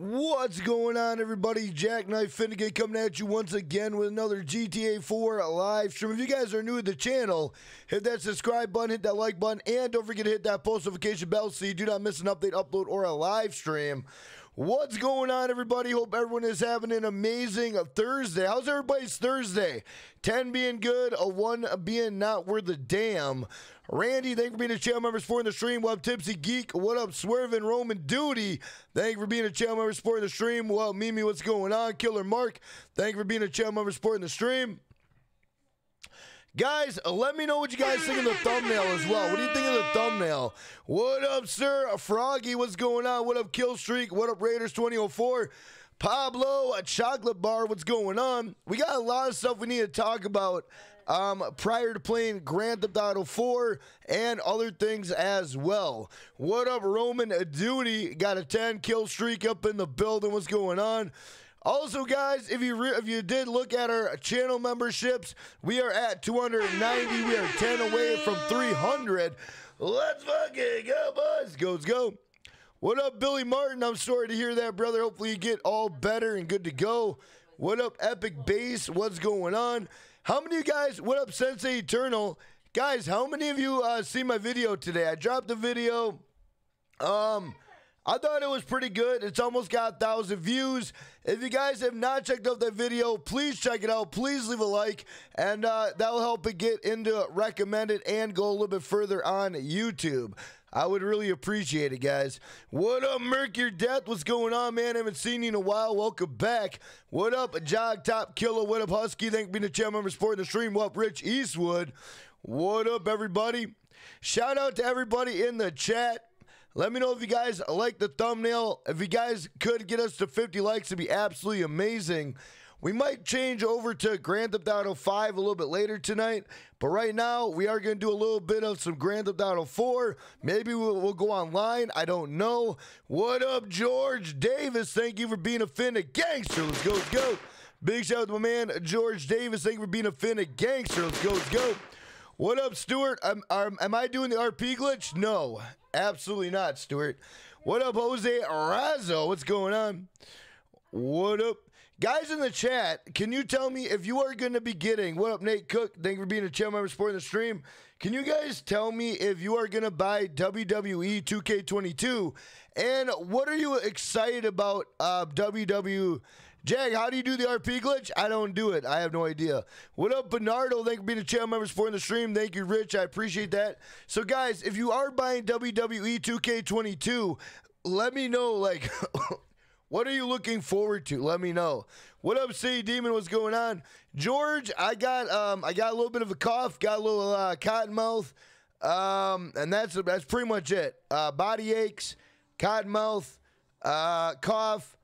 What's going on, everybody? Jackknife Finnegan coming at you once again with another GTA 4 live stream. If you guys are new to the channel, hit that subscribe button, hit that like button, and don't forget to hit that post notification bell so you do not miss an update, upload, or a live stream. What's going on, everybody? Hope everyone is having an amazing Thursday. How's everybody's Thursday? 10 being good, a 1 being not worth a damn. Randy, thank you for being a channel member supporting the stream. What up, Tipsy Geek? What up, Swerving Roman Duty? Thank you for being a channel member supporting the stream. Well, Mimi, what's going on? Killer Mark, thank you for being a channel member supporting the stream. Guys, let me know what you guys think of the thumbnail as well. What do you think of the thumbnail? What up, sir? Froggy, what's going on? What up, Killstreak? What up, Raiders 2004? Pablo, a chocolate bar, what's going on? We got a lot of stuff we need to talk about um, prior to playing Grand Theft Auto 4 and other things as well. What up, Roman Duty? Got a 10 kill streak up in the building. What's going on? Also, guys, if you if you did look at our channel memberships, we are at 290. We are 10 away from 300. Let's fucking go, boys. Go, let's go. What up, Billy Martin? I'm sorry to hear that, brother. Hopefully, you get all better and good to go. What up, Epic Base? What's going on? How many of you guys, what up, Sensei Eternal? Guys, how many of you uh, see my video today? I dropped a video. Um, I thought it was pretty good. It's almost got a thousand views. If you guys have not checked out that video, please check it out. Please leave a like, and uh, that will help it get into recommended and go a little bit further on YouTube. I would really appreciate it, guys. What up, Mercury Death? What's going on, man? I haven't seen you in a while. Welcome back. What up, Jog Top Killer? What up, Husky? Thank you for being a channel member supporting the stream. What up, Rich Eastwood? What up, everybody? Shout out to everybody in the chat. Let me know if you guys like the thumbnail. If you guys could get us to 50 likes, it'd be absolutely amazing. We might change over to Grand Theft Auto 5 a little bit later tonight, but right now we are going to do a little bit of some Grand Theft Auto 4. Maybe we'll, we'll, go online. I don't know. What up, George Davis? Thank you for being a Finnegangster. Let's go, let's go. Big shout out to my man, George Davis. Thank you for being a Finnegangster. Let's go, let's go. What up, Stuart? Am, am I doing the RP glitch? No, absolutely not, Stuart. What up, Jose Razo? What's going on? What up? Guys in the chat, can you tell me if you are going to be getting, what up, Nate Cook? Thank you for being a channel member supporting the stream. Can you guys tell me if you are going to buy WWE 2K22? And what are you excited about uh, WWE? Jag, how do you do the RP glitch? I don't do it. I have no idea. What up, Bernardo? Thank you for being a channel member supporting the stream. Thank you, Rich. I appreciate that. So, guys, if you are buying WWE 2K22, let me know, like, what are you looking forward to? Let me know. What up, City Demon? What's going on? George, I got um, I got a little bit of a cough, got a little uh, cotton mouth, um, and that's that's pretty much it. Uh, body aches, cotton mouth, uh, cough.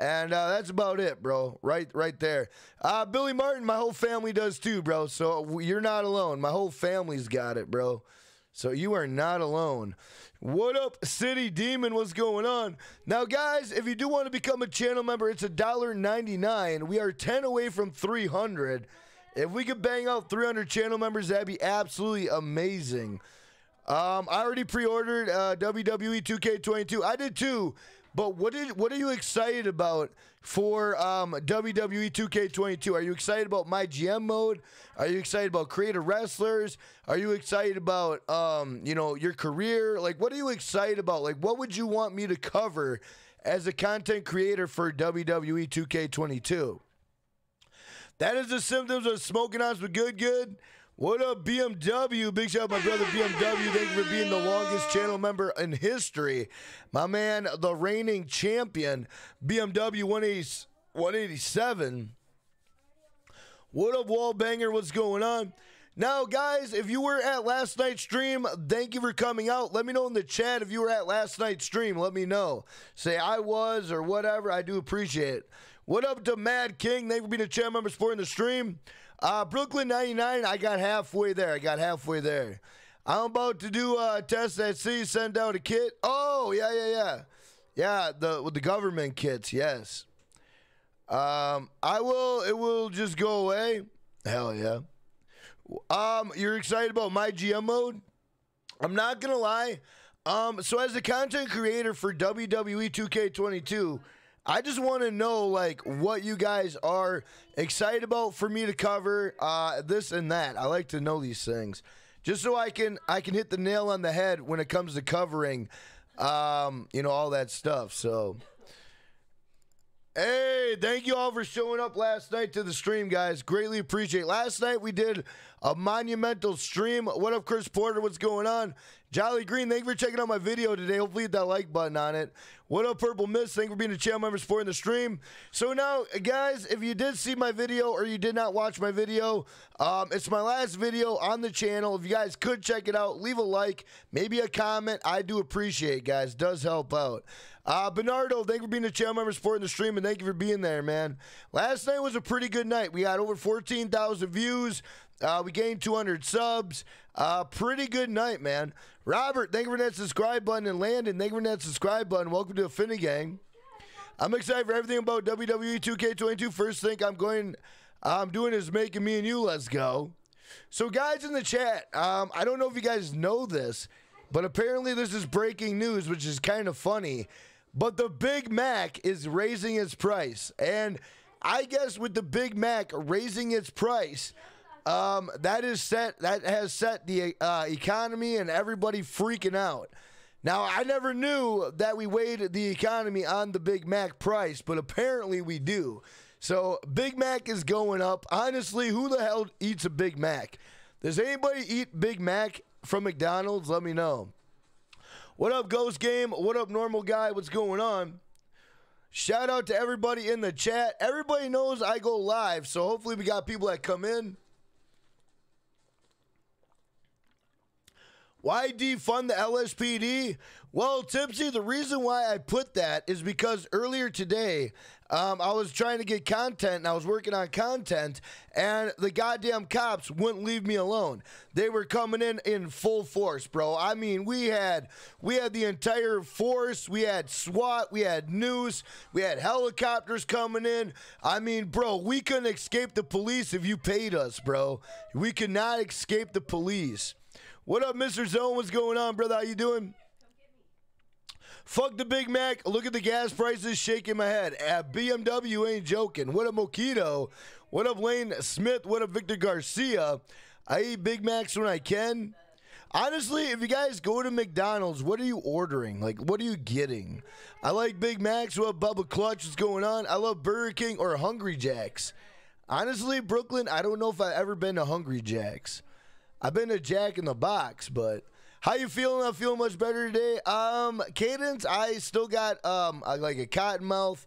And uh, that's about it, bro. Right, right there. Uh, Billy Martin, my whole family does too, bro. So you're not alone. My whole family's got it, bro. So you are not alone. What up, City Demon? What's going on? Now, guys, if you do want to become a channel member, it's a dollar ninety-nine. We are 10 away from 300. If we could bang out 300 channel members, that'd be absolutely amazing. Um, I already pre-ordered uh, WWE 2K22. I did too. But what did what are you excited about for um, WWE 2K22? Are you excited about my GM mode? Are you excited about creative wrestlers? Are you excited about um, you know your career? Like, what are you excited about? Like, what would you want me to cover as a content creator for WWE 2K22? That is the symptoms of smoking on with good good. What up, BMW? Big shout out, my brother BMW. Thank you for being the longest channel member in history. My man, the reigning champion, BMW 180, 187. What up, Wallbanger? What's going on? Now, guys, if you were at last night's stream, thank you for coming out. Let me know in the chat if you were at last night's stream. Let me know. Say I was or whatever. I do appreciate it. What up to Mad King? Thank you for being a channel member supporting the stream. Uh, Brooklyn 99, I got halfway there. I got halfway there. I'm about to do a test at sea, send out a kit. Oh, yeah, yeah, yeah. Yeah, the with the government kits, yes. Um, I will it will just go away. Hell yeah. Um, you're excited about my GM mode? I'm not gonna lie. Um, so as a content creator for WWE 2K22, I just want to know like what you guys are excited about for me to cover uh, this and that. I like to know these things just so I can I can hit the nail on the head when it comes to covering, um, you know, all that stuff. So. Hey, thank you all for showing up last night to the stream, guys. Greatly appreciate. Last night we did a monumental stream. What up, Chris Porter? What's going on? Jolly Green, thank you for checking out my video today. Hopefully, hit that like button on it. What up, Purple Mist? Thank you for being a channel member supporting the stream. So now, guys, if you did see my video or you did not watch my video, um, it's my last video on the channel. If you guys could check it out, leave a like, maybe a comment. I do appreciate, guys. Does help out. Uh, Bernardo, thank you for being a channel member supporting the stream, and thank you for being there, man. Last night was a pretty good night. We had over 14,000 views. Uh, we gained 200 subs. Uh, pretty good night, man. Robert, thank you for that subscribe button. And Landon, thank you for that subscribe button. Welcome to the Gang. I'm excited for everything about WWE 2K22. First thing I'm going, I'm doing is making me and you. Let's go. So, guys in the chat, um, I don't know if you guys know this, but apparently this is breaking news, which is kind of funny. But the Big Mac is raising its price, and I guess with the Big Mac raising its price, um, that is set. That has set the uh, economy and everybody freaking out. Now, I never knew that we weighed the economy on the Big Mac price, but apparently we do. So, Big Mac is going up. Honestly, who the hell eats a Big Mac? Does anybody eat Big Mac from McDonald's? Let me know. What up, Ghost Game? What up, Normal Guy? What's going on? Shout out to everybody in the chat. Everybody knows I go live, so hopefully we got people that come in. Why defund the LSPD? Well, Tipsy, the reason why I put that is because earlier today, um, I was trying to get content and I was working on content, and the goddamn cops wouldn't leave me alone. They were coming in in full force, bro. I mean, we had we had the entire force. We had SWAT. We had news. We had helicopters coming in. I mean, bro, we couldn't escape the police if you paid us, bro. We could not escape the police. What up, Mr. Zone? What's going on, brother? How you doing? Fuck the Big Mac. Look at the gas prices shaking my head. At BMW ain't joking. What up, Mokito? What up, Lane Smith? What up, Victor Garcia? I eat Big Macs when I can. Honestly, if you guys go to McDonald's, what are you ordering? Like, what are you getting? I like Big Macs. What Bubba Clutch is going on? I love Burger King or Hungry Jacks. Honestly, Brooklyn, I don't know if I've ever been to Hungry Jacks. I've been to Jack in the Box, but how you feeling? I feel much better today. Um, Cadence, I still got um like a cotton mouth,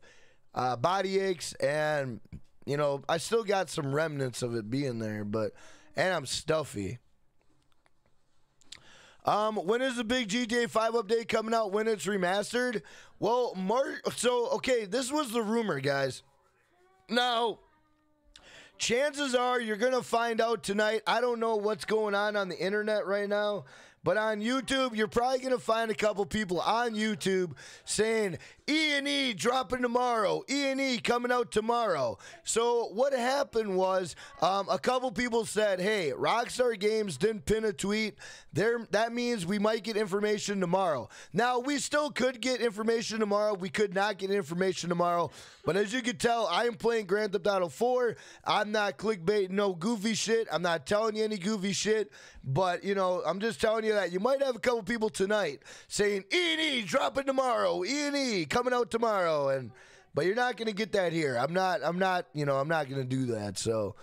uh, body aches, and you know I still got some remnants of it being there, but and I'm stuffy. Um, when is the big GTA 5 update coming out? When it's remastered? Well, March. So okay, this was the rumor, guys. Now chances are you're going to find out tonight. I don't know what's going on on the internet right now. But on YouTube, you're probably going to find a couple people on YouTube saying E and E dropping tomorrow, E and E coming out tomorrow. So what happened was um, a couple people said, "Hey, Rockstar Games didn't pin a tweet. There, that means we might get information tomorrow." Now we still could get information tomorrow. We could not get information tomorrow. But as you can tell, I am playing Grand Theft Auto 4. I'm not clickbait, no goofy shit. I'm not telling you any goofy shit. But you know, I'm just telling you that you might have a couple people tonight saying E and E dropping tomorrow, E and E coming out tomorrow, and but you're not gonna get that here. I'm not. I'm not. You know, I'm not gonna do that. So.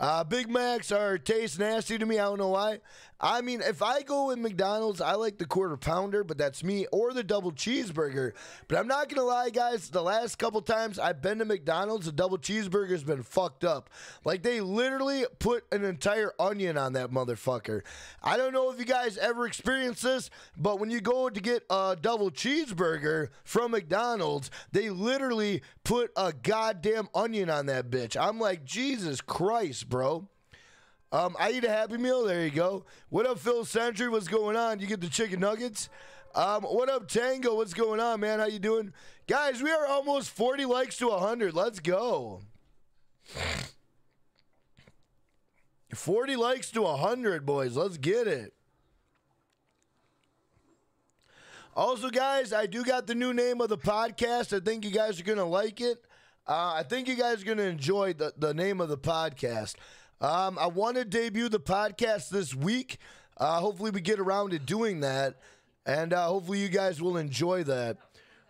Uh, Big Macs are taste nasty to me. I don't know why. I mean, if I go in McDonald's, I like the quarter pounder, but that's me, or the double cheeseburger. But I'm not gonna lie, guys. The last couple times I've been to McDonald's, the double cheeseburger's been fucked up. Like they literally put an entire onion on that motherfucker. I don't know if you guys ever experienced this, but when you go to get a double cheeseburger from McDonald's, they literally put a goddamn onion on that bitch. I'm like, Jesus Christ, bro. Um, I eat a Happy Meal. There you go. What up, Phil Sentry? What's going on? You get the chicken nuggets? Um, what up, Tango? What's going on, man? How you doing? Guys, we are almost 40 likes to 100. Let's go. 40 likes to 100, boys. Let's get it. Also, guys, I do got the new name of the podcast. I think you guys are gonna like it. Uh, I think you guys are gonna enjoy the, the name of the podcast. Um, I want to debut the podcast this week. Uh, hopefully, we get around to doing that, and uh, hopefully, you guys will enjoy that.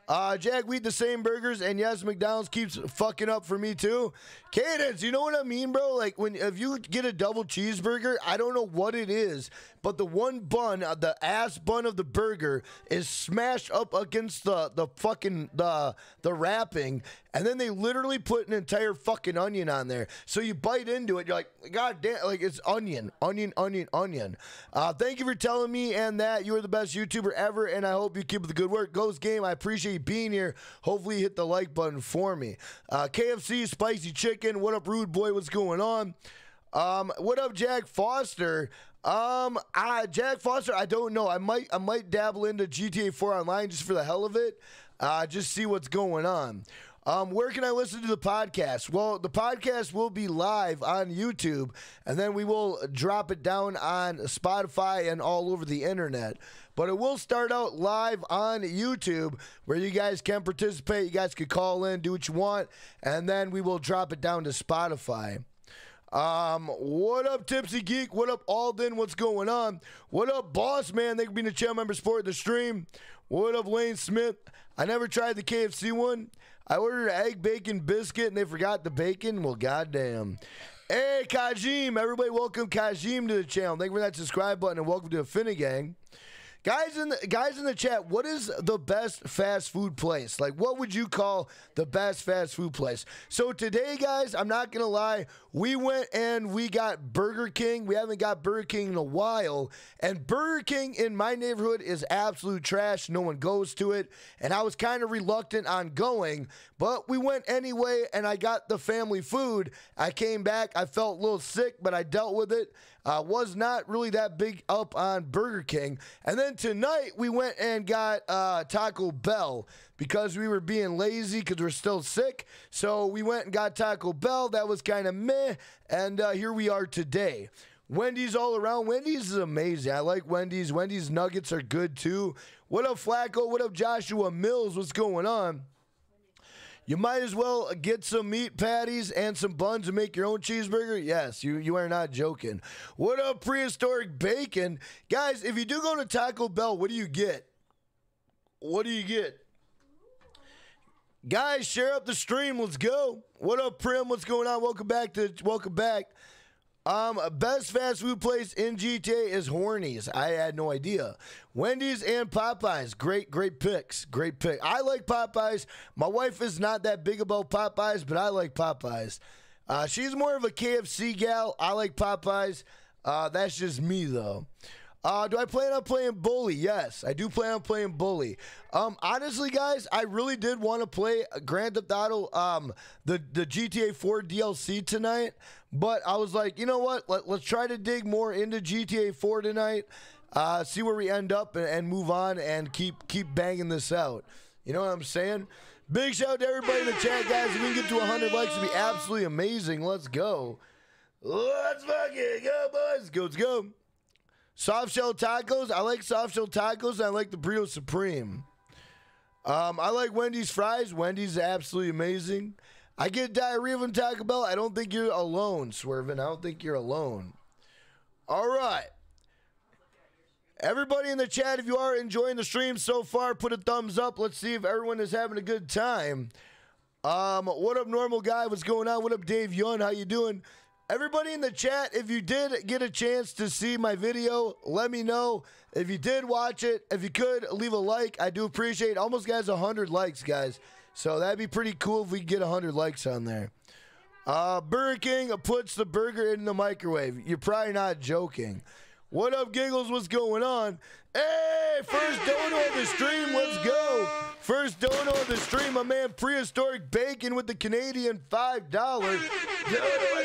Uh, Jack, we eat the same burgers, and yes, McDonald's keeps fucking up for me too. Cadence, you know what I mean, bro? Like when if you get a double cheeseburger, I don't know what it is, but the one bun, uh, the ass bun of the burger, is smashed up against the the fucking the the wrapping, and then they literally put an entire fucking onion on there. So you bite into it, you're like, God damn, like it's onion, onion, onion, onion. Uh, thank you for telling me and that you are the best YouTuber ever, and I hope you keep the good work. Ghost Game, I appreciate you being here. Hopefully, you hit the like button for me. Uh, KFC spicy chicken. What up, rude boy? What's going on? Um, what up, Jack Foster? Um, I, Jack Foster, I don't know. I might, I might dabble into GTA 4 online just for the hell of it. Uh, just see what's going on. Um, where can I listen to the podcast? Well, the podcast will be live on YouTube, and then we will drop it down on Spotify and all over the internet. But it will start out live on YouTube where you guys can participate. You guys can call in, do what you want, and then we will drop it down to Spotify. Um, what up, Tipsy Geek? What up, Alden? What's going on? What up, Boss Man? You for being a channel member, support the stream. What up, Lane Smith? I never tried the KFC one. I ordered an egg bacon biscuit and they forgot the bacon. Well, goddamn. Hey, Kajim. Everybody, welcome Kajim to the channel. Thank you for that subscribe button and welcome to the Finnegang. Guys in the guys in the chat, what is the best fast food place? Like what would you call the best fast food place? So today, guys, I'm not gonna lie, we went and we got Burger King. We haven't got Burger King in a while. And Burger King in my neighborhood is absolute trash. No one goes to it. And I was kind of reluctant on going, but we went anyway and I got the family food. I came back, I felt a little sick, but I dealt with it. Uh, was not really that big up on Burger King. And then tonight we went and got uh, Taco Bell because we were being lazy because we're still sick. So we went and got Taco Bell. That was kind of meh. And uh, here we are today. Wendy's all around. Wendy's is amazing. I like Wendy's. Wendy's nuggets are good too. What up, Flacco? What up, Joshua Mills? What's going on? You might as well get some meat patties and some buns and make your own cheeseburger. Yes, you, you are not joking. What up, prehistoric bacon? Guys, if you do go to Taco Bell, what do you get? What do you get? Guys, share up the stream. Let's go. What up, Prim? What's going on? Welcome back to welcome back. Um, best fast food place in GTA is Hornies. I had no idea. Wendy's and Popeyes. Great, great picks. Great pick. I like Popeyes. My wife is not that big about Popeyes, but I like Popeyes. Uh, she's more of a KFC gal. I like Popeyes. Uh, that's just me though. Uh, do I plan on playing Bully? Yes, I do plan on playing Bully. Um, honestly, guys, I really did want to play Grand Theft Auto, um, the the GTA 4 DLC tonight, but I was like, you know what? Let, us try to dig more into GTA 4 tonight. Uh, see where we end up and, and move on and keep keep banging this out. You know what I'm saying? Big shout out to everybody in the chat, guys. If we can get to 100 likes, it'd be absolutely amazing. Let's go. Let's fucking go, boys. Go, let's go. Soft shell tacos. I like soft shell tacos. I like the burrito supreme. Um, I like Wendy's fries. Wendy's absolutely amazing. I get diarrhea from Taco Bell. I don't think you're alone, Swervin. I don't think you're alone. All right. Everybody in the chat, if you are enjoying the stream so far, put a thumbs up. Let's see if everyone is having a good time. Um, what up, normal guy? What's going on? What up, Dave Young? How you doing? Everybody in the chat, if you did get a chance to see my video, let me know. If you did watch it, if you could, leave a like. I do appreciate it. Almost guys 100 likes, guys. So that'd be pretty cool if we get 100 likes on there. Uh, Burger King puts the burger in the microwave. You're probably not joking. What up, Giggles? What's going on? Hey, first dono of the stream. Let's go. First dono of the stream. My man, Prehistoric Bacon with the Canadian $5. Dono, I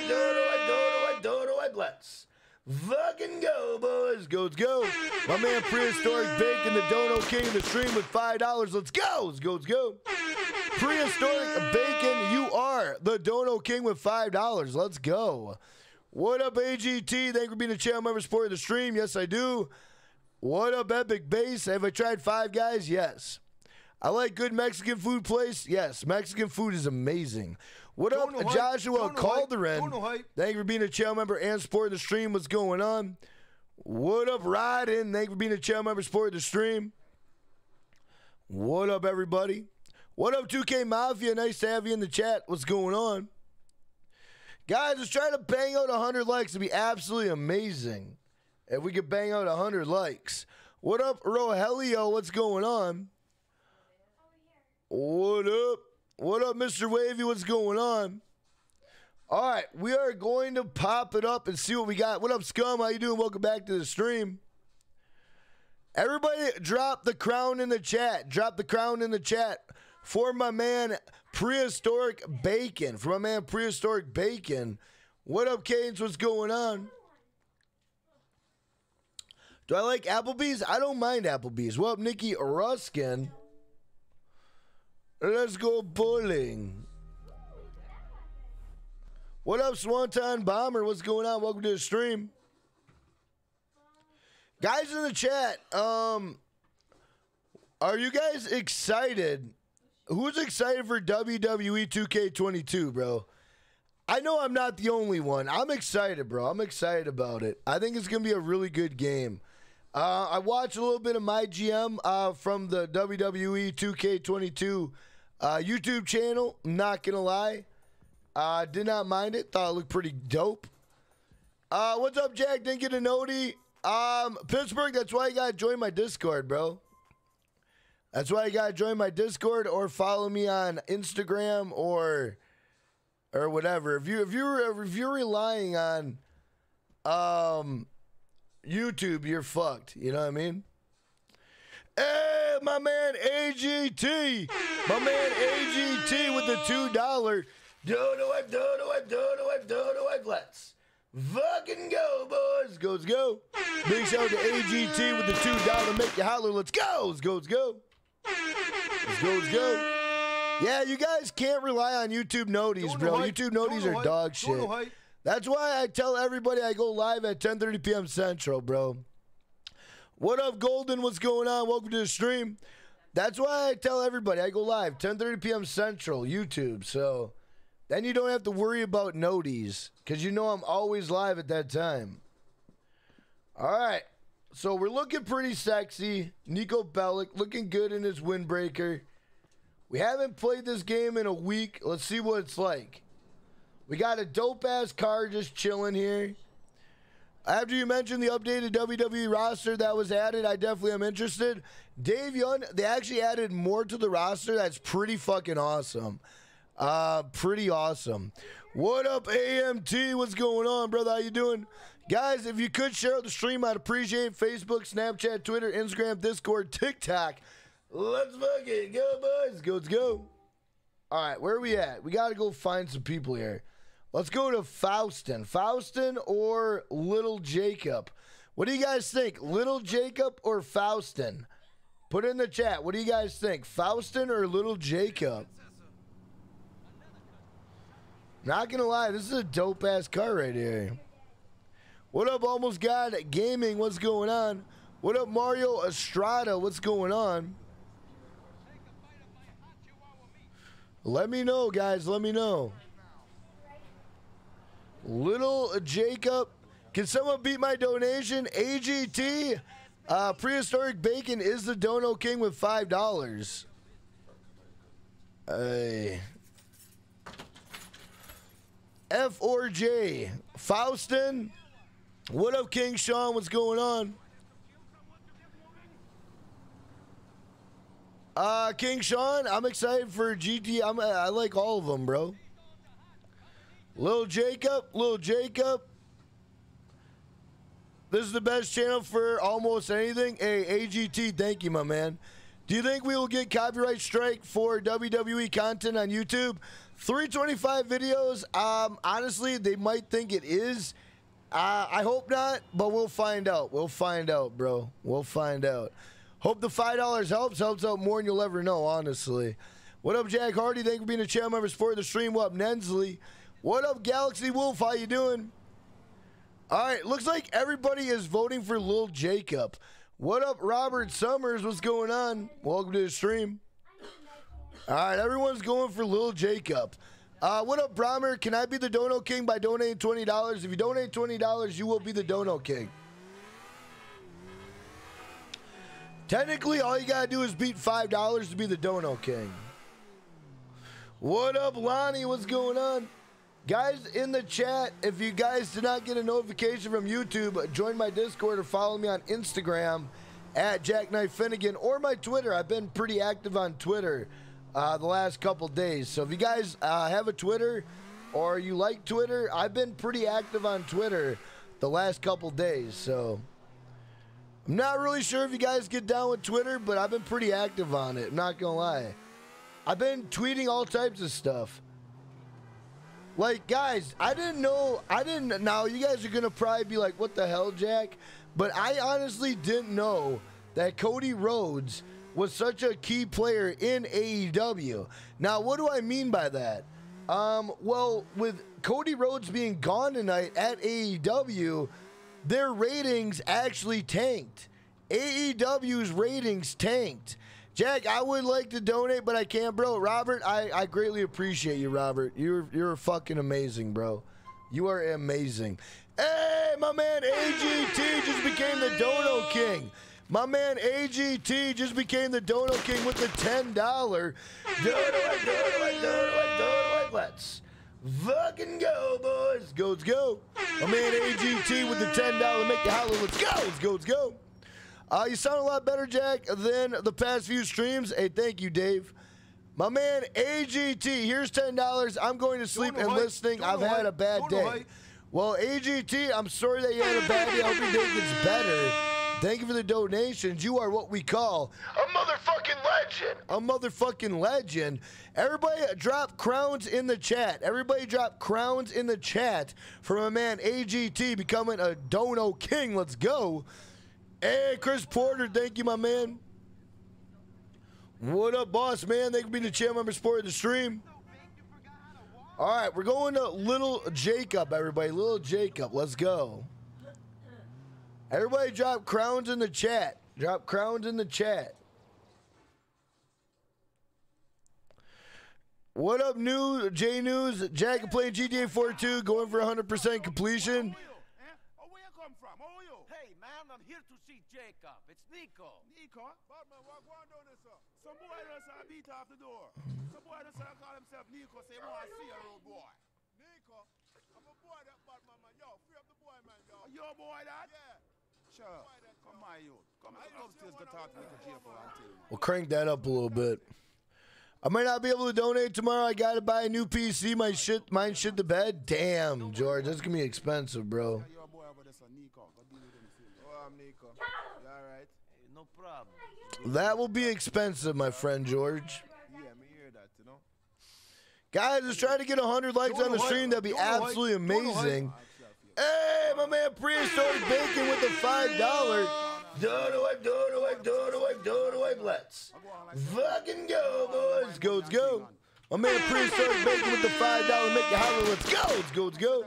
dono, I dono, I dono, I bless. Fucking go, boys. Go, let's go. My man, Prehistoric Bacon, the Dono King of the stream with $5. Let's go. Let's go, let's go. Prehistoric Bacon, you are the Dono King with $5. Let's go. What up, AGT? Thank you for being a channel member supporting the stream. Yes, I do. What up, Epic Base? Have I tried Five Guys? Yes. I like good Mexican food place. Yes, Mexican food is amazing. What up, Dono hype. Joshua. Calderon? Thank you for being a channel member and supporting the stream. What's going on? What up, Ryden? Thank you for being a channel member, supporting the stream. What up, everybody? What up, 2K Mafia? Nice to have you in the chat. What's going on? Guys, let's try to bang out 100 likes. It'd be absolutely amazing if we could bang out 100 likes. What up, Rogelio? What's going on? What up? What up, Mr. Wavy? What's going on? All right, we are going to pop it up and see what we got. What up, Scum? How you doing? Welcome back to the stream. Everybody, drop the crown in the chat. Drop the crown in the chat for my man Prehistoric Bacon. For my man Prehistoric Bacon. What up, Canes? What's going on? Do I like Applebee's? I don't mind Applebee's. What up, Nikki Ruskin? Let's go bowling. What up, Swanton Bomber? What's going on? Welcome to the stream. Guys in the chat, um, are you guys excited? Who's excited for WWE 2K22, bro? I know I'm not the only one. I'm excited, bro. I'm excited about it. I think it's going to be a really good game. Uh, I watched a little bit of my GM uh, from the WWE 2K22 uh, YouTube channel. Not gonna lie, uh, did not mind it. Thought it looked pretty dope. Uh, what's up, Jack? Didn't get a noti. Um, Pittsburgh. That's why you gotta join my Discord, bro. That's why you gotta join my Discord or follow me on Instagram or or whatever. If you if you're if you're relying on um YouTube, you're fucked. You know what I mean? Hey, my man AGT. My man AGT with the two dollar. Do Dodo wipe, dodo wipe, dodo wipe, dodo wipe. Let's fucking go, boys. Go, go. Big shout out to AGT with the two dollar. Make you holler. Let's go. Let's go. Let's go. Let's go. Let's go. Yeah, you guys can't rely on YouTube noties, bro. YouTube noties are dog shit. That's why I tell everybody I go live at 10:30 p.m. Central, bro. What up, Golden? What's going on? Welcome to the stream. That's why I tell everybody I go live 10:30 p.m. Central, YouTube. So then you don't have to worry about noties because you know I'm always live at that time. All right. So we're looking pretty sexy. Niko Bellic looking good in his windbreaker. We haven't played this game in a week. Let's see what it's like. We got a dope ass car just chilling here. After you mentioned the updated WWE roster that was added, I definitely am interested. Dave Young, they actually added more to the roster. That's pretty fucking awesome. Uh, pretty awesome. What up, AMT? What's going on, brother? How you doing? Guys, if you could share the stream, I'd appreciate Facebook, Snapchat, Twitter, Instagram, Discord, TikTok. Let's fucking go, boys. Go, let's go. All right, where are we at? We got to go find some people here. Let's go to Faustin. Faustin or Little Jacob? What do you guys think? Little Jacob or Faustin? Put it in the chat. What do you guys think? Faustin or Little Jacob? Not gonna lie, this is a dope ass car right here. What up, Almost God Gaming? What's going on? What up, Mario Estrada? What's going on? Let me know, guys. Let me know. Little Jacob. Can someone beat my donation? AGT. Uh, prehistoric Bacon is the Dono King with $5. Hey. F or J. Faustin. What up, King Sean? What's going on? Uh, King Sean, I'm excited for GT. I'm, I like all of them, bro. Lil Jacob, Lil Jacob. This is the best channel for almost anything. Hey, AGT, thank you, my man. Do you think we will get copyright strike for WWE content on YouTube? 325 videos. Um, honestly, they might think it is. Uh, I hope not, but we'll find out. We'll find out, bro. We'll find out. Hope the five dollars helps. Helps out more than you'll ever know, honestly. What up, Jack Hardy? Thank you for being a channel member, supporting the stream. What up, Nensley? What up, Galaxy Wolf? How you doing? All right, looks like everybody is voting for Lil Jacob. What up, Robert Summers? What's going on? Welcome to the stream. All right, everyone's going for Lil Jacob. Uh, what up, Brahmer? Can I be the Dono King by donating $20? If you donate $20, you will be the Dono King. Technically, all you got to do is beat $5 to be the Dono King. What up, Lonnie? What's going on? Guys in the chat, if you guys did not get a notification from YouTube, join my Discord or follow me on Instagram at Jackknife Finnegan or my Twitter. I've been pretty active on Twitter uh, the last couple days. So if you guys uh, have a Twitter or you like Twitter, I've been pretty active on Twitter the last couple days. So I'm not really sure if you guys get down with Twitter, but I've been pretty active on it. I'm not going to lie. I've been tweeting all types of stuff. Like, guys, I didn't know. I didn't. Now, you guys are going to probably be like, what the hell, Jack? But I honestly didn't know that Cody Rhodes was such a key player in AEW. Now, what do I mean by that? Um, well, with Cody Rhodes being gone tonight at AEW, their ratings actually tanked. AEW's ratings tanked. Jack, I would like to donate, but I can't, bro. Robert, I, I greatly appreciate you, Robert. You're you're fucking amazing, bro. You are amazing. Hey, my man AGT just became the Dono King. My man AGT just became the Dono King with the $10. Dono, dono, dono, dono, let's fucking go, boys. Go, let's go. My man AGT with the $10. Make the holler. Let's go. Let's go, let's go. Uh, you sound a lot better, Jack, than the past few streams. Hey, thank you, Dave. My man AGT, here's ten dollars. I'm going to sleep and listening. I've had a bad day. Well, AGT, I'm sorry that you had a bad day. I hope your day gets better. Thank you for the donations. You are what we call a motherfucking legend. A motherfucking legend. Everybody drop crowns in the chat. Everybody drop crowns in the chat for my man AGT becoming a Dono King. Let's go. Hey, Chris Porter, thank you, my man. What up, boss man? Thank you for being the channel member support of the stream. All right, we're going to Little Jacob, everybody. Little Jacob, let's go. Everybody drop crowns in the chat. Drop crowns in the chat. What up, new J News? Jack playing GTA 4 2, going for 100% completion. Oh, hey man, I'm here to see Jacob. It's Niko. Niko? Badman, what going down there, sir? Some boy just beat off the door. Some boy just call himself Niko, say, want to see a road boy. Niko? I'm a boy that Badman, man. Yo, free up the boy, man, yo. Are you a boy that? Yeah. We'll crank that up a little bit. I might not be able to donate tomorrow. I gotta buy a new PC. My shit, mine shit to bed. Damn, George, that's gonna be expensive, bro. That will be expensive, my friend George. Yeah, me hear that, you know. Guys, let's try to get 100 likes on the stream. That'd be absolutely amazing. Hey, my man Prehistoric Bacon with the $5. Dodo wipe, dodo wipe, dodo wipe, dodo wipe, let's fucking go, boys. Go, let's go. My man Prehistoric Bacon with the $5. Make you holler, let's go, let's go, let's go.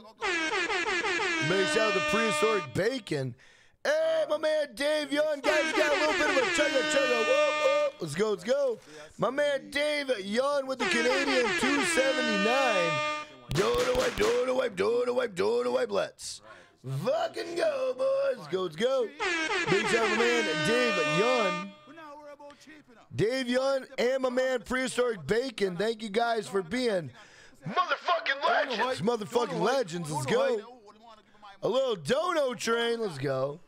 Make shout out to Prehistoric Bacon. Hey, my man Dave Young, guys, got a little bit of a chugga chugga. Whoa, whoa. Let's go, let's go. My man Dave Young with the Canadian 279. Do to wipe, do to wipe, do to wipe, do to wipe. Let's fucking go, boys. Go, let's go. Big my man Dave Young. Dave Young and my man Prehistoric Bacon. Thank you guys for being motherfucking legends. Motherfucking legends. Let's go. A little dono train. Let's go.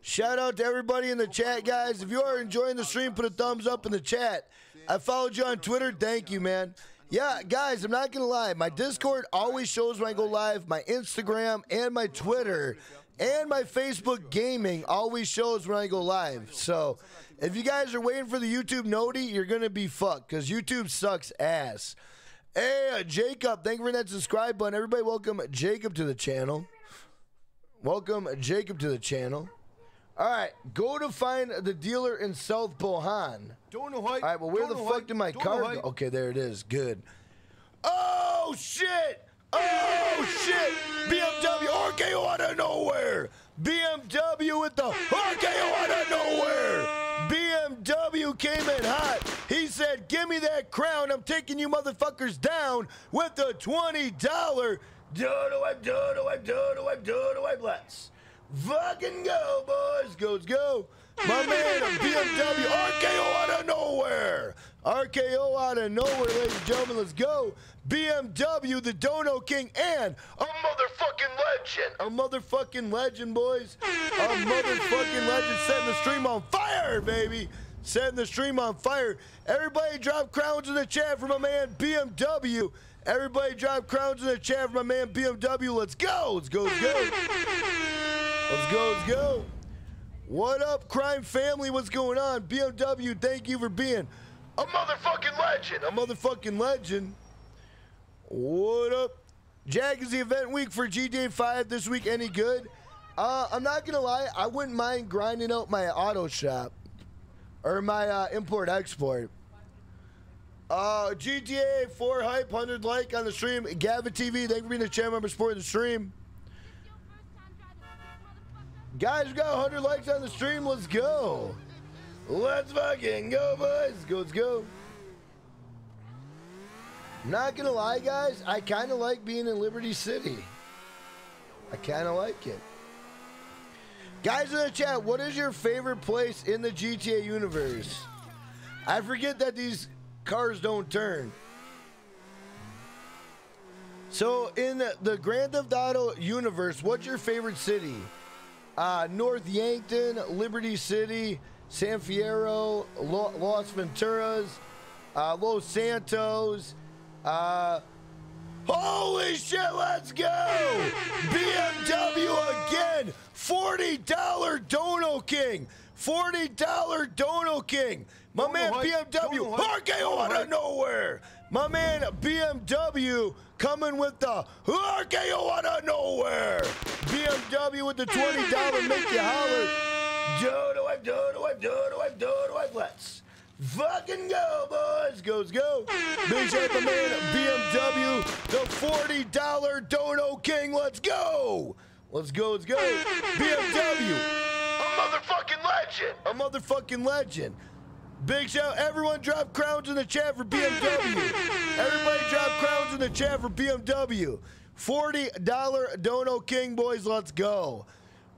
Shout out to everybody in the chat, guys. If you are enjoying the stream, put a thumbs up in the chat. I followed you on Twitter. Thank you, man. Yeah, guys, I'm not going to lie. My Discord always shows when I go live. My Instagram and my Twitter and my Facebook gaming always shows when I go live. So if you guys are waiting for the YouTube noti, you're going to be fucked because YouTube sucks ass. Hey, uh, Jacob, thank you for that subscribe button. Everybody, welcome Jacob to the channel. Welcome, Jacob, to the channel. All right, go to find the dealer in South Bohan. Don't know All right, well, where the fuck did my car go? Okay, there it is. Good. Oh, shit! Oh, shit! BMW RKO out of nowhere! BMW with the RKO out of nowhere! BMW came in hot. He said, give me that crown. I'm taking you motherfuckers down with the $20 Dodo wipe, dodo wipe, dodo wipe, dodo wipe. Let's fucking go, boys. Goes go. My man, a BMW RKO out of nowhere. RKO out of nowhere, ladies and gentlemen. Let's go. BMW, the Dono King, and a motherfucking legend. A motherfucking legend, boys. A motherfucking legend setting the stream on fire, baby. Setting the stream on fire. Everybody drop crowns in the chat for my man, BMW. Everybody drop crowns in the chat for my man BMW. Let's go. Let's go. Let's go. Let's go. Let's go. What up, crime family? What's going on? BMW, thank you for being a motherfucking legend. A motherfucking legend. What up? Jack, is the event week for GTA 5 this week any good? Uh, I'm not gonna lie, I wouldn't mind grinding out my auto shop or my uh, import export. Uh, GTA 4 hype 100 like on the stream. Gavin TV, thank you for being the channel member supporting the stream. Guys, we got 100 likes on the stream. Let's go. Let's fucking go, boys. Go, let's go. Not gonna lie, guys. I kind of like being in Liberty City. I kind of like it. Guys in the chat, what is your favorite place in the GTA universe? I forget that these cars don't turn. So, in the, Grand Theft Auto universe, what's your favorite city? Uh, North Yankton, Liberty City, San Fierro, Lo- Los Venturas, uh, Los Santos. Uh, holy shit, let's go! BMW again! $40 Dono King! $40 Dono King! My man BMW, RKO out of nowhere! My man BMW coming with the RKO out of nowhere! BMW with the $20 make you holler. Dodo, I dodo, I dodo, I dodo, I let's fucking go, boys. Goes go. Big shout out to man BMW, the $40 Dono King. Let's go. Let's go, let's go. BMW, a motherfucking legend. A motherfucking legend. Big shout, everyone drop crowns in the chat for BMW. Everybody drop crowns in the chat for BMW. $40 Dono King, boys, let's go.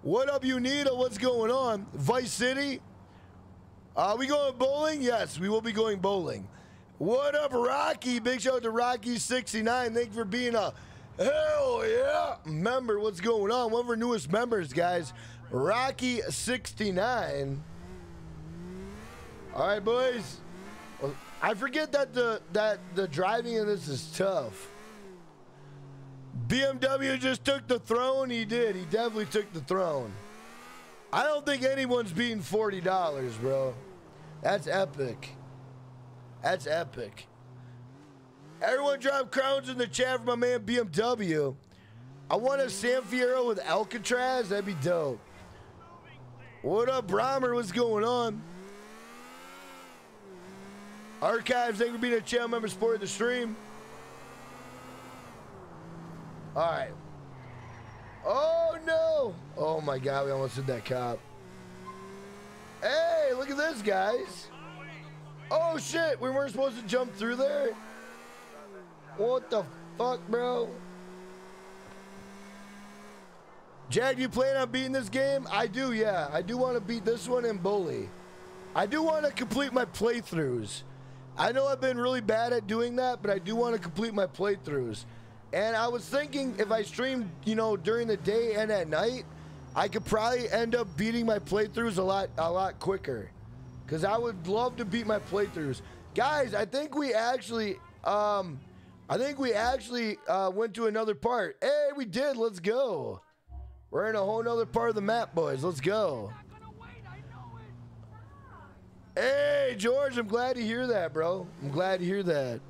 What up, you Unita? What's going on? Vice City? Are we going bowling? Yes, we will be going bowling. What up, Rocky? Big shout out to Rocky69. Thank you for being a hell yeah member. What's going on? One of our newest members, guys. Rocky69. All right, boys. I forget that the that the driving in this is tough. BMW just took the throne. He did. He definitely took the throne. I don't think anyone's beating forty dollars, bro. That's epic. That's epic. Everyone drop crowns in the chat for my man BMW. I want a San Fierro with Alcatraz. That'd be dope. What up, Brahmer? What's going on? Archives, thank you for being a channel member supporting the stream. All right. Oh no! Oh my God, we almost hit that cop. Hey, look at this, guys. Oh shit, we weren't supposed to jump through there. What the fuck, bro? Jag, you plan on beating this game? I do, yeah. I do want to beat this one and Bully. I do want to complete my playthroughs. I know I've been really bad at doing that, but I do want to complete my playthroughs. And I was thinking if I streamed, you know, during the day and at night, I could probably end up beating my playthroughs a lot a lot quicker. Cuz I would love to beat my playthroughs. Guys, I think we actually um I think we actually uh, went to another part. Hey, we did. Let's go. We're in a whole nother part of the map, boys. Let's go. Hey, George, I'm glad to hear that, bro. I'm glad to hear that.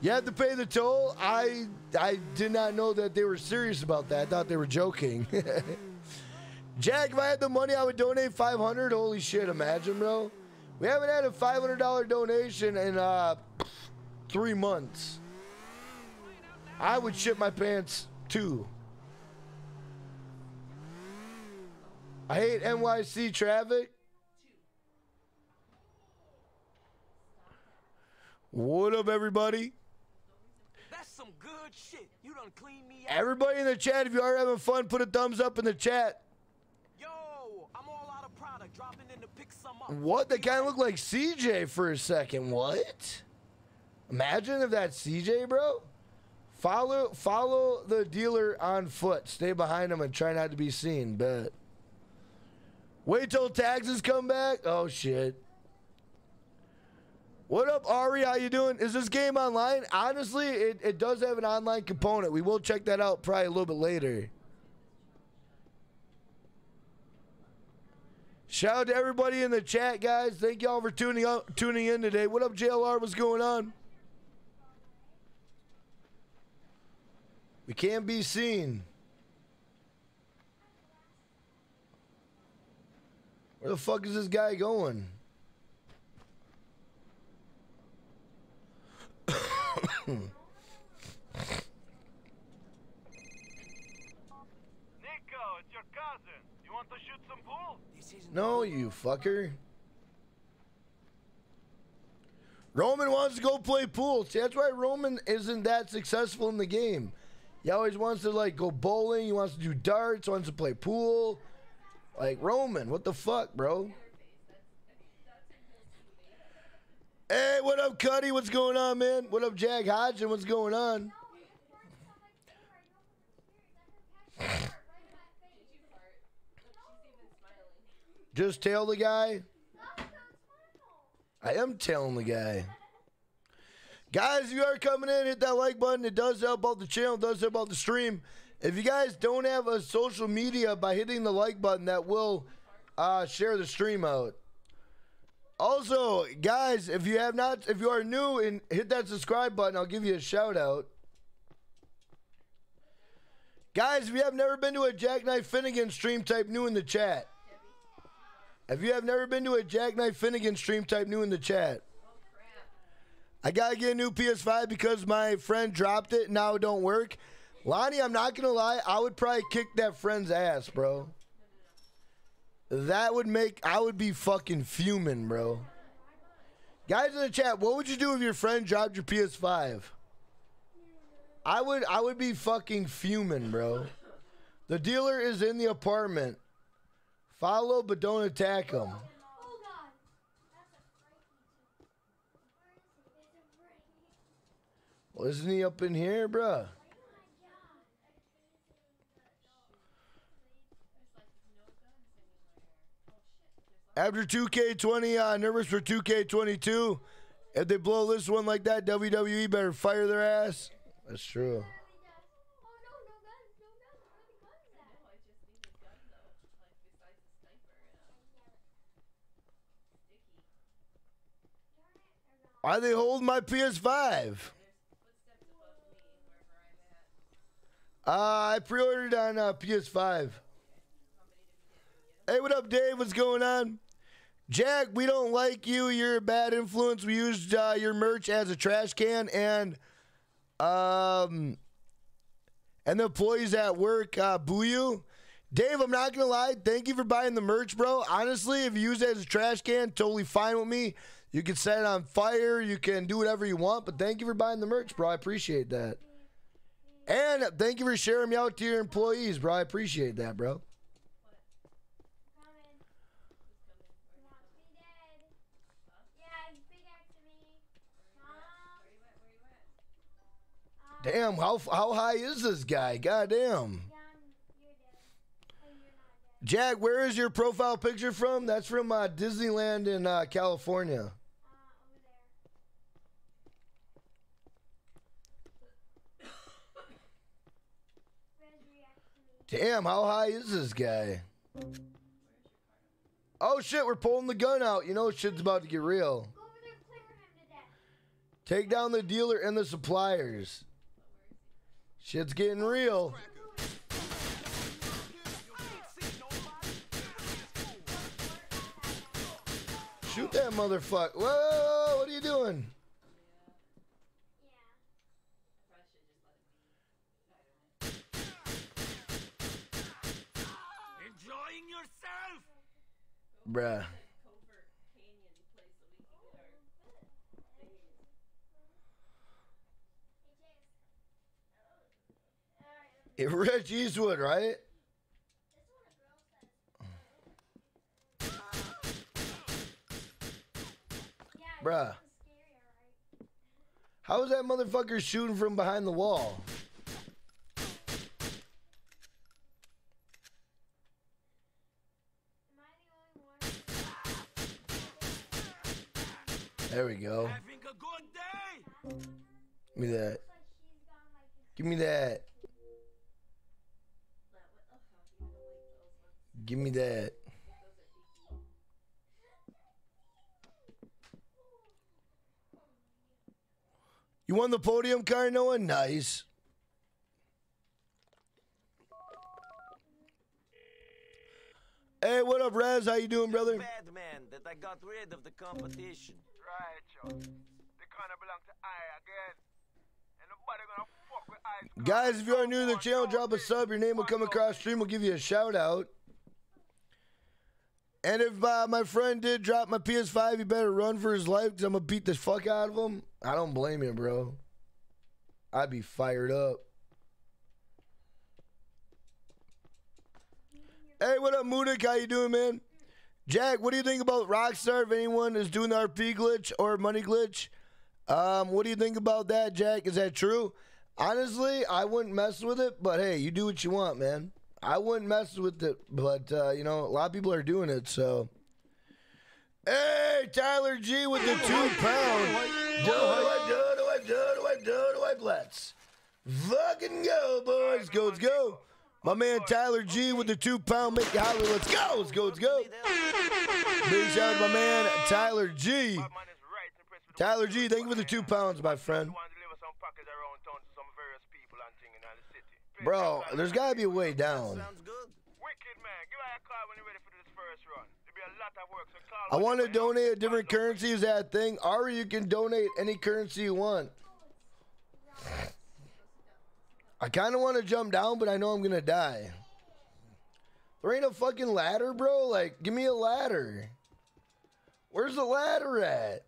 You have to pay the toll. I I did not know that they were serious about that. I thought they were joking. Jack, if I had the money, I would donate 500. Holy shit, imagine, bro. We haven't had a $500 donation in uh, three months. I would shit my pants too. I hate NYC traffic. What up, everybody? That's some good shit. You done clean me out. Everybody in the chat, if you are having fun, put a thumbs up in the chat. Yo, I'm all out of product. Dropping in to pick some up. What? That kind of looked like CJ for a second. What? Imagine if that's CJ, bro. Follow follow the dealer on foot. Stay behind him and try not to be seen. Bet. Wait till taxes come back. Oh shit. What up, Ari? How you doing? Is this game online? Honestly, it, it does have an online component. We will check that out probably a little bit later. Shout out to everybody in the chat, guys. Thank y'all for tuning up, tuning in today. What up, JLR? What's going on? We can't be seen. Where the fuck is this guy going? Niko, it's your cousin. You want to shoot some pool? This isn't No, you fucker. Roman wants to go play pool. See, that's why Roman isn't that successful in the game. He always wants to like go bowling. He wants to do darts. Wants to play pool. Like Roman, what the fuck, bro? Hey, what up, Cuddy? What's going on, man? What up, Jack Hodgson? What's going on? Just tell the guy. I am telling the guy. Guys, if you are coming in, hit that like button. It does help out the channel, does help out the stream. If you guys don't have a social media, by hitting the like button, that will uh, share the stream out. Also, guys, if you have not, if you are new and hit that subscribe button, I'll give you a shout out. Guys, if you have never been to a Jackknife Finnegan stream, type new in the chat. If you have never been to a Jackknife Finnegan stream, type new in the chat. I gotta get a new PS5 because my friend dropped it and now it don't work. Lonnie, I'm not gonna lie, I would probably kick that friend's ass, bro. That would make I would be fucking fuming, bro. Guys in the chat, what would you do if your friend dropped your PS5? I would I would be fucking fuming, bro. The dealer is in the apartment. Follow but don't attack him. Oh god. That's a frightening. Well, isn't he up in here, bruh? After 2K20, uh, nervous for 2K22. If they blow this one like that, WWE better fire their ass. That's true. Oh no, no guns, no guns. Where the guns at? Why they holding my PS5? Uh, I pre-ordered on uh, PS5. Hey, what up, Dave? What's going on? Jack, we don't like you. You're a bad influence. We used uh, your merch as a trash can, and um, and the employees at work uh, boo you. Dave, I'm not gonna lie. Thank you for buying the merch, bro. Honestly, if you use it as a trash can, totally fine with me. You can set it on fire. You can do whatever you want. But thank you for buying the merch, bro. I appreciate that. And thank you for sharing me out to your employees, bro. I appreciate that, bro. Coming. He wants me dead. Yeah, he's big next to me. Mom. Damn, how how high is this guy? God damn. Jan, you're dead. You're not dead. Jack, where is your profile picture from? That's from uh, Disneyland in uh, California. Over there. Red reacts to me. Damn, how high is this guy? Oh shit, we're pulling the gun out. You know shit's about to get real. Go over there and clear him to death. Take down the dealer and the suppliers. Shit's getting real. Shoot that motherfucker. Whoa, what are you doing? Enjoying yourself? Bruh. Rich Eastwood, right? Bruh. How is that motherfucker shooting from behind the wall? There we go. Give me that. Give me. That Give me that. Those are icky. You won the podium car, Noah? Nice. Hey, what up, Raz? How you doing, brother? Bad man that I got rid of the competition. Right, Joe. They kinda belong to I again. And nobody gonna fuck with I. Guys, if you are new to the channel, drop a sub. Your name will come across stream. We'll give you a shout out. And if uh, my friend did drop my PS5, he better run for his life because I'm going to beat the fuck out of him. I don't blame you, bro. I'd be fired up. Hey, what up, Mudik? How you doing, man? Jack, what do you think about Rockstar? If anyone is doing the RP glitch or money glitch, um, what do you think about that, Jack? Is that true? Honestly, I wouldn't mess with it, but hey, you do what you want, man. I wouldn't mess with it, but uh, you know, a lot of people are doing it, so. Hey, Tyler G with the two pound. Do I do do I do do I do do I let's fucking go, boys. Go, let's go. My man Tyler G with the two pound make it holler. Let's go, let's go, let's go. Big shout out to my man Tyler G. Tyler G, thank you for the two pounds, my friend. want to deliver some package around town to some various people and thing in the city. Bro, there's gotta be a way down. Sounds good. Wicked man, give her a call when you're ready for this first run. There'll be a lot of work, so call I want to donate a different currency. Is that a thing? Or you can donate any currency you want. I kind of want to jump down, but I know I'm gonna die. There ain't a fucking ladder, bro. Like, give me a ladder. Where's the ladder at?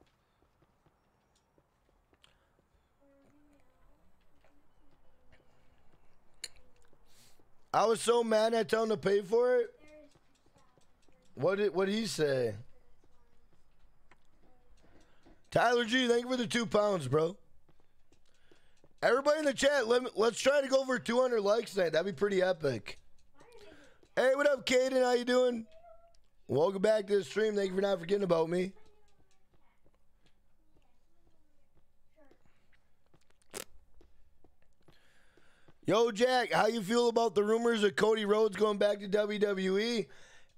I was so mad I told him to pay for it. What did what did he say? Tyler G, thank you for the two pounds, bro. Everybody in the chat, let me, let's try to go over 200 likes tonight. That'd be pretty epic. Hey, what up, Caden? How you doing? Welcome back to the stream. Thank you for not forgetting about me. Yo, Jack, how you feel about the rumors of Cody Rhodes going back to WWE?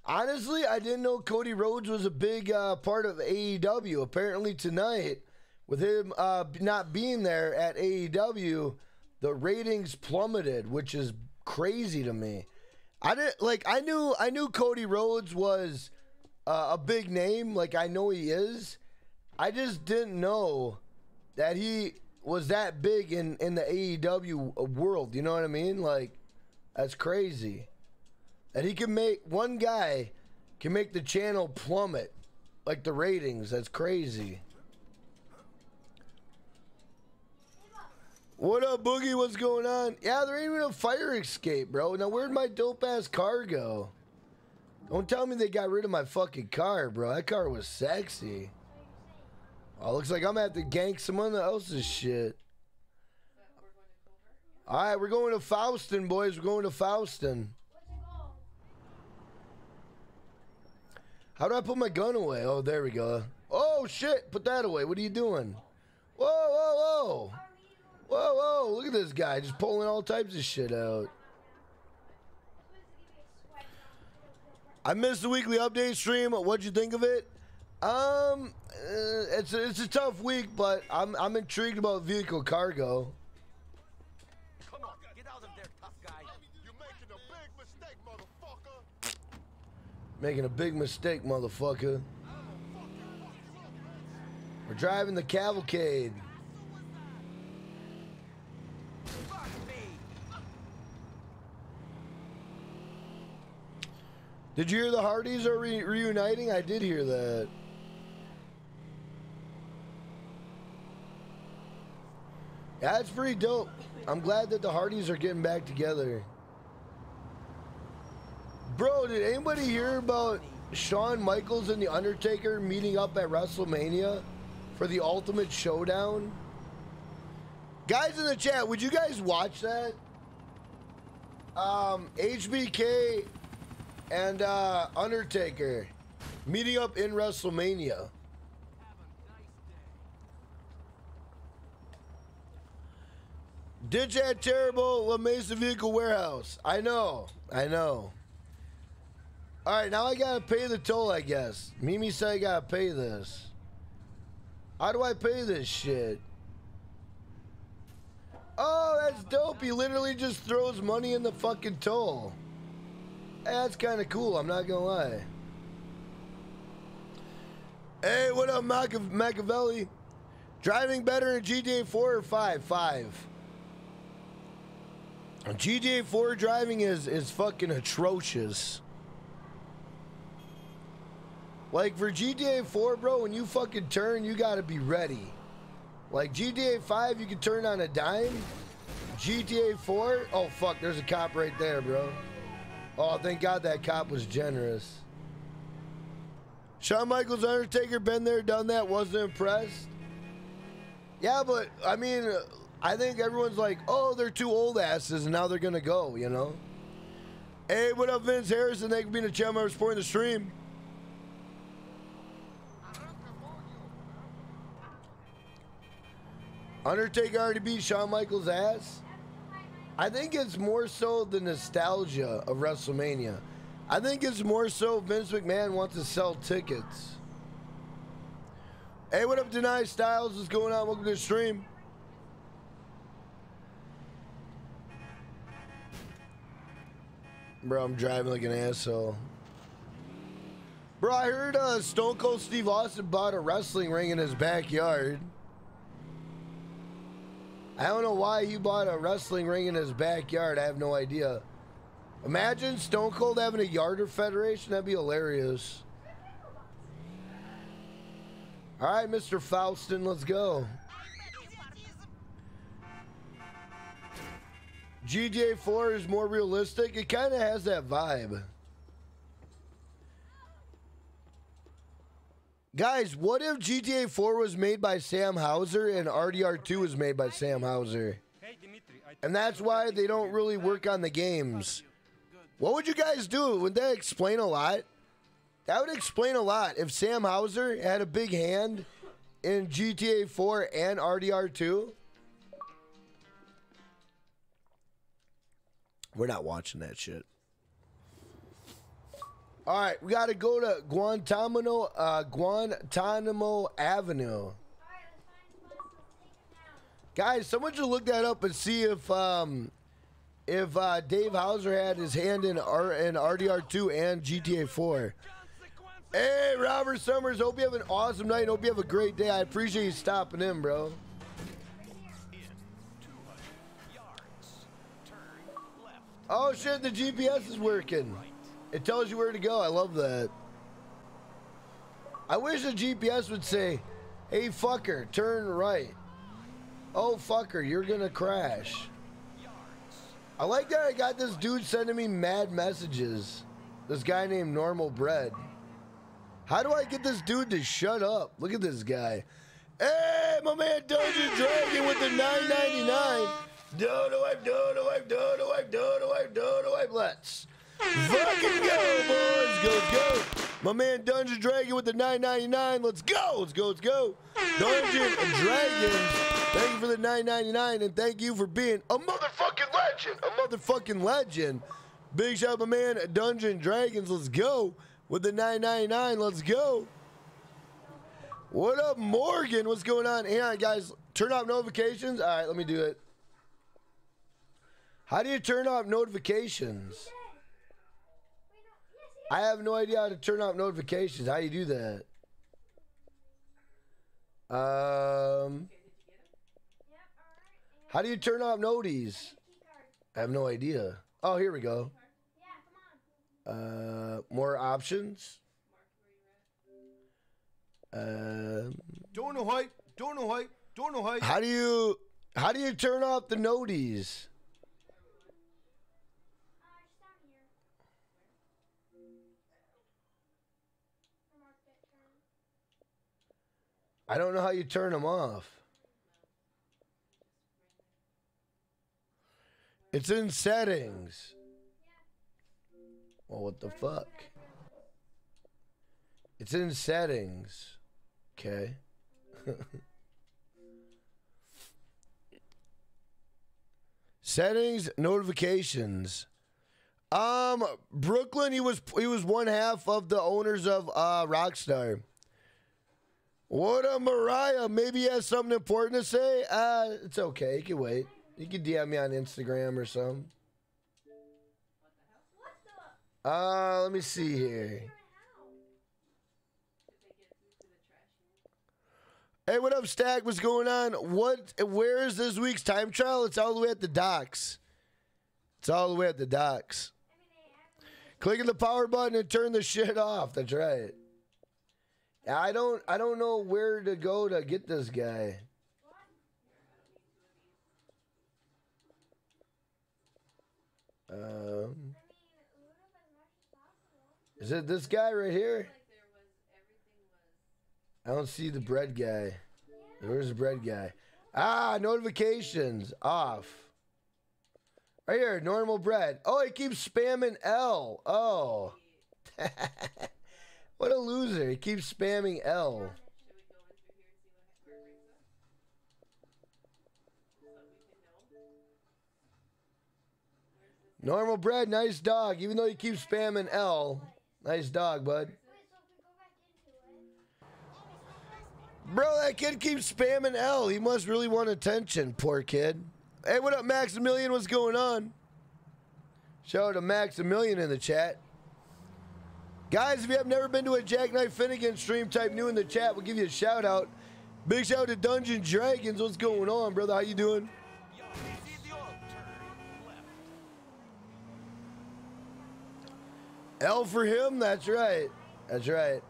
Honestly, I didn't know Cody Rhodes was a big uh, part of AEW. Apparently tonight, with him uh, not being there at AEW, the ratings plummeted, which is crazy to me. I didn't like. I knew. I knew Cody Rhodes was uh, a big name. Like I know he is. I just didn't know that he was that big in in the AEW world. You know what I mean? Like that's crazy. That he can make one guy can make the channel plummet like the ratings. That's crazy. What up, Boogie? What's going on? Yeah, there ain't even a fire escape, bro. Now, where'd my dope ass car go? Don't tell me they got rid of my fucking car, bro. That car was sexy. Oh, looks like I'm gonna have to gank someone else's shit. All right, we're going to Faustin, boys. We're going to Faustin. How do I put my gun away? Oh, there we go. Oh, shit. Put that away. What are you doing? Whoa, whoa, whoa. Whoa, whoa. Look at this guy just pulling all types of shit out. I missed the weekly update stream. What'd you think of it? Um, uh, it's a, it's a tough week, but I'm I'm intrigued about vehicle cargo. Making a big mistake, motherfucker. Making a big mistake, motherfucker. We're driving the cavalcade. Did you hear the Hardys are re- reuniting? I did hear that. It's pretty dope. I'm glad that the Hardys are getting back together. Bro, did anybody hear about Shawn Michaels and The Undertaker meeting up at WrestleMania for the Ultimate Showdown? Guys in the chat, would you guys watch that? Um, HBK and uh, Undertaker meeting up in WrestleMania. Ditch that terrible La Mesa Vehicle Warehouse. I know. I know. All right, now I gotta pay the toll, I guess. Mimi said I gotta pay this. How do I pay this shit? Oh, that's dope. He literally just throws money in the fucking toll. Hey, that's kind of cool. I'm not gonna lie. Hey, what up, Machi- Machiavelli? Driving better in GTA 4 or 5? 5. GTA 4 driving is is fucking atrocious. Like for GTA 4, bro, when you fucking turn, you gotta be ready. Like GTA 5, you can turn on a dime. GTA 4, oh fuck, there's a cop right there, bro. Oh, thank God that cop was generous. Shawn Michaels, Undertaker, been there, done that, wasn't impressed. Yeah, but I mean, I think everyone's like, oh, they're two old asses, and now they're gonna go, you know. Hey, what up, Vince Harrison? Thank you for being a channel member supporting the stream. Undertaker already beat Shawn Michaels' ass. I think it's more so the nostalgia of WrestleMania. I think it's more so Vince McMahon wants to sell tickets. Hey, what up, Deny Styles? What's going on? Welcome to the stream. Bro, I'm driving like an asshole. Bro, I heard uh, Stone Cold Steve Austin bought a wrestling ring in his backyard. I don't know why he bought a wrestling ring in his backyard. I have no idea. Imagine Stone Cold having a yarder federation. That'd be hilarious. All right, Mr. Faustin, let's go. GTA 4 is more realistic. It kind of has that vibe. Guys, what if GTA 4 was made by Sam Houser and RDR2 was made by Sam Houser? And that's why they don't really work on the games. What would you guys do? Would that explain a lot? That would explain a lot if Sam Houser had a big hand in GTA 4 and RDR2. We're not watching that shit. All right, we got to go to Guantanamo, uh, Guantanamo Avenue. Guys, someone should look that up and see if um, if uh, Dave Houser had his hand in R in RDR2 and GTA 4. Hey, Robert Summers, hope you have an awesome night. Hope you have a great day. I appreciate you stopping in, bro. Oh shit, the GPS is working. It tells you where to go. I love that. I wish the GPS would say, hey fucker, turn right. Oh fucker, you're gonna crash. I like that I got this dude sending me mad messages. This guy named Normal Bread. How do I get this dude to shut up? Look at this guy. Hey, my man Dungeon Dragon with the 999. Dodo wipe, dodo wipe, dodo wipe, dodo wipe, dodo wipe. Let's fucking go, boys. Go, go. My man Dungeon Dragon with the 999. Let's go. Let's go. Let's go. Dungeon Dragons. Thank you for the 999 and thank you for being a motherfucking legend. A motherfucking legend. Big shout out my man Dungeon Dragons. Let's go. With the 999. Let's go. What up, Morgan? What's going on? Hang on, guys. Turn off notifications. All right, let me do it. How do you turn off notifications? I have no idea how to turn off notifications. How do you do that? Um, how do you turn off noties? I have no idea. Oh, here we go. Uh, more options. Um, Don't know hype. Don't know hype. Don't know hype. how do you how do you turn off the noties? Uh, just down here. I marked it, turn. I don't know how you turn them off. It's in settings. Well, what the fuck? It's in settings. Okay. settings, notifications. Um, Brooklyn. He was he was one half of the owners of uh, Rockstar. What up, Mariah? Maybe he has something important to say. Uh, it's okay. You can wait. You can DM me on Instagram or something. What the? Uh, let me see here. Hey, what up, Stack? What's going on? What? Where is this week's time trial? It's all the way at the docks. It's all the way at the docks. Clicking the power button and turn the shit off. That's right. I don't. I don't know where to go to get this guy. Um, is it this guy right here? I don't see the bread guy. Where's the bread guy? Ah, notifications off. Right here, normal bread. Oh, he keeps spamming L. Oh. what a loser. He keeps spamming L. Normal bread, nice dog. Even though he keeps spamming L. Nice dog, bud. Bro, that kid keeps spamming L. He must really want attention, poor kid. Hey, what up, Maximilian? What's going on? Shout out to Maximilian in the chat. Guys, if you have never been to a Jackknife Finnegan stream, type new in the chat. We'll give you a shout out. Big shout out to Dungeon Dragons. What's going on, brother? How you doing? L for him. That's right. That's right.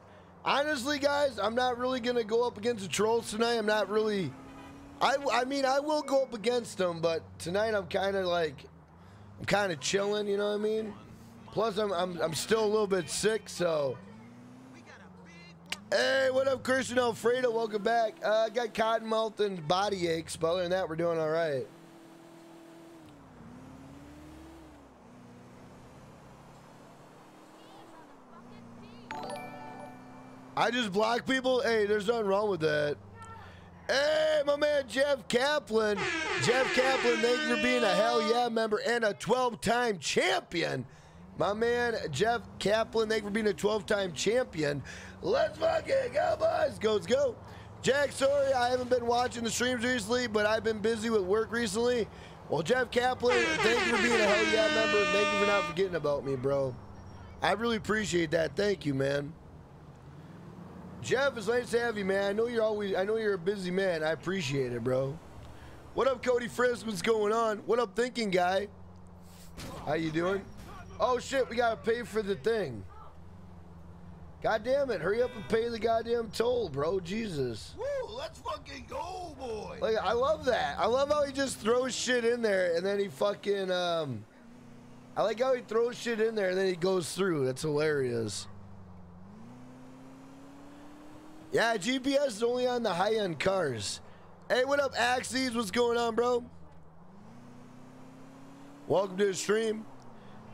Honestly, guys, I'm not really gonna go up against the trolls tonight. I'm not really. I, I mean, I will go up against them, but tonight I'm kind of like, I'm kind of chilling. You know what I mean? Plus, I'm, I'm I'm still a little bit sick, so. Hey, what up, Christian Alfredo? Welcome back. Uh, I got cotton mouth and body aches, but other than that, we're doing all right. I just block people. Hey, there's nothing wrong with that. Hey, my man Jeff Kaplan. Jeff Kaplan, thank you for being a hell yeah member and a 12 time champion. My man Jeff Kaplan, thank you for being a 12 time champion. Let's fucking go, boys. Go, let's go. Jack, sorry I haven't been watching the streams recently, but I've been busy with work recently. Well, Jeff Kaplan, thank you for being a hell yeah member. Thank you for not forgetting about me, bro. I really appreciate that. Thank you, man. Jeff, it's nice to have you, man. I know you're always. I know you're a busy man. I appreciate it, bro. What up, Cody Frisk? What's going on? What up, thinking guy? How you doing? Oh shit, we gotta pay for the thing. God damn it! Hurry up and pay the goddamn toll, bro. Jesus. Woo, let's fucking go, boy. Like I love that. I love how he just throws shit in there and then he fucking um. I like how he throws shit in there and then he goes through. That's hilarious. Yeah, GPS is only on the high end cars. Hey, what up, Axes? What's going on, bro? Welcome to the stream.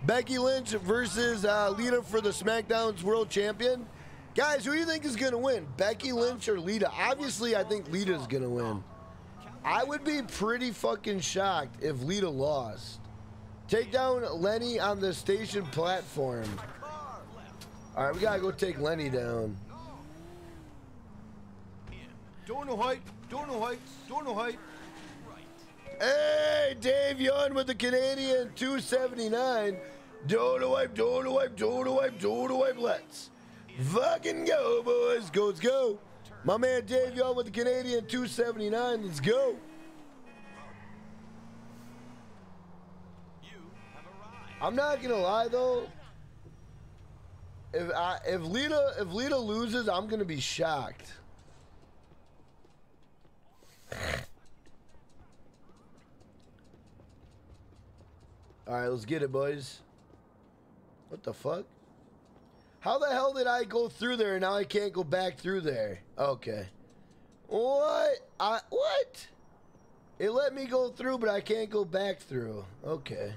Becky Lynch versus uh, Lita for the SmackDown's World Champion. Guys, who do you think is going to win? Becky Lynch or Lita? Obviously, I think Lita's going to win. I would be pretty fucking shocked if Lita lost. Take down Lenny on the station platform. All right, we got to go take Lenny down. Don't know hype. Don't know hype. Don't know hype. Hey, Dave Young with the Canadian 279. Dodo wipe, dodo wipe, dodo wipe, dodo wipe. Let's fucking go, boys. Go, let's go. My man Dave Young with the Canadian 279. Let's go. I'm not gonna lie though. If I if Lita if Lita loses, I'm gonna be shocked. All right, let's get it, boys. What the fuck? How the hell did I go through there and now I can't go back through there? Okay. What? I what? It let me go through, but I can't go back through. Okay.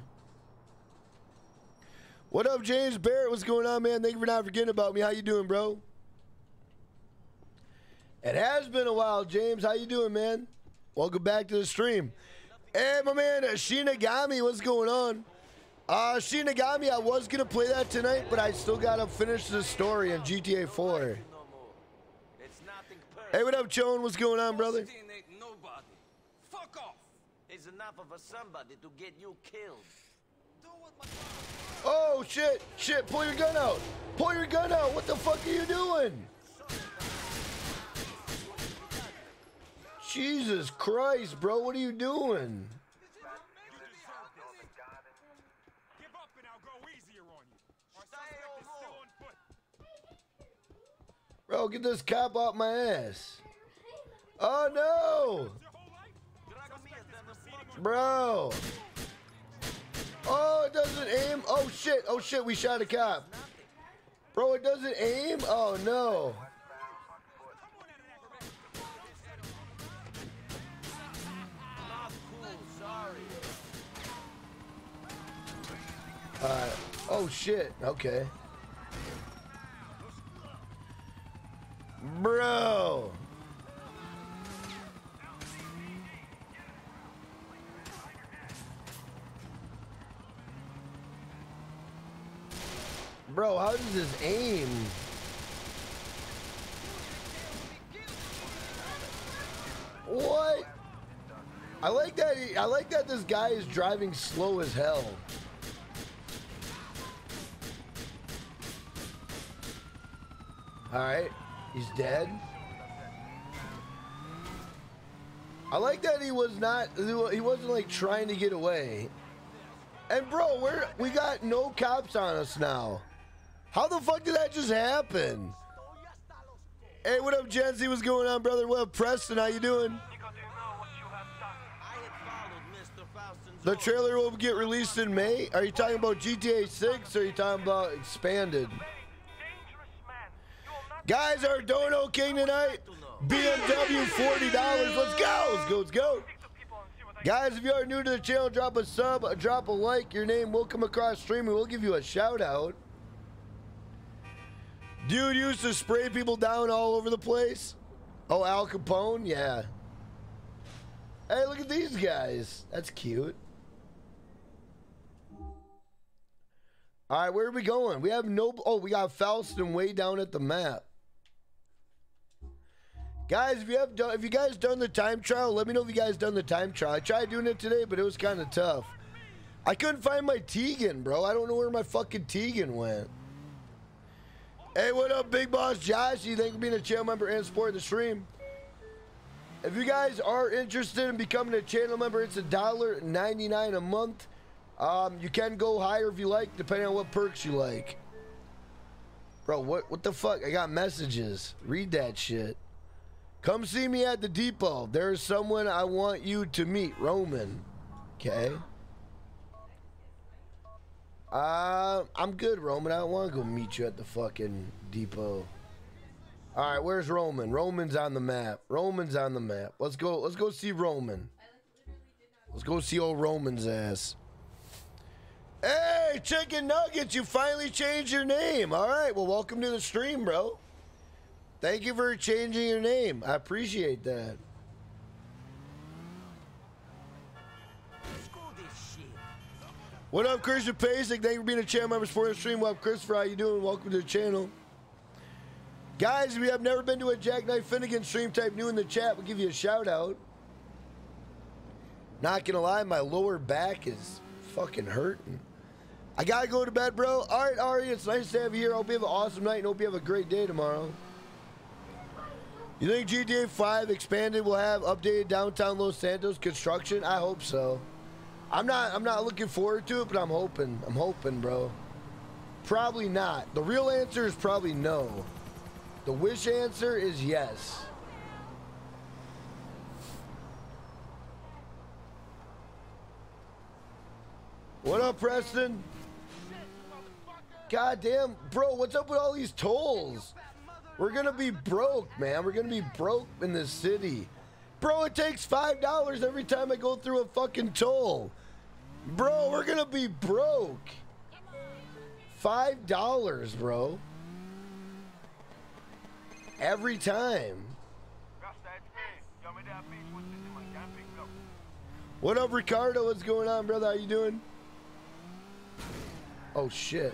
What up, James Barrett? What's going on, man? Thank you for not forgetting about me. How you doing, bro? It has been a while, James. How you doing, man? Welcome back to the stream. Hey, my man, Shinigami, what's going on? Uh, Shinigami, I was gonna play that tonight, but I still gotta finish the story in GTA 4. No more. It's nothing personal. Hey, what up, Joan? What's going on, brother? Faustin ain't nobody. Fuck off. It's enough of a somebody to get you killed. Do what my Oh shit! Shit! Pull your gun out! Pull your gun out! What the fuck are you doing? Jesus Christ, bro! What are you doing? Give up and I'll go easier on you. Our Stay suspect is on still hold. on foot. Bro, get this cop off my ass! Oh no! Your whole life? Dragomir done the fuck. Bro! Oh, it doesn't aim! Oh shit! Oh shit! We shot a cop! Bro, it doesn't aim? Oh no! Uh, oh shit. Okay. Bro. Bro, how does this aim? What? I like that. I like that this guy is driving slow as hell. All right, he's dead. I like that he was not. He wasn't like trying to get away. And bro, we're we got no cops on us now. How the fuck did that just happen? Hey, what up, Jency? What's going on, brother? What up, Preston? How you doing? The trailer will get released in May. Are you talking about GTA 6 or are you talking about expanded? Guys, are doing okay tonight. BMW $40. Let's go. Let's go. Let's go. Guys, if you are new to the channel, drop a sub, drop a like. Your name will come across stream and we'll give you a shout out. Dude used to spray people down all over the place. Oh, Al Capone? Yeah. Hey, look at these guys. That's cute. All right, where are we going? We have no. Oh, we got Faustin way down at the map. Guys, if you have done, if you guys done the time trial, let me know if you guys done the time trial. I tried doing it today, but it was kind of tough. I couldn't find my Tegan, bro. I don't know where my fucking Tegan went. Hey, what up, Big Boss Josh? You for being a channel member and supporting the stream. If you guys are interested in becoming a channel member, it's a dollar ninety nine a month. Um, you can go higher if you like, depending on what perks you like. Bro, what what the fuck? I got messages. Read that shit. Come see me at the depot. There is someone I want you to meet, Roman. Okay. Uh, I'm good, Roman. I don't want to go meet you at the fucking depot. All right, where's Roman? Roman's on the map. Roman's on the map. Let's go. Let's go see Roman. Let's go see old Roman's ass. Hey, Chicken Nuggets, you finally changed your name. All right, well, welcome to the stream, bro. Thank you for changing your name. I appreciate that. What up, Christian Pasek? Thank you for being a channel member for the stream. What up, Christopher? How you doing? Welcome to the channel. Guys, if you have never been to a Jackknife Finnegan stream, type new in the chat. We'll give you a shout out. Not gonna lie, my lower back is fucking hurting. I gotta go to bed, bro. All right, Ari, it's nice to have you here. Hope you have an awesome night and hope you have a great day tomorrow. You think GTA 5 expanded will have updated downtown Los Santos construction? I hope so. I'm not I'm not looking forward to it, but I'm hoping. I'm hoping, bro. Probably not. The real answer is probably no. The wish answer is yes. What up, Preston? God damn, bro, what's up with all these tolls? We're gonna be broke, man. We're gonna be broke in this city. Bro, it takes $5 every time I go through a fucking toll. Bro, we're gonna be broke. $5, bro. Every time. What up, Ricardo? What's going on, brother? How you doing? Oh shit.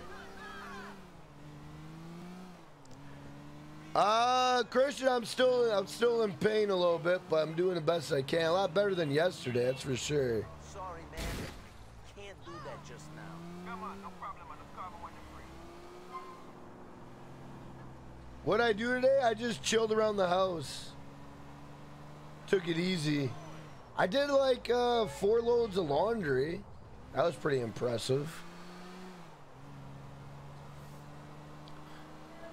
Uh, Christian, I'm still I'm still in pain a little bit, but I'm doing the best I can. A lot better than yesterday, that's for sure. Sorry, man. Can't do that just now. Come on, no problem, man. Just call when you're free. What I do today, I just chilled around the house. Took it easy. I did like uh, four loads of laundry. That was pretty impressive.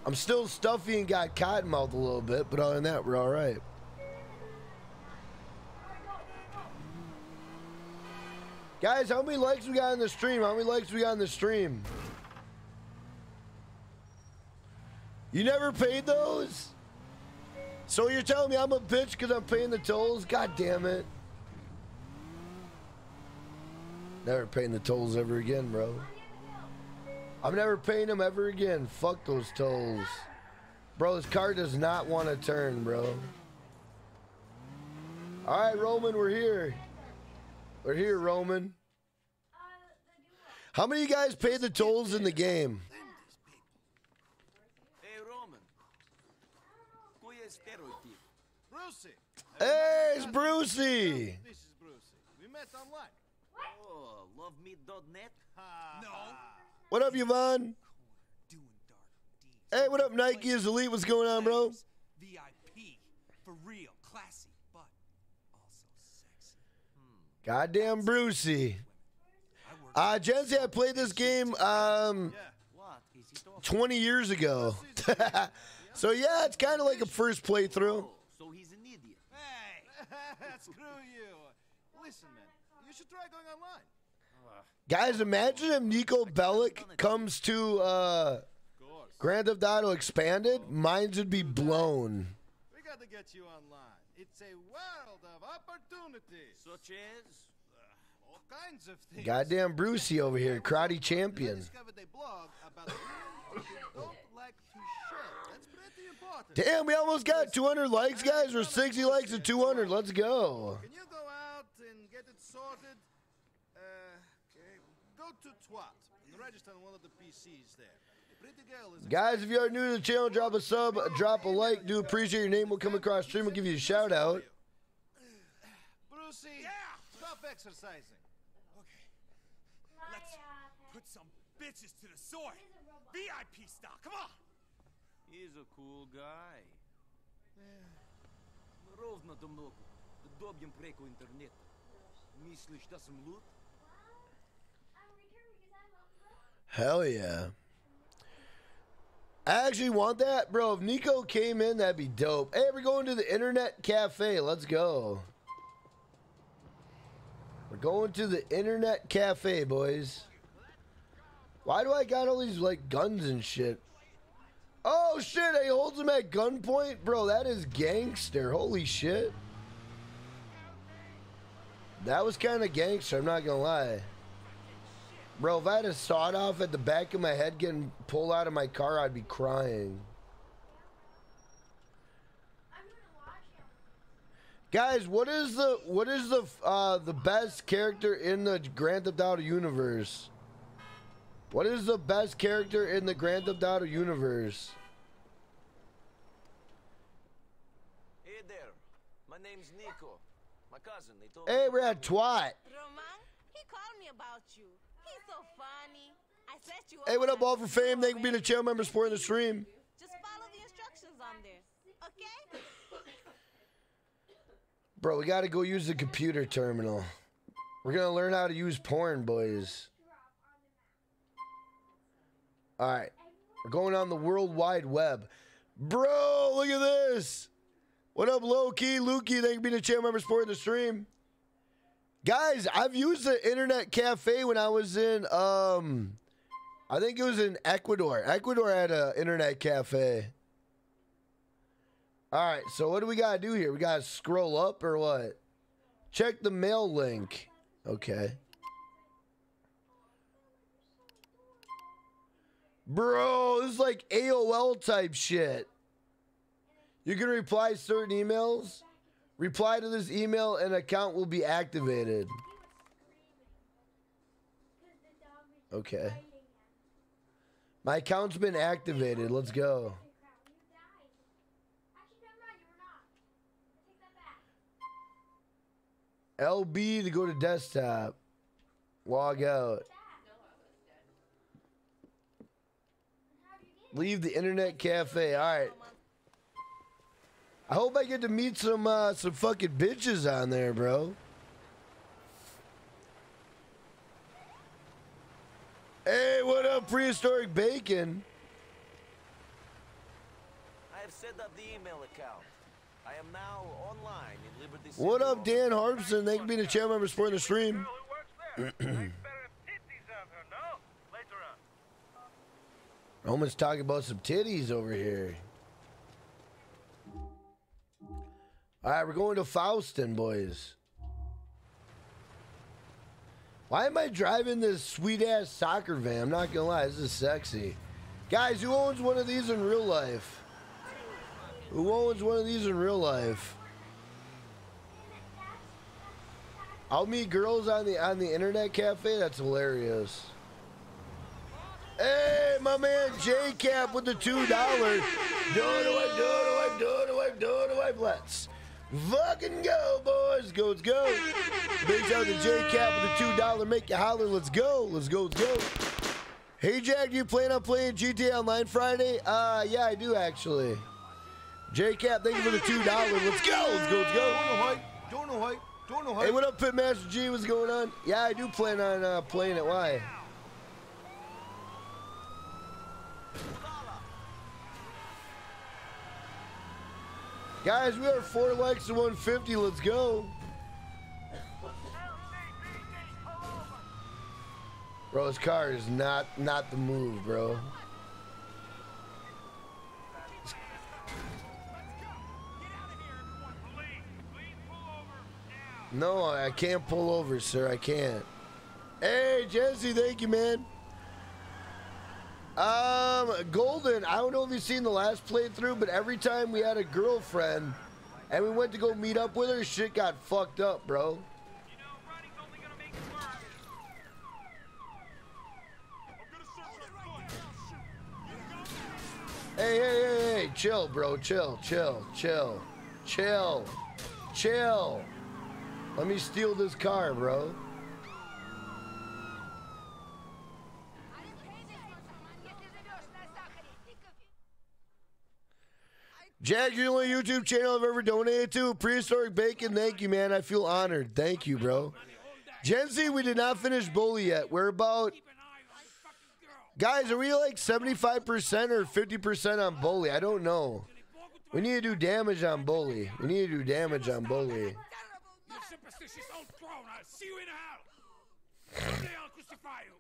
I'm still stuffy and got cotton mouth a little bit, but other than that, we're all right. Guys, how many likes we got on the stream? How many likes we got on the stream? You never paid those? So you're telling me I'm a bitch because I'm paying the tolls? God damn it. Never paying the tolls ever again, bro. I'm never paying them ever again. Fuck those tolls. Bro, this car does not want to turn, bro. All right, Roman, we're here. We're here, Roman. How many of you guys paid the tolls in the game? Hey, Roman. Who is stereotype? Brucey. Hey, it's Brucey. This is Brucey. We met online. Oh, lovemeat.net? What up, Yvonne? Hey, what up, Nike is Elite? What's going on, bro? VIP, for real, classy, but also sexy. Goddamn Brucey. Uh, Jensi, I played this game um, Yeah. What is he talking 20 years ago. so, yeah, it's kind of like a first playthrough. So he's an idiot. Hey. Screw you. Listen, man. You should try going online. Guys, imagine if Niko Bellic comes to uh, Grand Theft Auto Expanded. Minds would be blown. We got to get you online. It's a world of opportunities. Such as? All kinds of things. Goddamn Brucey over here, karate champion. discovered a blog about things you don't like to share. That's pretty important. Damn, we almost got 200 likes, guys. We're 60 likes to 200. Let's go. Can you go out and get it sorted? Guys, if you are new to the channel, drop a sub, drop a like. Do appreciate your name will come across stream. We'll give you a shout out. Brucey, stop exercising. Okay, let's put some bitches to the sword. VIP style, come on. He's a cool guy. Ровно то много. Добьем преку интернет. Myslíš, da съм луд? Hell yeah. I actually want that. Bro, if Niko came in, that'd be dope. Hey, we're going to the internet cafe. Let's go. We're going to the internet cafe, boys. Why do I got all these like guns and shit? Oh shit, he holds him at gunpoint? Bro, that is gangster. Holy shit. That was kind of gangster, I'm not gonna lie. Bro, if I had a sawed off at the back of my head getting pulled out of my car, I'd be crying. Guys, what is the what is the uh, the best character in the Grand Theft Auto universe? What is the best character in the Grand Theft Auto universe? Hey there. My name's Niko. My cousin, they told Hey, me. we're at twat. Roman, he called me about you. So funny. I set you up. Hey, what up, all for fame? Thank you for being a channel member, supporting the stream. Just follow the instructions on there. Okay? Bro, we gotta go use the computer terminal. We're gonna learn how to use porn, boys. All right. We're going on the World Wide Web. Bro, look at this. What up, low key, Lukey? Thank you for being a channel member supporting the stream. Guys, I've used the internet cafe when I was in um I think it was in Ecuador. Ecuador had an internet cafe. All right, so what do we gotta do here? We gotta scroll up or what? Check the mail link. Okay. Bro, this is like AOL type shit. You can reply certain emails. Reply to this email and account will be activated. Okay. My account's been activated. Let's go. LB to go to desktop. Log out. Leave the internet cafe. All right. I hope I get to meet some uh, some fucking bitches on there, bro. Hey, what up, prehistoric bacon? I have set up the email account. I am now online in Liberty City. What up, Dan Harpson? Thank you for being a channel member supporting the stream. Roman's talking about some titties over here. All right, we're going to Faustin, boys. Why am I driving this sweet ass soccer van? I'm not gonna lie, this is sexy. Guys, who owns one of these in real life? Who owns one of these in real life? I'll meet girls on the on the internet cafe. That's hilarious. Hey, my man J Cap with the two dollar. Do it, do it, do it, do it, do it, do. Let's fucking go, boys. Go, let's go. Big shout out to J Cap with the two dollar. Make you holler. Let's go. Let's go. Let's go. Hey Jack, do you plan on playing GTA Online Friday? Uh, yeah, I do actually. J Cap, thank you for the two dollar. Let's go. Let's go. Let's go. Don't know why. Don't know hype. Don't know hype. Hey, what up, Pitmaster G? What's going on? Yeah, I do plan on uh, playing it. Why? Guys, we are four likes to 150. Let's go. Bro, his car is not not the move, bro. No, I can't pull over, sir. I can't. Hey, Jesse, thank you, man. Um, Golden, I don't know if you've seen the last playthrough, but every time we had a girlfriend and we went to go meet up with her, shit got fucked up, bro. Hey, hey, hey, hey, chill, bro. Chill, chill, chill, chill, chill. Let me steal this car, bro. Jack, you're the only YouTube channel I've ever donated to. Prehistoric Bacon, thank you, man. I feel honored. Thank you, bro. Gen Z, we did not finish Bully yet. We're about. Guys, are we like 75% or 50% on Bully? I don't know. We need to do damage on Bully. We need to do damage on Bully. You superstitious old crone. I'll see you in hell. Someday I'll crucify you.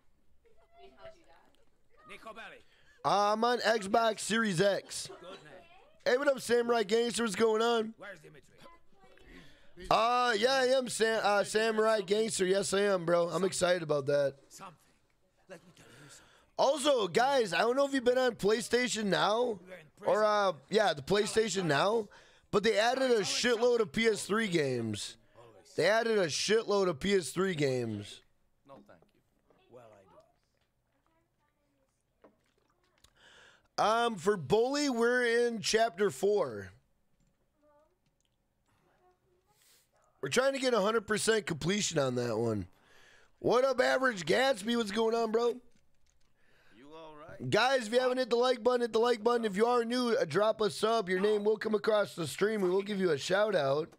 Nico Belly. Uh, I'm on Xbox Series X. Hey, what up, Samurai Gangster? What's going on? Where's? Uh, yeah, I am Sam, uh, Samurai Gangster. Yes, I am, bro. I'm excited about that. Something. Let me tell you something. Also, guys, I don't know if you've been on PlayStation Now or uh, yeah, the PlayStation Now, but they added a shitload of PS3 games. They added a shitload of PS3 games. No, thank you. Well, I do. Um, for Bully, we're in chapter four. We're trying to get 100% completion on that one. What up, Average Gatsby? What's going on, bro? You all right? Guys, if you haven't hit the like button, hit the like button. If you are new, uh, drop a sub. Your name will come across the stream. We will give you a shout out.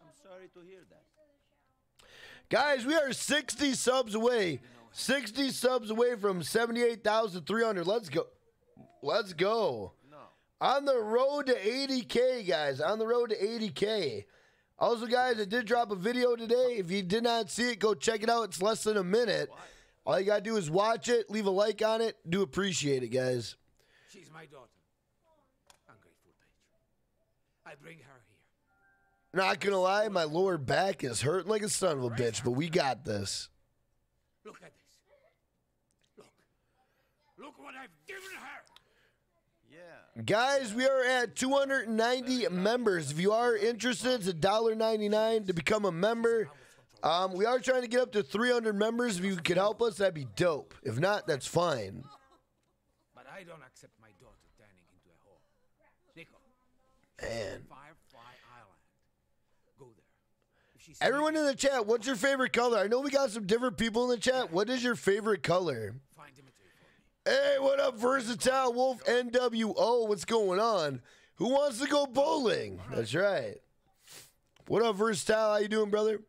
I'm sorry to hear that. Guys, we are 60 subs away. 60 subs away from 78,300. Let's go. Let's go. No. On the road to 80K, guys. On the road to 80K. Also, guys, I did drop a video today. If you did not see it, go check it out. It's less than a minute. All you got to do is watch it, leave a like on it. Do appreciate it, guys. She's my daughter. Ungrateful bitch. I bring her here. Not going to lie, my lower back is hurting like a son of a bitch, but we got this. Look at this. Look. Look what I've given her. Yeah. Guys, we are at 290 members. If you are interested, it's $1.99 to become a member. Um, we are trying to get up to 300 members. If you could help us, that'd be dope. If not, that's fine. But I don't accept my daughter turning into a whore. Niko, Man. Firefly Island. Go there. If she's Everyone in the chat, what's your favorite color? I know we got some different people in the chat. What is your favorite color? find Dimitri for me. Hey, what up, Versatile Wolf NWO? What's going on? Who wants to go bowling? That's right. What up, Versatile? How you doing, brother?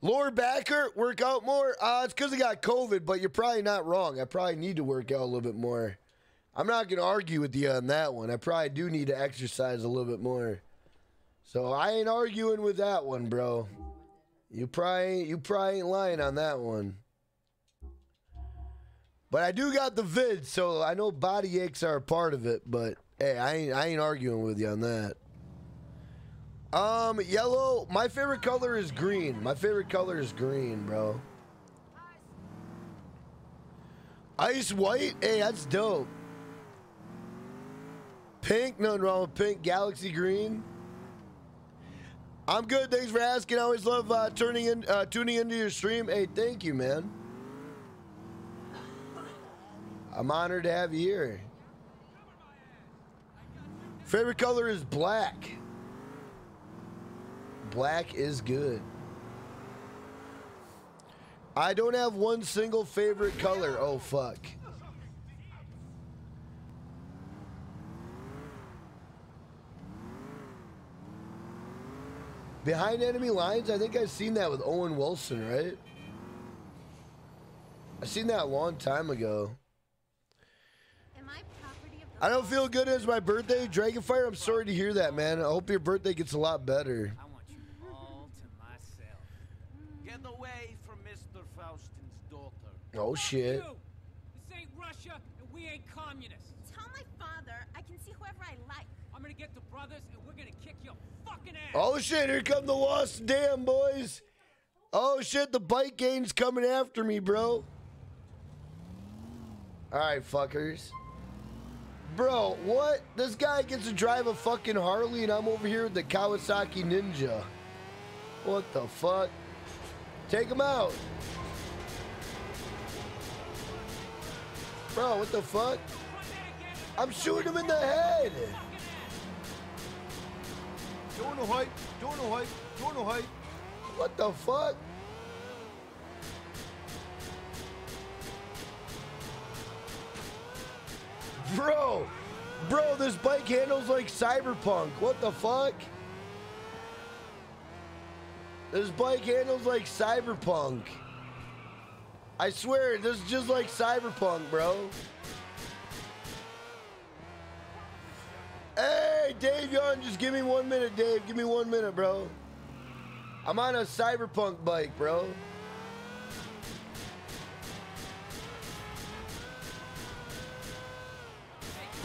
Lower backer, work out more? Uh, it's because I got COVID, but you're probably not wrong. I probably need to work out a little bit more. I'm not going to argue with you on that one. I probably do need to exercise a little bit more. So I ain't arguing with that one, bro. You probably you probably ain't lying on that one. But I do got the vid, so I know body aches are a part of it. But hey, I ain't I ain't arguing with you on that. Um, yellow. My favorite color is green. My favorite color is green, bro. Ice white. Hey, that's dope. Pink. Nothing wrong with pink. Galaxy green. I'm good. Thanks for asking. I always love uh, turning in, uh, tuning into your stream. Hey, thank you, man. I'm honored to have you here. Favorite color is black. Black is good. I don't have one single favorite color. Oh, fuck. Behind enemy lines, I think I've seen that with Owen Wilson, right? I seen that a long time ago. Am I property of the I don't feel good as my birthday, Dragonfire. I'm sorry to hear that, man. I hope your birthday gets a lot better. I want you all to myself. Get away from Mr. Faustin's daughter. Oh shit. This ain't Russia, and we ain't communists. Tell my father I can see whoever I like. I'm gonna get the brothers, and we're gonna kick your fucking ass. Oh shit, here come the lost dam, boys. Oh shit, the bike gang's coming after me, bro. Alright, fuckers. Bro, what? This guy gets to drive a fucking Harley and I'm over here with the Kawasaki Ninja. What the fuck? Take him out. Bro, what the fuck? I'm shooting him in the head. Don't know hype. Don't know hype. Don't know hype. What the fuck? Bro, bro, this bike handles like cyberpunk. What the fuck? This bike handles like cyberpunk. I swear, this is just like cyberpunk, bro. Hey, Dave Young, just give me one minute, Dave. Give me one minute, bro. I'm on a cyberpunk bike, bro.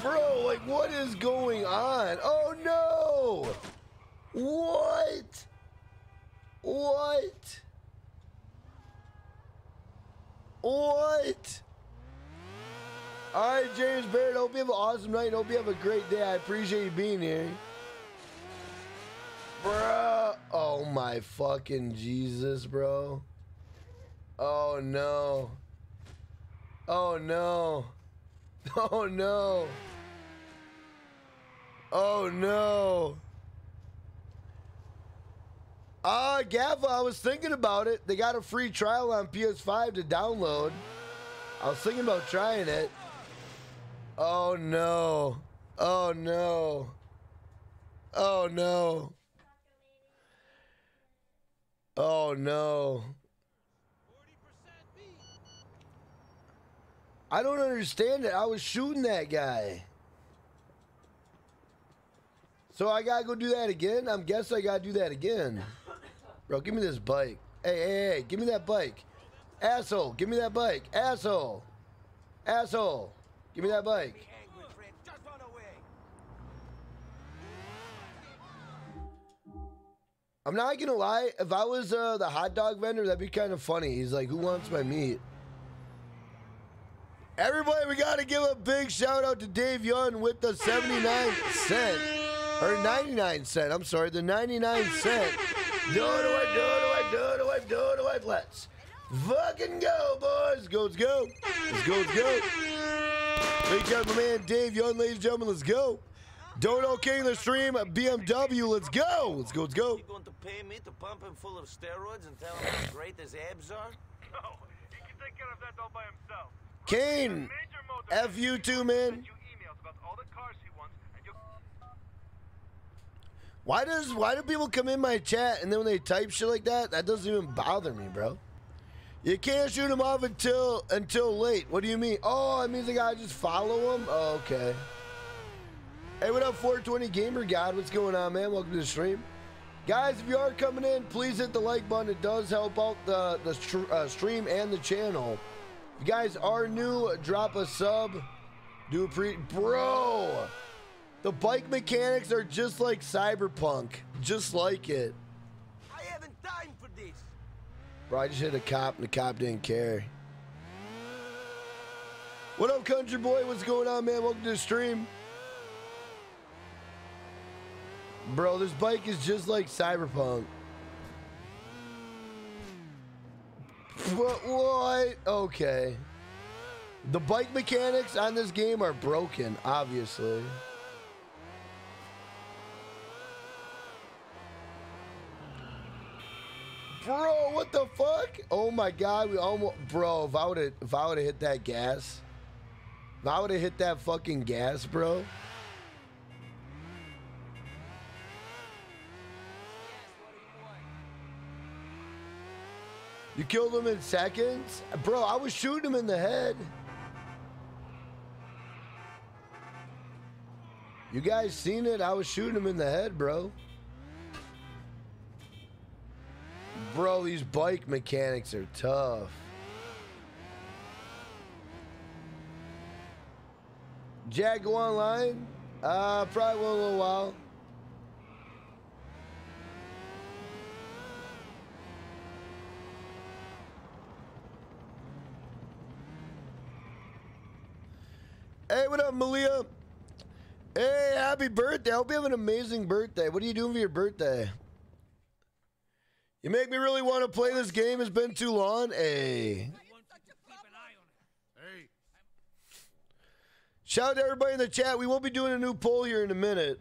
Bro, like, what is going on? Oh no! What? What? What? All right, James Barrett. Hope you have an awesome night. Hope you have a great day. I appreciate you being here. Bro. Oh my fucking Jesus, bro. Oh no. Oh no. Oh no. Oh no. Uh, Gava, I was thinking about it. They got a free trial on PS5 to download. I was thinking about trying it. Oh no. Oh no. Oh no. Oh no. I don't understand it. I was shooting that guy. So I gotta go do that again? I'm guessing I gotta do that again. Bro, give me this bike. Hey, hey, hey, give me that bike. Asshole, give me that bike. Asshole. Asshole. Give me that bike. I'm not gonna lie. If I was uh, the hot dog vendor, that'd be kind of funny. He's like, "Who wants my meat?" Everybody, we gotta give a big shout out to Dave Young with the 79 cent or 99 cent. I'm sorry, the 99 cent. Do it away, do it away, do it away, do it away. Let's fucking go, boys. Go, let's go. Let's go, let's go. Ladies and gentlemen, my man Dave Young, ladies and gentlemen, let's go. Dono King the stream, BMW, let's go. Let's go, let's go. You going to pay me to pump him full of steroids and tell him how great his abs are? No, he can take care of that all by himself. Kane, Major motor F you too, man. send you emails about all the cars he wants, and you Why does why do people come in my chat and then when they type shit like that, that doesn't even bother me, bro? You can't shoot him off until until late. What do you mean? Oh, it means I gotta just follow him. Oh, okay. Hey, what up, 420 Gamer God? What's going on, man? Welcome to the stream, guys. If you are coming in, please hit the like button. It does help out the the uh, stream and the channel. If you guys are new, drop a sub. Do a pre, bro. The bike mechanics are just like Cyberpunk, just like it. I haven't time for this. Bro, I just hit a cop and the cop didn't care. What up, country boy? What's going on, man? Welcome to the stream. Bro, this bike is just like Cyberpunk. What? What? Okay. The bike mechanics on this game are broken, obviously. Bro, what the fuck? Oh my god, we almost bro, if I would have if I would have hit that gas. If I would have hit that fucking gas, bro. You killed him in seconds? Bro, I was shooting him in the head. You guys seen it? I was shooting him in the head, bro. Bro, these bike mechanics are tough. Jack, go online? Uh, probably will in a little while. Hey, what up, Malia? Hey, happy birthday. I hope you have an amazing birthday. What are you doing for your birthday? You make me really want to play this game. It's been too long. Hey. Hey, Shout out to everybody in the chat. We will be doing a new poll here in a minute.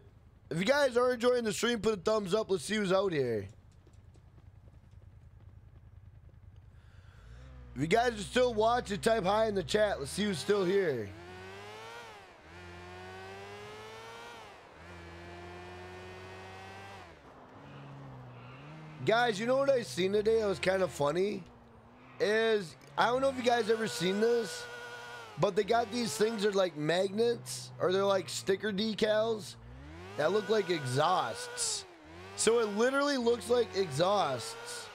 If you guys are enjoying the stream, put a thumbs up. Let's see who's out here. If you guys are still watching, type hi in the chat. Let's see who's still here. Guys, you know what I seen today? It was kind of funny. Is I don't know if you guys ever seen this, but they got these things that are like magnets or they're like sticker decals that look like exhausts. So it literally looks like exhausts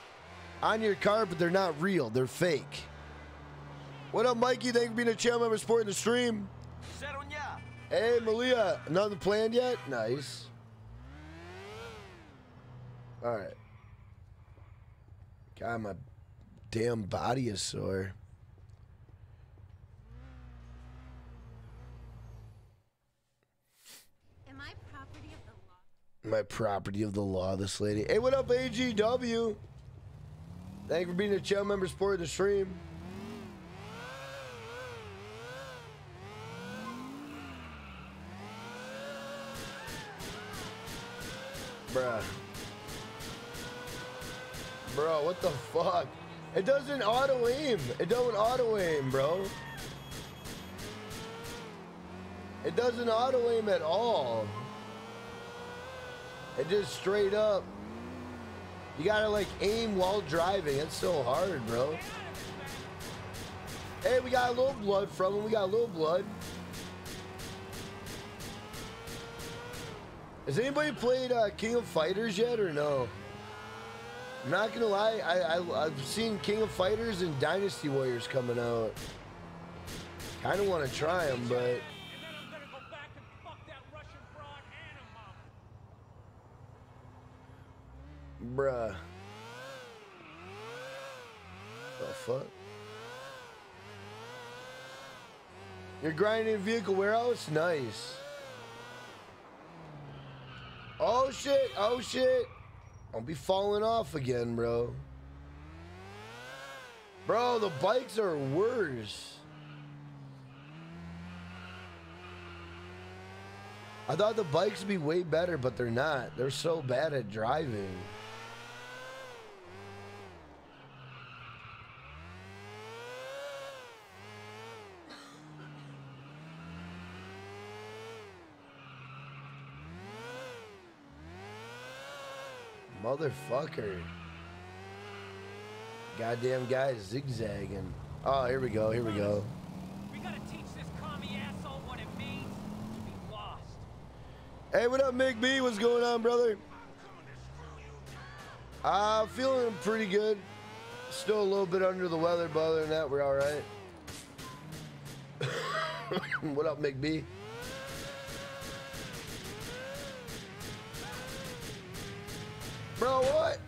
on your car, but they're not real. They're fake. What up, Mikey? Thank you for being a channel member supporting the stream. Hey, Malia. Nothing planned yet? Nice. All right. God, my damn body is sore. Am I property of the law? My property of the law, this lady. Hey, what up, AGW? Thank you for being a channel member supporting the stream. Bruh. Bro, what the fuck? It doesn't auto aim. It doesn't auto aim, bro. It doesn't auto aim at all. It just straight up. You gotta like aim while driving. It's so hard, bro. Hey, we got a little blood from him. We got a little blood. Has anybody played uh, King of Fighters yet or no? I'm not gonna lie, I, I I've seen King of Fighters and Dynasty Warriors coming out. Kind of want to try them, but And then I'm gonna go back and fuck that Russian broad and her mom. bruh, the fuck? You're grinding vehicle warehouse, nice. Oh shit! Oh shit! Don't be falling off again, bro. Bro, the bikes are worse. I thought the bikes would be way better, but they're not. They're so bad at driving. Motherfucker. Goddamn guy zigzagging. Oh, here we go. Here we go. We gotta teach this commie asshole what it means to be lost. Hey, what up, Mick B? What's going on, brother? I'm uh, feeling pretty good. Still a little bit under the weather, but other than that, we're all right. what up, Mick B? Bro, what?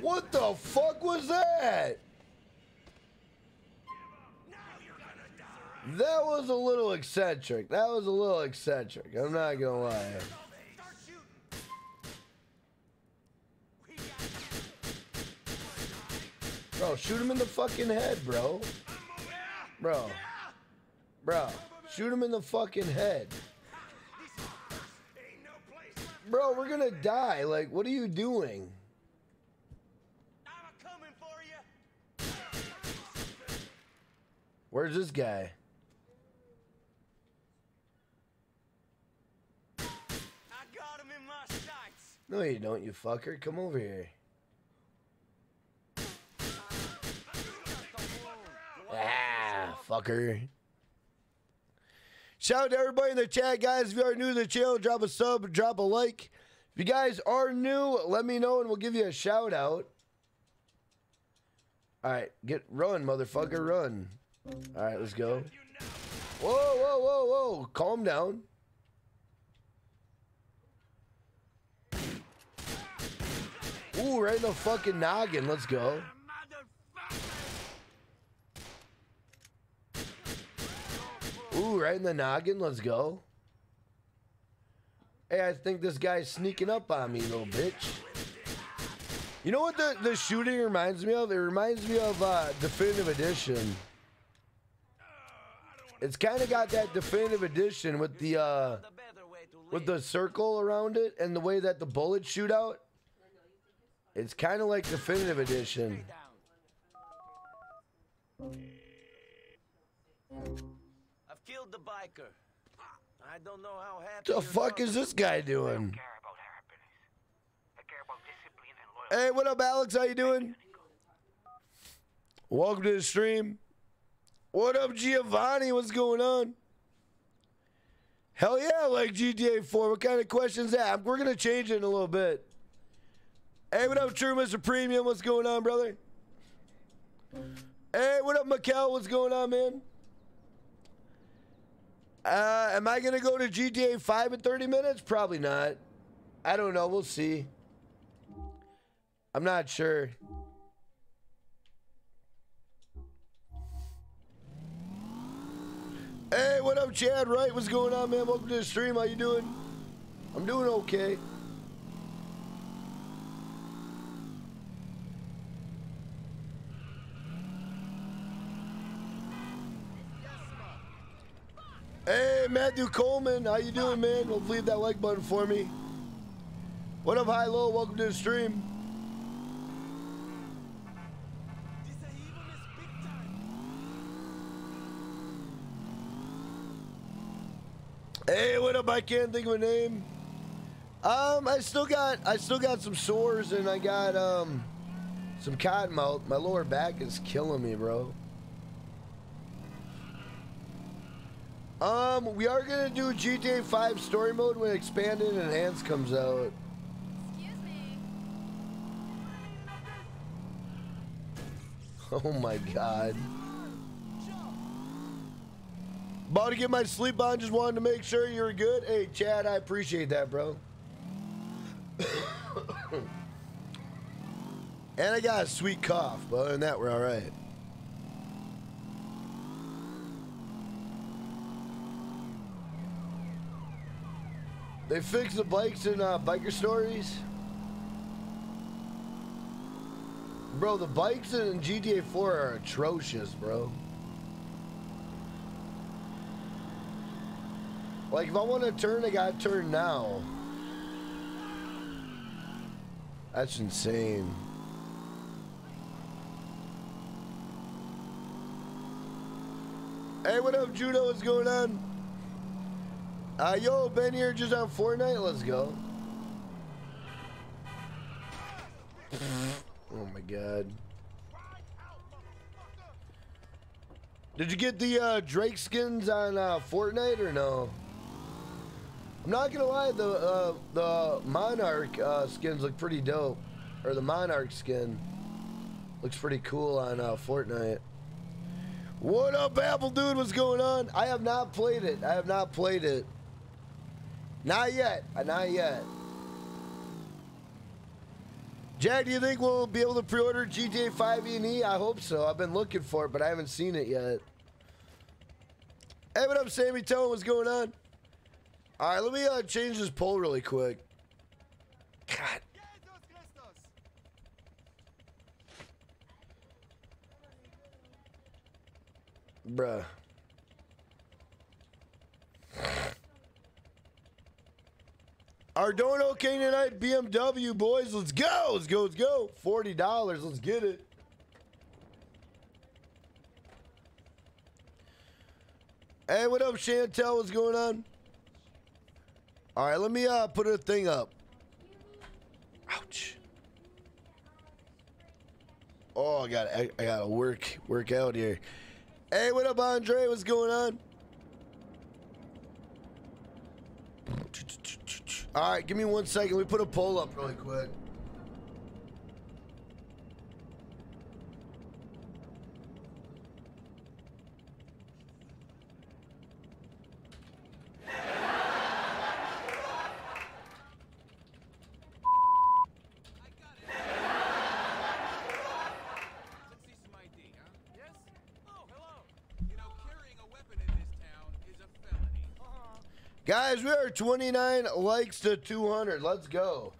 What the fuck was that? That was a little eccentric. That was a little eccentric. I'm not gonna lie. Bro, shoot him in the fucking head, bro. Bro. Bro, shoot him in the fucking head. Bro, we're gonna die. Like, what are you doing? I'm coming for you. Where's this guy? I got him in my sights. No, you don't, you fucker. Come over here. Ah, fucker. Shout out to everybody in the chat, guys. If you are new to the channel, drop a sub, drop a like. If you guys are new, let me know and we'll give you a shout out. All right, get run, motherfucker, run. All right, let's go. Whoa, whoa, whoa, whoa. Calm down. Ooh, right in the fucking noggin. Let's go. Ooh, right in the noggin. Let's go. Hey, I think this guy's sneaking up on me, little bitch. You know what the, the shooting reminds me of? It reminds me of uh, Definitive Edition. It's kind of got that Definitive Edition with the uh, with the circle around it and the way that the bullets shoot out. It's kind of like Definitive Edition. I've killed the biker. I don't know how happy. The fuck is this guy doing? care about happiness. I care about discipline and loyalty. Hey, what up, Alex? How you doing? Welcome to the stream. What up, Giovanni? What's going on? Hell yeah, I like GTA 4. What kind of questions that? We're gonna change it in a little bit. Hey, what up, True Mr. Premium? What's going on, brother? Hey, what up, Mikel? What's going on, man? Uh, am I gonna go to GTA 5 in 30 minutes? Probably not. I don't know. We'll see. I'm not sure. Hey, what up, Chad? Right, what's going on, man? Welcome to the stream. How you doing? I'm doing okay. Hey, Matthew Coleman, how you doing, man? Hopefully, hit that like button for me. What up, High Low? Welcome to the stream. Hey, what up? I can't think of a name. Um, I still got I still got some sores and I got um some cotton mouth. My lower back is killing me, bro. Um, we are gonna do GTA 5 story mode when expanded and enhanced comes out. Excuse me. Oh my god. About to get my sleep on, just wanted to make sure you're good. Hey, Chad, I appreciate that, bro. and I got a sweet cough, but other than that, we're alright. They fixed the bikes in uh, biker stories. Bro, the bikes in GTA 4 are atrocious, bro. Like, if I want to turn, I gotta turn now. That's insane. Hey, what up, Judo? What's going on? Uh, yo, Ben here just on Fortnite. Let's go. Oh my god. Did you get the uh, Drake skins on uh, Fortnite or no? I'm not gonna lie, the uh, the Monarch uh, skins look pretty dope, or the Monarch skin looks pretty cool on uh, Fortnite. What up, Apple dude? What's going on? I have not played it. I have not played it. Not yet. Uh, Not yet. Jack, do you think we'll be able to pre-order GTA 5 E&E? I hope so. I've been looking for it, but I haven't seen it yet. Hey, what up, Sammy? Me what's going on. All right, let me uh, change this poll really quick. God. Bruh. Our doing okay tonight, BMW boys. Let's go. Let's go. Let's go. Forty dollars. Let's get it. Hey, what up, Chantel? What's going on? All right, let me uh put a thing up. Ouch. Oh, I got I, I got to work work out here. Hey, what up, Andre? What's going on? All right, give me one second. Me put a poll up really quick. Let's see some ID, huh? Yes? Oh, hello. You know, carrying a weapon in this town is a felony. Guys, we are 29 likes to 200. Let's go.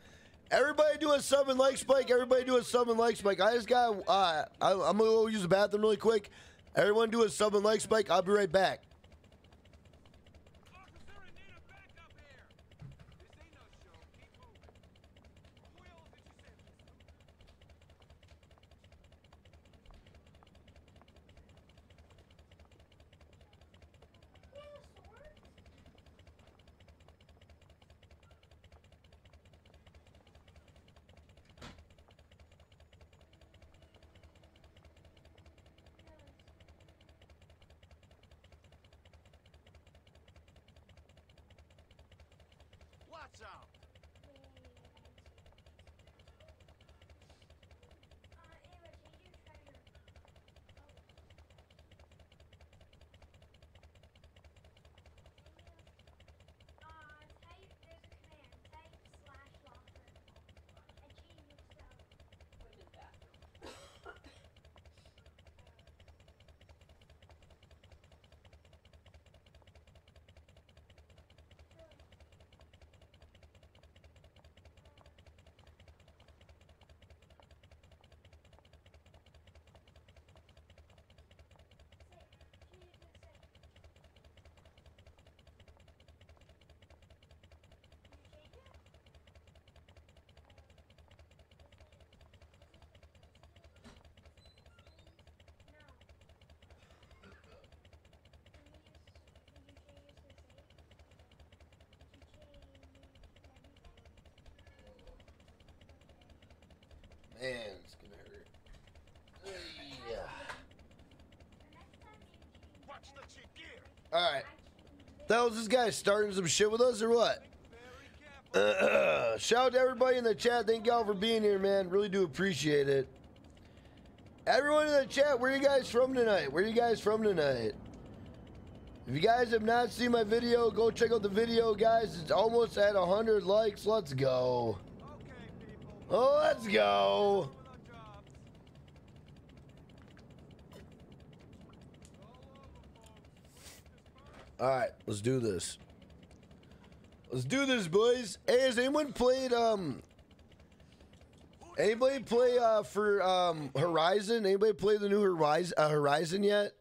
Everybody do a sub and like spike. Everybody do a sub and like spike. I just got, uh, I, I'm going to go use the bathroom really quick. Everyone do a sub and like spike. I'll be right back. Yeah. Watch the cheap gear! All right. The hell's this guy starting some shit with us or what? shout out to everybody in the chat. Thank y'all for being here, man. Really do appreciate it. Everyone in the chat, where you guys from tonight? Where you guys from tonight? If you guys have not seen my video, go check out the video, guys. It's almost at 100 likes. Let's go. Oh, let's go. All right, let's do this. Let's do this, boys. Hey, has anyone played um? Anybody play uh for um Horizon? Anybody play the new Horizon uh, Horizon yet?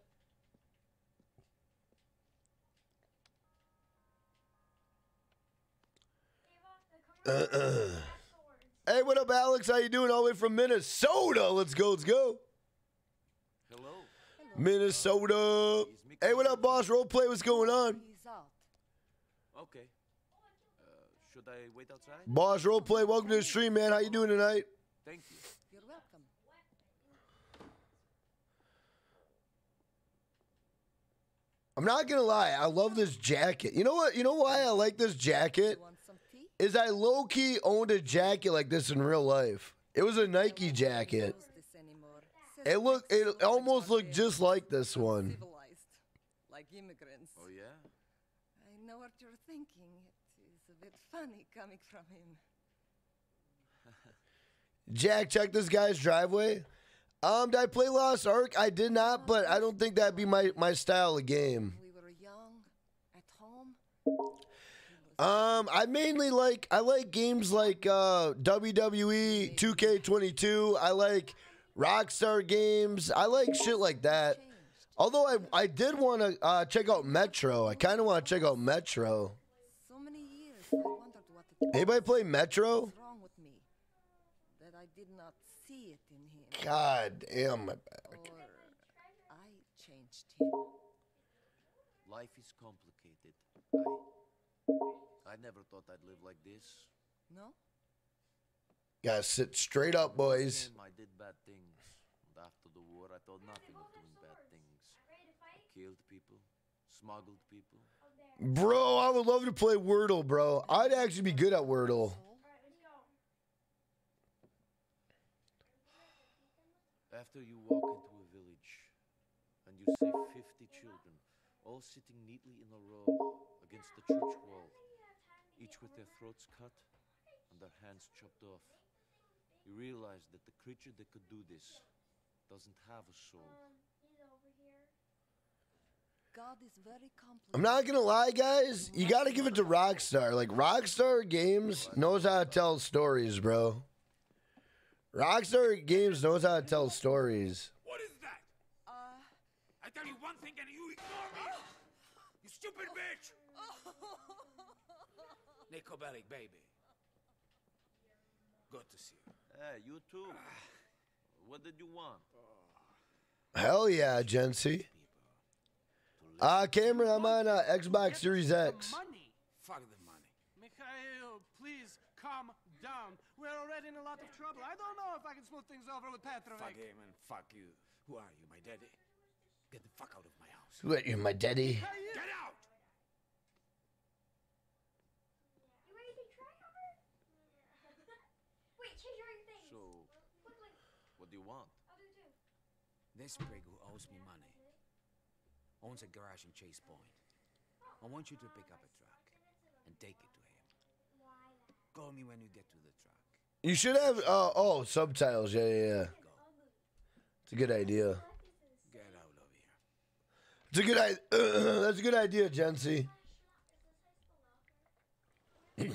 Uh-uh. Hey, what up, Alex? How you doing? All the way from Minnesota. Let's go. Let's go. Hello. Minnesota. Hey, what up, boss? Roleplay. What's going on? Okay. Uh, should I wait outside? Boss Roleplay. Welcome to the stream, man. How you doing tonight? Thank you. You're welcome. I'm not gonna lie. I love this jacket. You know what? You know why I like this jacket? Is I low key owned a jacket like this in real life. It was a Nike jacket. It looked. It almost looked just like this one. Civilized, like immigrants. Oh yeah. I know what you're thinking. It is a bit funny coming from him. Jack, check this guy's driveway. Um, did I play Lost Ark? I did not, but I don't think that'd be my, my style of game. We were young, at home. Um, I mainly like I like games like uh, WWE 2K22. I like Rockstar games. I like shit like that. Although I I did want to uh, check out Metro. I kind of want to check out Metro. So many years, I wondered what it Anybody play Metro? was wrong with me. That I did not see it in him. God damn my back. Or I changed him. Life is complicated. I, I never thought I'd live like this. No? Gotta sit straight up, boys. I did bad things. And after the war, I thought nothing of doing bad things. I killed people, smuggled people. Bro, I would love to play Wordle, bro. I'd actually be good at Wordle. After you walk into a village and you see 50 children all sitting neatly in a row against the church wall, each with their throats cut and their hands chopped off, you realize that the creature that could do this doesn't have a soul. God is very complicated. I'm not gonna lie, guys. You gotta give it to Rockstar. Like Rockstar Games knows how to tell stories, bro. Rockstar Games knows how to tell stories. What is that? Uh, I tell you one thing and you ignore me. You stupid bitch. Niko Bellic, baby. Good to see you. Hey, you too. What did you want? Hell yeah, Jency. Uh, Cameron, I'm on uh, Xbox Series X. Money. Fuck the money. Mikhail, please calm down. We're already in a lot of trouble. I don't know if I can smooth things over with Petrovic. Fuck him and fuck you. Who are you, my daddy? Get the fuck out of my house. What, you're my daddy? Get out! Wait, change all your things. So, what do you want? I'll do too. This prig who owes me money owns a garage in Chase Point. I want you to pick up a truck and take it to him. Call me when you get to the truck. You should have, uh, oh, subtitles. Yeah, yeah, yeah. It's a good idea. Get out of here. It's a good idea. That's a good idea, Jency.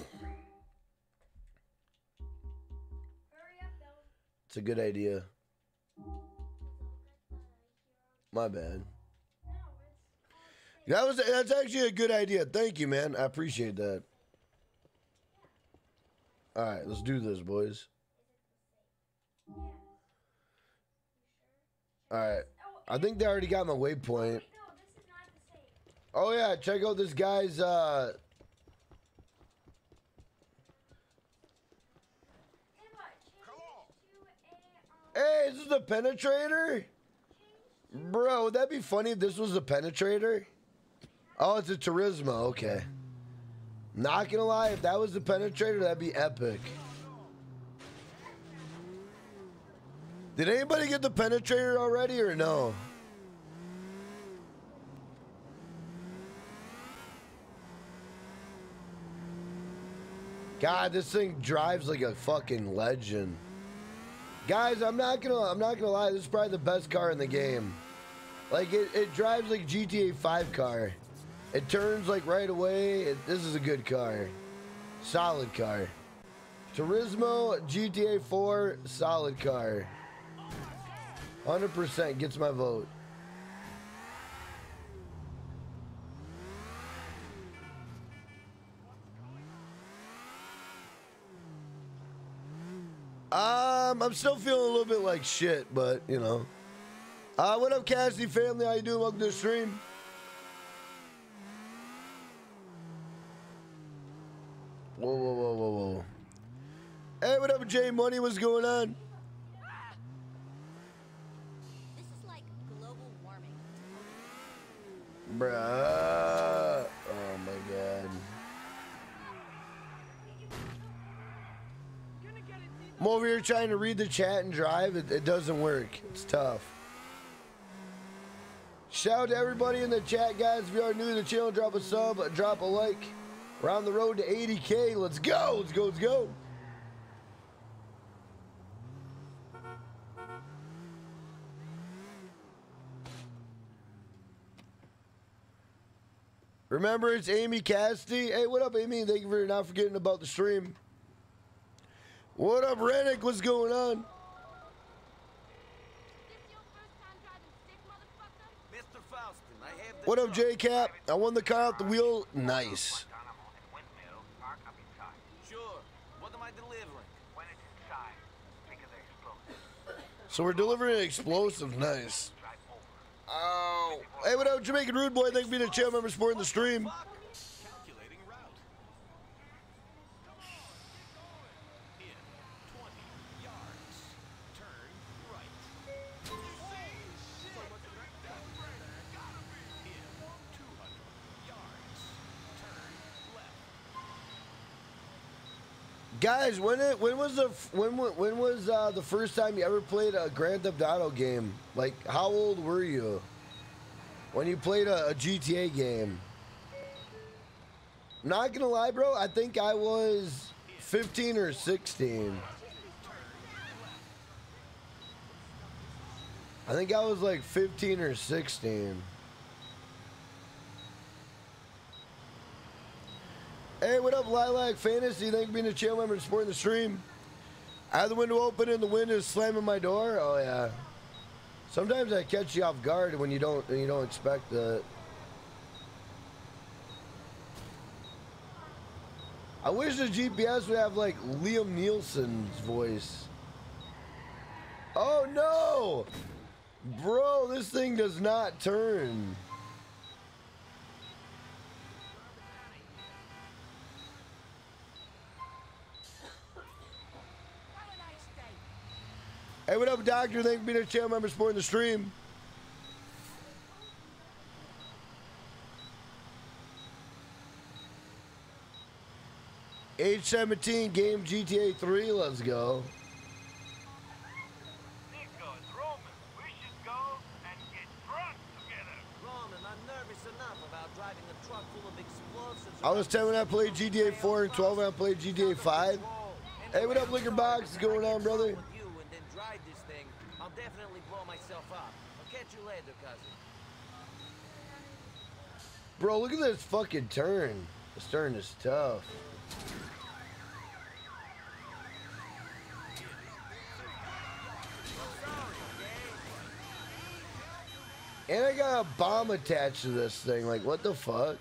It's a good idea. My bad. That was that's actually a good idea. Thank you, man. I appreciate that. All right, let's do this, boys. All right. I think they already got my waypoint. Oh yeah, check out this guy's uh Hey, is this the penetrator? Bro, would that be funny if this was the penetrator? Oh, it's a Turismo. Okay. Not gonna lie, if that was the penetrator, that'd be epic. Did anybody get the penetrator already or no? God, this thing drives like a fucking legend. Guys, I'm not gonna I'm not gonna lie, this is probably the best car in the game. Like it, it drives like GTA 5 car. It turns like right away. It, this is a good car. Solid car. Turismo GTA 4, solid car. 100% gets my vote. Um, I'm still feeling a little bit like shit, but you know. Uh, what up, Cassie family? How you doing? Welcome to the stream. Whoa, whoa, whoa, whoa, whoa. Hey, what up, Jay Money? What's going on? This is like global warming. Bruh. Oh my god. I'm over here trying to read the chat and drive. It, it doesn't work. It's tough. Shout out to everybody in the chat, guys. If you are new to the channel, drop a sub, drop a like. We're on the road to 80k. Let's go. Let's go. Let's go. Remember, it's Amy Cassidy. Hey, what up, Amy? Thank you for not forgetting about the stream. What up, Rennick? What's going on? Mr. Faustin, I have the What up. J Cap? I won the car off the wheel. Nice. Sure. What am I delivering? When it's inside, think of the explosive. So we're delivering an explosive. Nice. Oh. Hey, what up, Jamaican Rude Boy? Thank you for being a channel member supporting the stream. Guys, when it when was the when when was uh, the first time you ever played a Grand Theft Auto game? Like, how old were you when you played a, a GTA game? Not gonna lie, bro. I think I was 15 or 16. I think I was like 15 or 16. Hey, what up, Lilac Fantasy? Thank you for being a channel member and supporting the stream. I have the window open and the wind is slamming my door. Oh yeah. Sometimes I catch you off guard when you don't when you don't expect it. I wish the GPS would have like Liam Neeson's voice. Oh no! Bro, this thing does not turn. Hey, what up, Doctor? Thank you for being a channel member supporting the stream. Age 17 game GTA 3. Let's go. Niko and Roman, we should go and get drunk together. Roman, I'm nervous enough about driving a truck full of explosives. I was 10 when I played GTA 4 and 12 when I played GTA 5. Hey, what up, Liquor Box? What's going on, brother? With you and then drive this thing, I'll definitely blow myself up. I'll Bro, look at this fucking turn. This turn is tough. And I got a bomb attached to this thing. Like, what the fuck?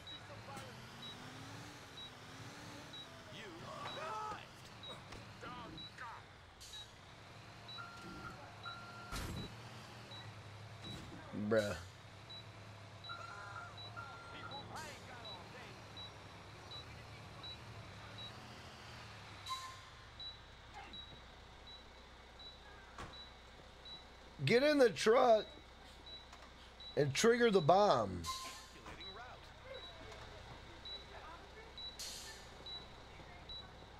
in the truck and trigger the bomb.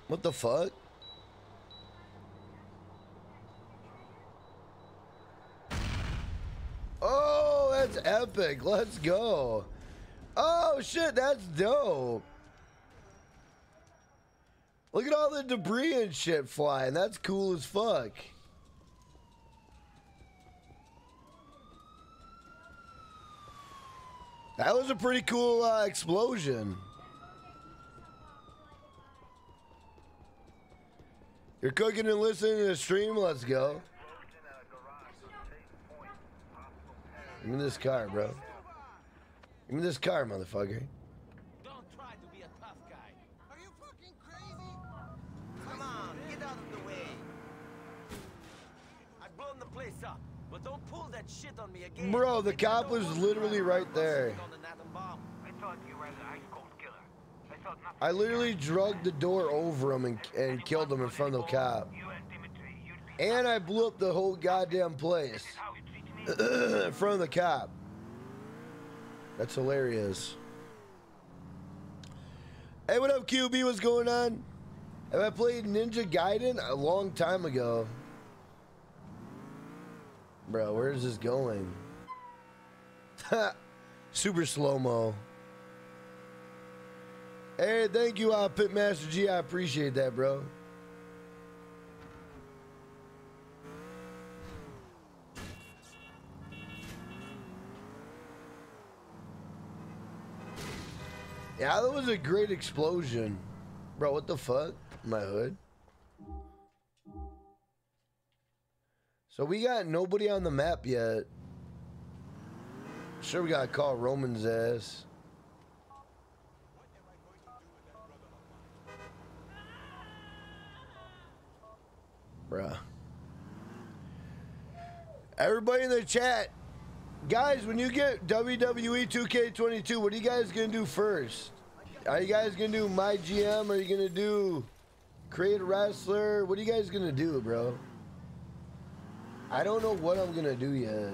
What the fuck? Oh, that's epic. Let's go. Oh, shit, that's dope. Look at all the debris and shit flying. That's cool as fuck. That was a pretty cool uh, explosion. You're cooking and listening to the stream? Let's go. Give me this car, bro. Give me this car, motherfucker. Don't try to be a tough guy. Are you fucking crazy? Come on, get out of the way. I've blown the place up, but don't pull that shit on me again. Bro, the cop was literally right there. On an atom bomb. I thought you were the ice cold killer. I thought nothing. I literally drugged the door over him and, and killed him in front of the cop. And I blew up the whole goddamn place in front of the cop. That's hilarious. Hey, what up, QB? What's going on? Have I played Ninja Gaiden a long time ago? Bro, where is this going? Super slow mo. Hey, thank you, uh, Pitmaster G. I appreciate that, bro. Yeah, that was a great explosion. Bro, what the fuck? My hood. So we got nobody on the map yet. Sure, we gotta call Roman's ass. Bruh. Everybody in the chat, guys, when you get WWE 2K22, what are you guys gonna do first? Are you guys gonna do my GM? Are you gonna do create a wrestler? What are you guys gonna do, bro? I don't know what I'm gonna do yet.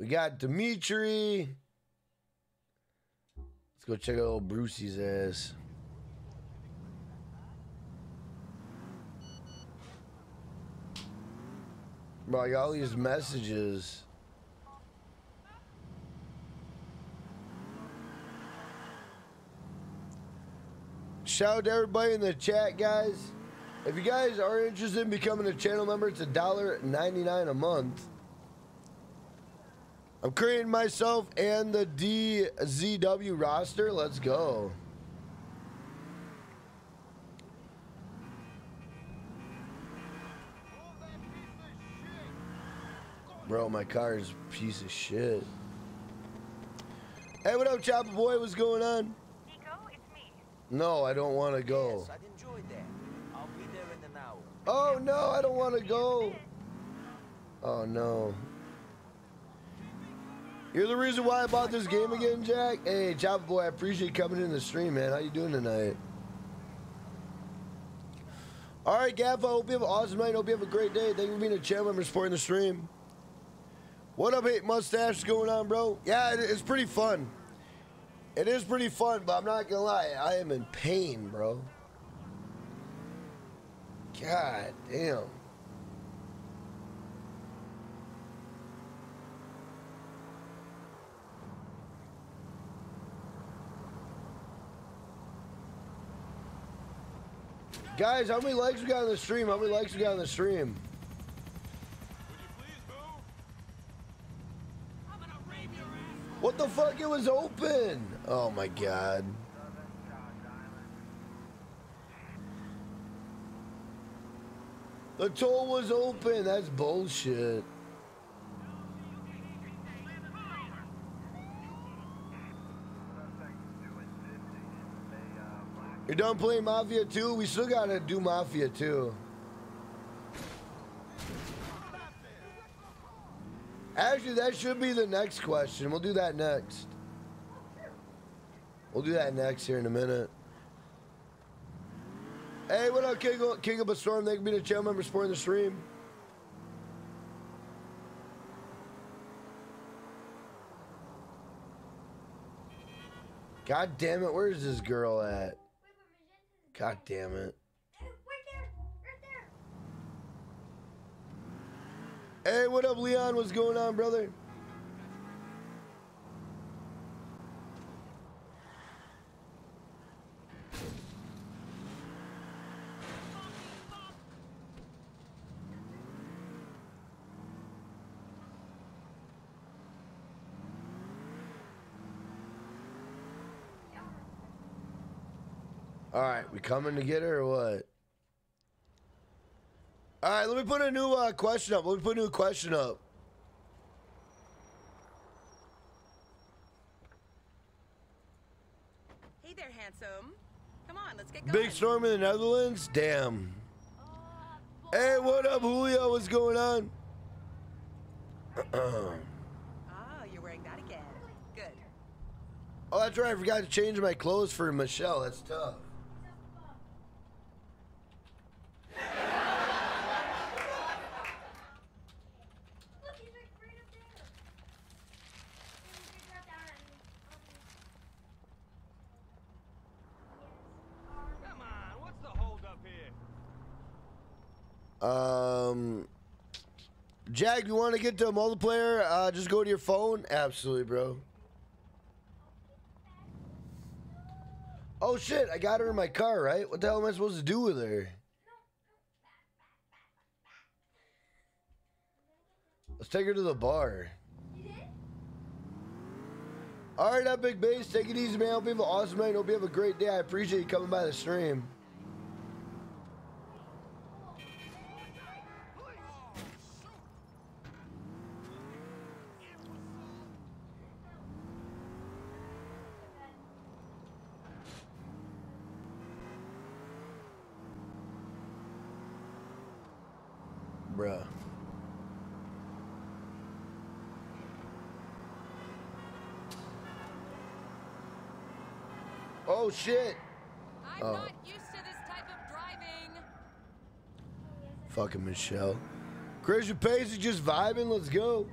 We got Dimitri. Let's go check out old Brucie's ass. Bro, I got all these messages. Shout out to everybody in the chat, guys. If you guys are interested in becoming a channel member, it's a dollar ninety-nine a month. I'm creating myself and the DZW roster. Let's go. Bro, my car is a piece of shit. Hey, what up, Chopper Boy? What's going on? Niko, it's me. No, I don't want to go. Yes, I'd enjoy that. I'll be there in an hour. Oh, no, I don't want to go. Oh, no. You're the reason why I bought this game again, Jack? Hey, Chopper Boy, I appreciate coming in the stream, man. How you doing tonight? All right, Gav, I hope you have an awesome night. hope you have a great day. Thank you for being a channel member supporting the stream. What up, Hate Mustache? What's going on, bro? Yeah, it, it's pretty fun. It is pretty fun, but I'm not gonna lie, I am in pain, bro. God damn. Guys, how many likes we got on the stream? How many likes we got on the stream? What the fuck? It was open. Oh my god. The toll was open. That's bullshit. You're done playing Mafia 2? We still gotta do Mafia 2. Actually, that should be the next question. We'll do that next. We'll do that next here in a minute. Hey, what up, King, of- King of a Storm? Thank you for being a channel member supporting the stream. God damn it, where's this girl at? God damn it. Hey, what up, Leon? What's going on, brother? All right, we coming to get her or what? All right, let me put a new uh, question up. Let me put a new question up. Hey there, handsome. Come on, let's get going. Big storm in the Netherlands? Damn. Hey, what up, Julio? What's going on? Oh, you're wearing that again. Good. oh, that's right. I forgot to change my clothes for Michelle. That's tough. Come on, what's the hold up here? Um, Jack, you want to get to a multiplayer? Uh, just go to your phone. Absolutely, bro. Oh shit! I got her in my car. Right? What the hell am I supposed to do with her? Let's take her to the bar. All right, big base. Take it easy, man. Hope you have an awesome night. Hope you have a great day. I appreciate you coming by the stream. Bruh. Oh shit. I'm Oh. not used to this type of driving. Fucking Michelle. Christian Pace is just vibing. Let's go.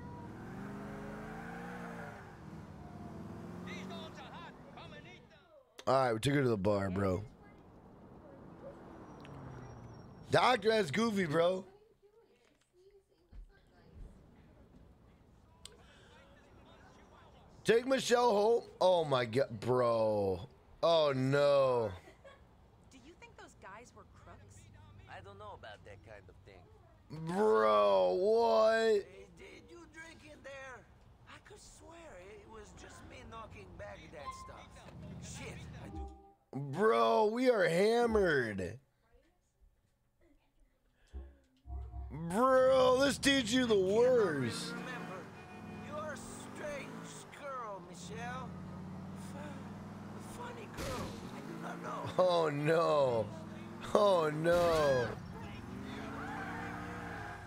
All right, we took her to the bar, bro. Doctor, that's goofy, bro. Take Michelle home. Oh my god, bro. Oh no. Do you think those guys were crooks? I don't know about that kind of thing. Bro, what? Hey, did you drink in there? I could swear it was just me knocking back that stuff. Shit, I do. Bro, we are hammered. Bro, this teach you the worst. Oh no. Oh no.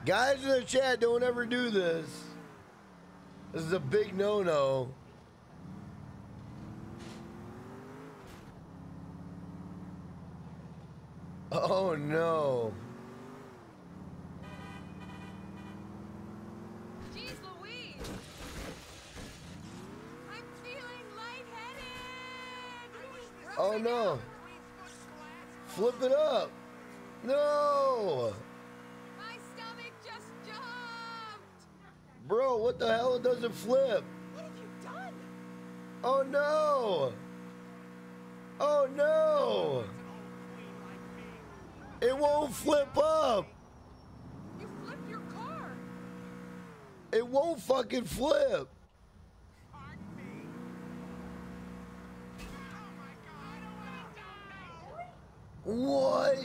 Guys in the chat, don't ever do this. This is a big no no. Oh no. Jeez Louise! I'm feeling lightheaded! Oh no. Flip it up. No. My stomach just jumped! Bro, what the hell? It doesn't flip. What have you done? Oh no. Oh no. It won't flip up. You flipped your car! It won't fucking flip. What?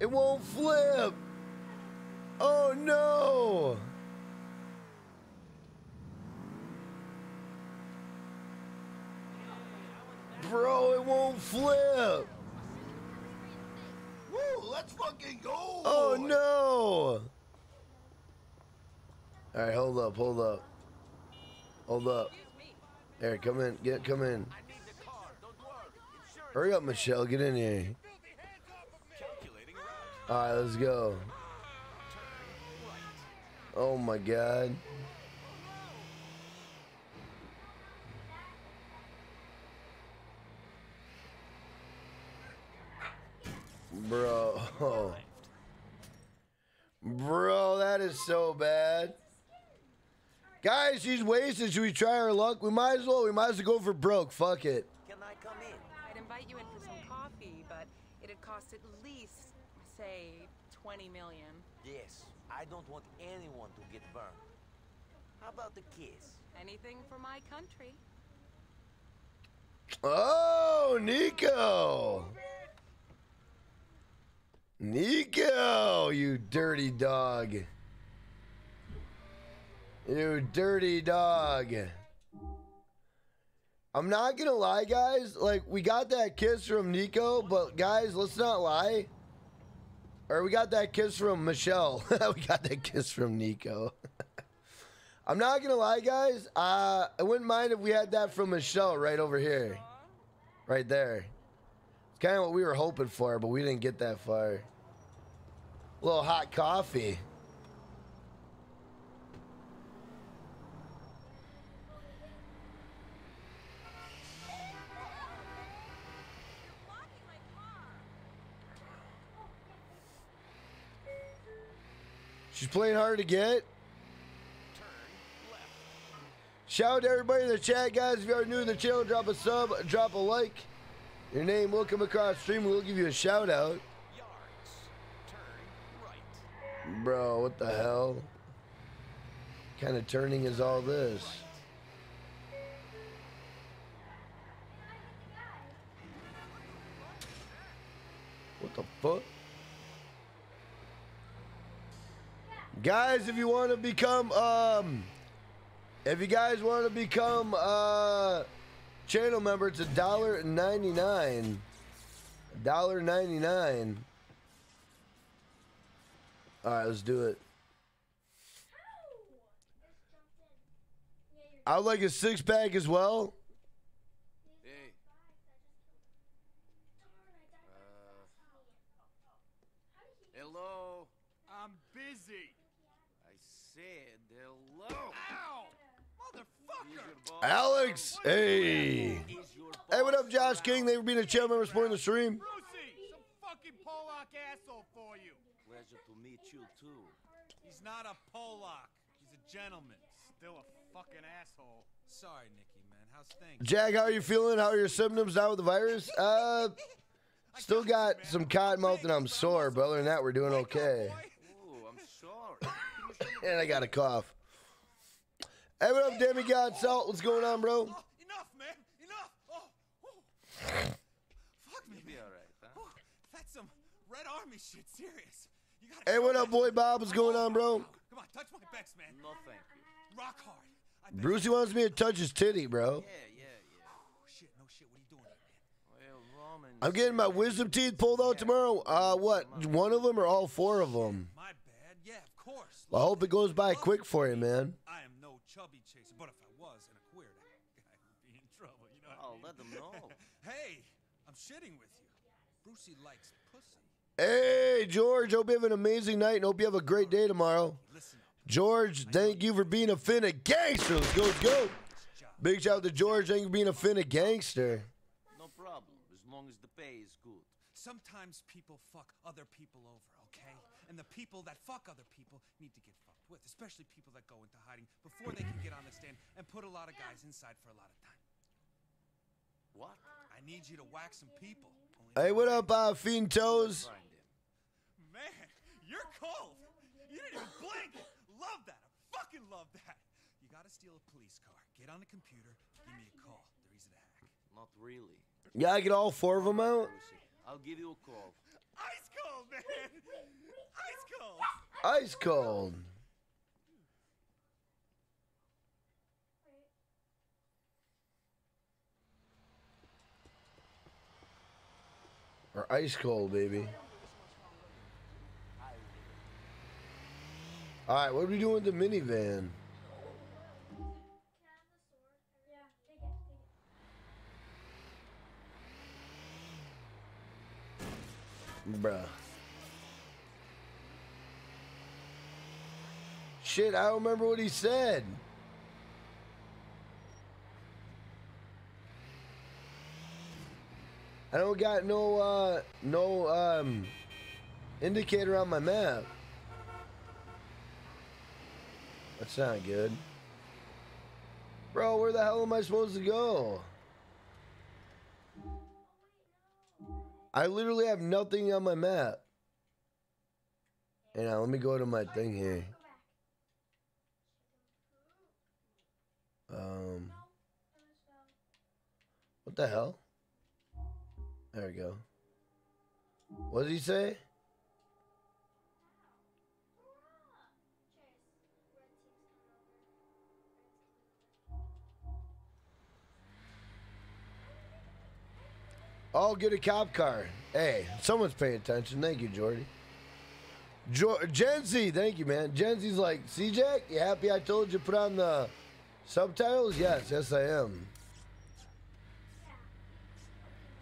It won't flip. Oh no. Bro, it won't flip! Woo, let's fucking go! Oh no! All right, hold up, hold up, hold up. There, come in, get, come in. Hurry up, Michelle, get in here. All right, let's go. Oh my God. Bro. Bro, that is so bad. Guys, she's wasted. Should we try our luck? We might as well. We might as well go for broke. Fuck it. Can I come in? I'd invite you in for some coffee, but it'd cost at least, say, 20 million. Yes, I don't want anyone to get burned. How about the kiss? Anything for my country. Oh, Niko. Niko, you dirty dog. You dirty dog. I'm not gonna lie, guys. Like, we got that kiss from Niko, but guys, let's not lie. Or we got that kiss from Michelle. we got that kiss from Niko. I'm not gonna lie, guys. Uh, I wouldn't mind if we had that from Michelle right over here, right there. It's kind of what we were hoping for, but we didn't get that far. A little hot coffee. She's playing hard to get. Shout out to everybody in the chat, guys. If you are new to the channel, drop a sub, drop a like. Your name will come across stream. We'll give you a shout out. Bro, what the hell? kind of turning is all this? What the fuck? Guys, if you want to become um if you guys want to become uh channel member, it's a dollar ninety nine. Dollar ninety nine. Alright, let's do it. I would like a six pack as well. Hey. Uh, hello. I'm busy. I said hello. Ow! Motherfucker! Alex, hey. Hey, what up, Josh King? They were being a channel member supporting the stream. Some fucking Polak asshole for you. Pleasure to meet you too. He's not a Polak. He's a gentleman. Still a fucking asshole. Sorry, Nikki, man. How's things? Jack, how are you feeling? How are your symptoms now with the virus? Uh, still got some cotton mouth and I'm sore, but other than that, we're doing okay. Oh, I'm sorry. And I got a cough. Hey, what up, Demigod Salt? What's going on, bro? Enough, man. Enough. Oh, oh. Fuck me, You'll be alright, huh? Oh, that's some Red Army shit. Serious. You gotta Hey, what up, boy Bob? What's going on, bro? Come on, touch my Bex, man. No, thank you. Rock hard. Brucie wants me to touch his titty, bro. Yeah, yeah, yeah. Oh, shit, no shit. What are you doing here, man? Well, Roman. I'm getting my wisdom teeth pulled out tomorrow. Uh, what? One of them or all four of them? My bad. Yeah, of course. I hope it goes by quick for you, man. I am no chubby chaser, but if I was and a queer, that guy would be in trouble. You know what I'll I oh, mean? let them know. hey, I'm shitting with you. Brucie likes pussy. Hey, George. Hope you have an amazing night and hope you have a great day tomorrow. George, thank you for being a Finnegangster. Let's go, let's go. Big shout out to George. Thank you for being a Finnegangster. No problem, as long as the pay is good. Sometimes people fuck other people over, okay? And the people that fuck other people need to get fucked with, especially people that go into hiding before they can get on the stand and put a lot of guys inside for a lot of time. What? I need you to whack some people. Hey, what up, uh, Fiend Toes? Man, you're cold. You didn't even blink. Love that. I fucking love that. You gotta steal a police car. Get on the computer. Give me a call. They're easy to hack. Not really. Yeah, I get all four of them out. I'll give you a call. Ice cold, man. Ice cold. Ice cold. Ice cold, baby. All right, what are we doing with the minivan? Bruh. Shit, I don't remember what he said. I don't got no uh no um indicator on my map. That's not good. Bro, where the hell am I supposed to go? I literally have nothing on my map. Hang on, let me go to my thing here. Um, what the hell? There we go. What did he say? Oh, get a cop car. Hey, someone's paying attention. Thank you, Jordy. Jo- Gen Z, thank you, man. Gen Z's like, see, Jack, you happy I told you put on the subtitles? Yes, yes, I am.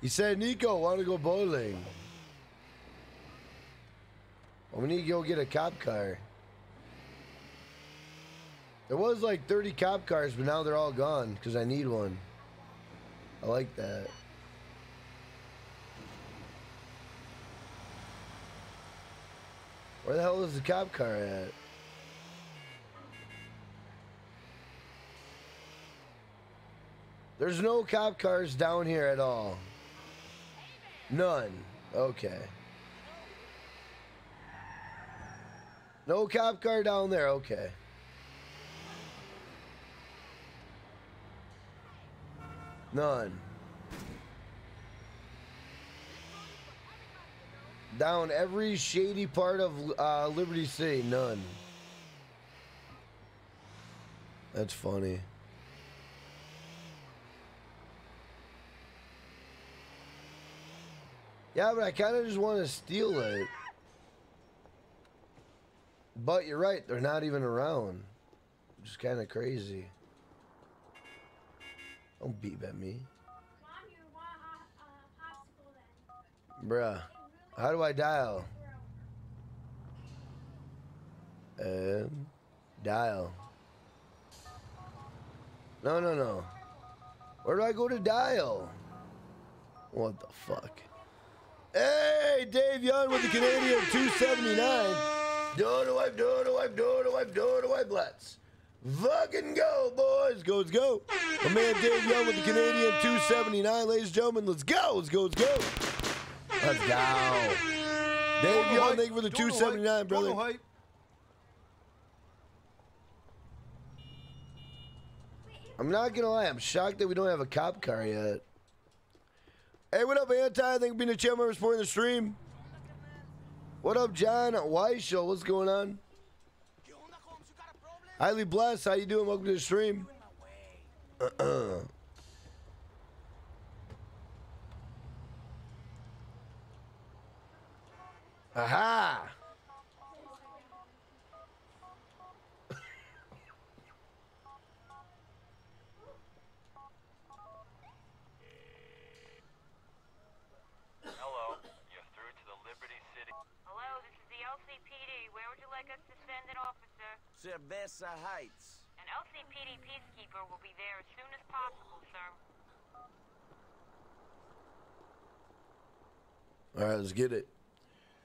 He said, Niko, want to go bowling? Well, we need to go get a cop car. There was like 30 cop cars, but now they're all gone because I need one. I like that. Where the hell is the cop car at? There's no cop cars down here at all. None. Okay. No cop car down there. Okay. None. Down every shady part of uh, Liberty City. None. That's funny. Yeah, but I kind of just want to steal it. But you're right, they're not even around. Which is kind of crazy. Don't beep at me. Bruh. How do I dial? Um, dial. No, no, no. Where do I go to dial? What the fuck? Hey, Dave Young with the Canadian 279. Door to wipe, door to wipe, door to wipe, door to wipe. Let's fucking go, boys. Go, let's go. My man Dave Young with the Canadian 279. Ladies and gentlemen, let's go. Let's go, let's go. Let's go. Dave Young, thank you for the 279, brother. I'm not gonna lie, I'm shocked that we don't have a cop car yet. Hey, what up, Anti? Thank you for being a channel member supporting the stream. What up, John Weishel? What's going on? Highly blessed. How you doing? Welcome to the stream. Uh-uh. Aha! Hello, you're through to the Liberty City. Hello, this is the LCPD. Where would you like us to an officer? Cerveza Heights. An LCPD peacekeeper will be there as soon as possible, sir. All right, let's get it.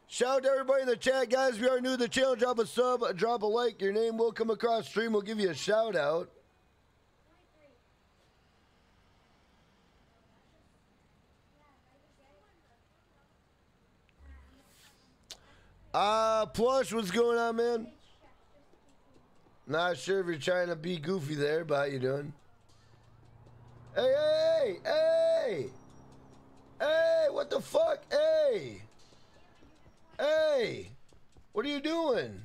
Shout out to everybody in the chat, guys. If you are new to the channel, drop a sub, drop a like. Your name will come across stream. We'll give you a shout out. Uh, Plush, what's going on, man? Not sure if you're trying to be goofy there, but how you doing? Hey, hey, hey! Hey, what the fuck? Hey! Hey! What are you doing?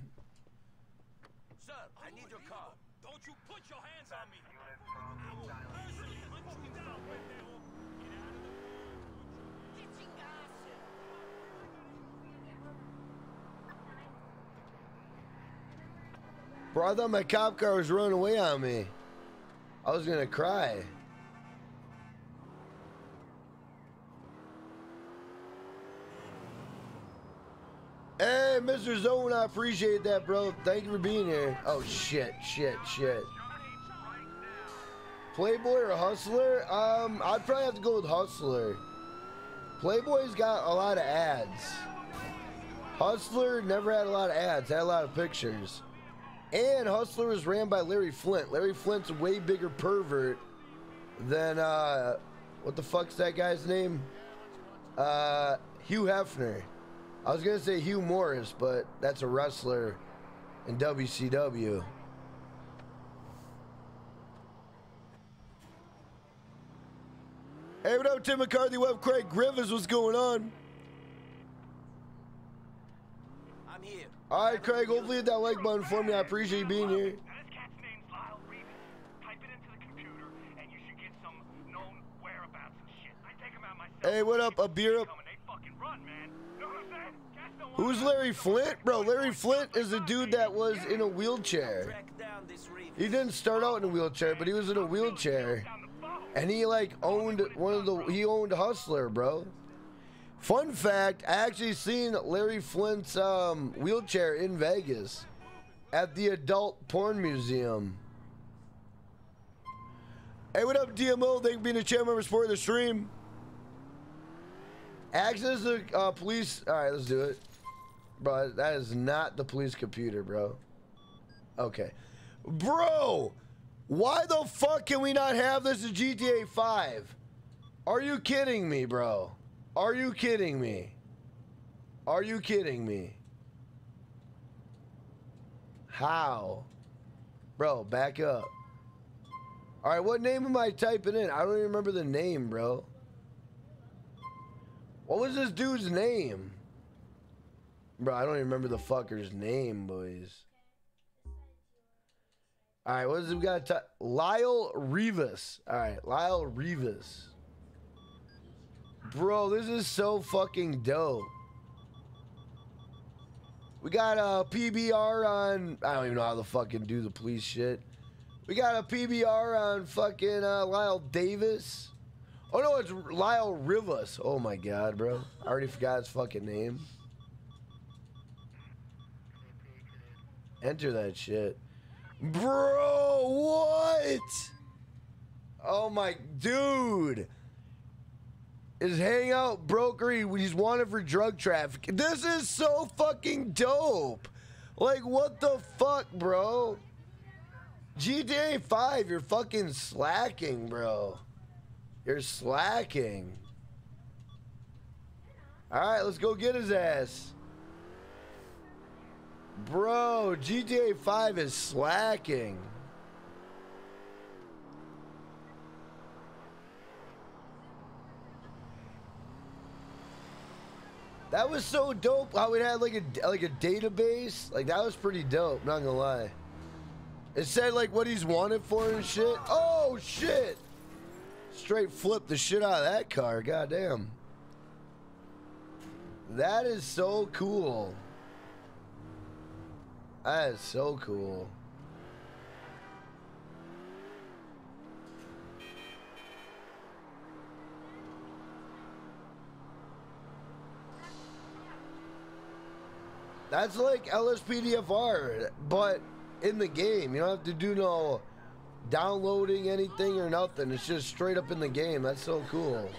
Bro, I thought my cop car was running away on me. I was gonna cry. Hey, Mr. Zone, I appreciate that, bro. Thank you for being here. Oh, shit, shit, shit. Playboy or Hustler? Um, I'd probably have to go with Hustler. Playboy's got a lot of ads. Hustler never had a lot of ads, had a lot of pictures. And Hustler is ran by Larry Flynt. Larry Flynt's a way bigger pervert than, uh, what the fuck's that guy's name? Uh, Hugh Hefner. I was gonna say Hugh Morrus, but that's a wrestler in WCW. Hey, what up, Tim McCarthy? Up, Craig Griffiths? What's going on? I'm here. All right, Craig. Hopefully, hit that like button for me. I appreciate you being here. Hey, what up? A beer up. Who's Larry Flynt? Bro, Larry Flynt is a dude that was in a wheelchair. He didn't start out in a wheelchair, but he was in a wheelchair. And he like owned one of the he owned Hustler, bro. Fun fact, I actually seen Larry Flynt's um, wheelchair in Vegas at the Adult Porn Museum. Hey, what up, DMO? Thank you for being a channel member supporting the stream. Access the uh, police. All right, let's do it. Bro, that is not the police computer, bro. Okay. Bro, why the fuck can we not have this in GTA 5? Are you kidding me, bro? Are you kidding me? Are you kidding me? How? Bro, back up. All right, what name am I typing in? I don't even remember the name, bro. What was this dude's name? Bro, I don't even remember the fucker's name, boys. All right, what it? We got Lyle Rivas. All right, Lyle Rivas. Bro, this is so fucking dope. We got a PBR on. I don't even know how to fucking do the police shit. We got a PBR on fucking uh, Lyle Davis. Oh no, it's Lyle Rivas. Oh my god, bro. I already forgot his fucking name. Enter that shit. Bro, what? Oh my dude. Is hangout brokery he's wanted for drug trafficking. This is so fucking dope. Like what the fuck, bro? GTA 5, you're fucking slacking, bro. You're slacking. Alright, let's go get his ass. Bro, GTA 5 is slacking. That was so dope. How it had like a like a database. Like that was pretty dope. Not gonna lie. It said like what he's wanted for and shit. Oh shit! Straight flip the shit out of that car. Goddamn. That is so cool. That is so cool. That's like LSPDFR, but in the game. You don't have to do no downloading anything or nothing. It's just straight up in the game. That's so cool.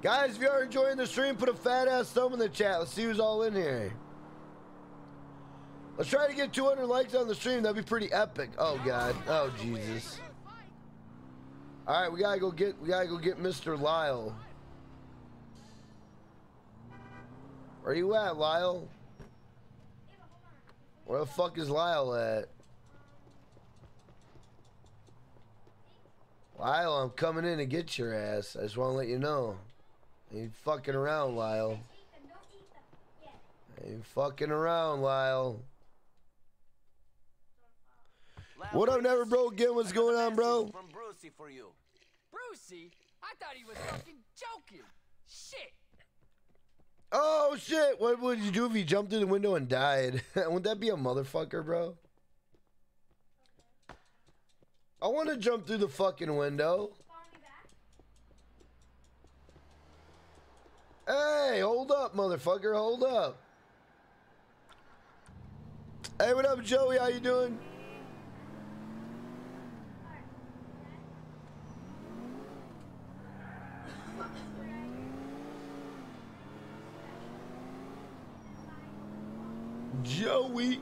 Guys, if you are enjoying the stream, put a fat ass thumb in the chat. Let's see who's all in here. Let's try to get 200 likes on the stream. That'd be pretty epic. Oh God. Oh Jesus. All right, we gotta go get. We gotta go get Mr. Lyle. Where you at, Lyle? Where the fuck is Lyle at? Lyle, I'm coming in to get your ass. I just want to let you know. Ain't fucking around, Lyle. Ain't fucking around, Lyle. What up, Never Broke Again? What's going on, bro? From Brucie for you. Brucie? I thought he was fucking joking. Shit. Oh shit! What would you do if you jumped through the window and died? Wouldn't that be a motherfucker, bro? I want to jump through the fucking window. Hey, hold up, motherfucker, hold up. Hey, what up, Joey? How you doing? Joey.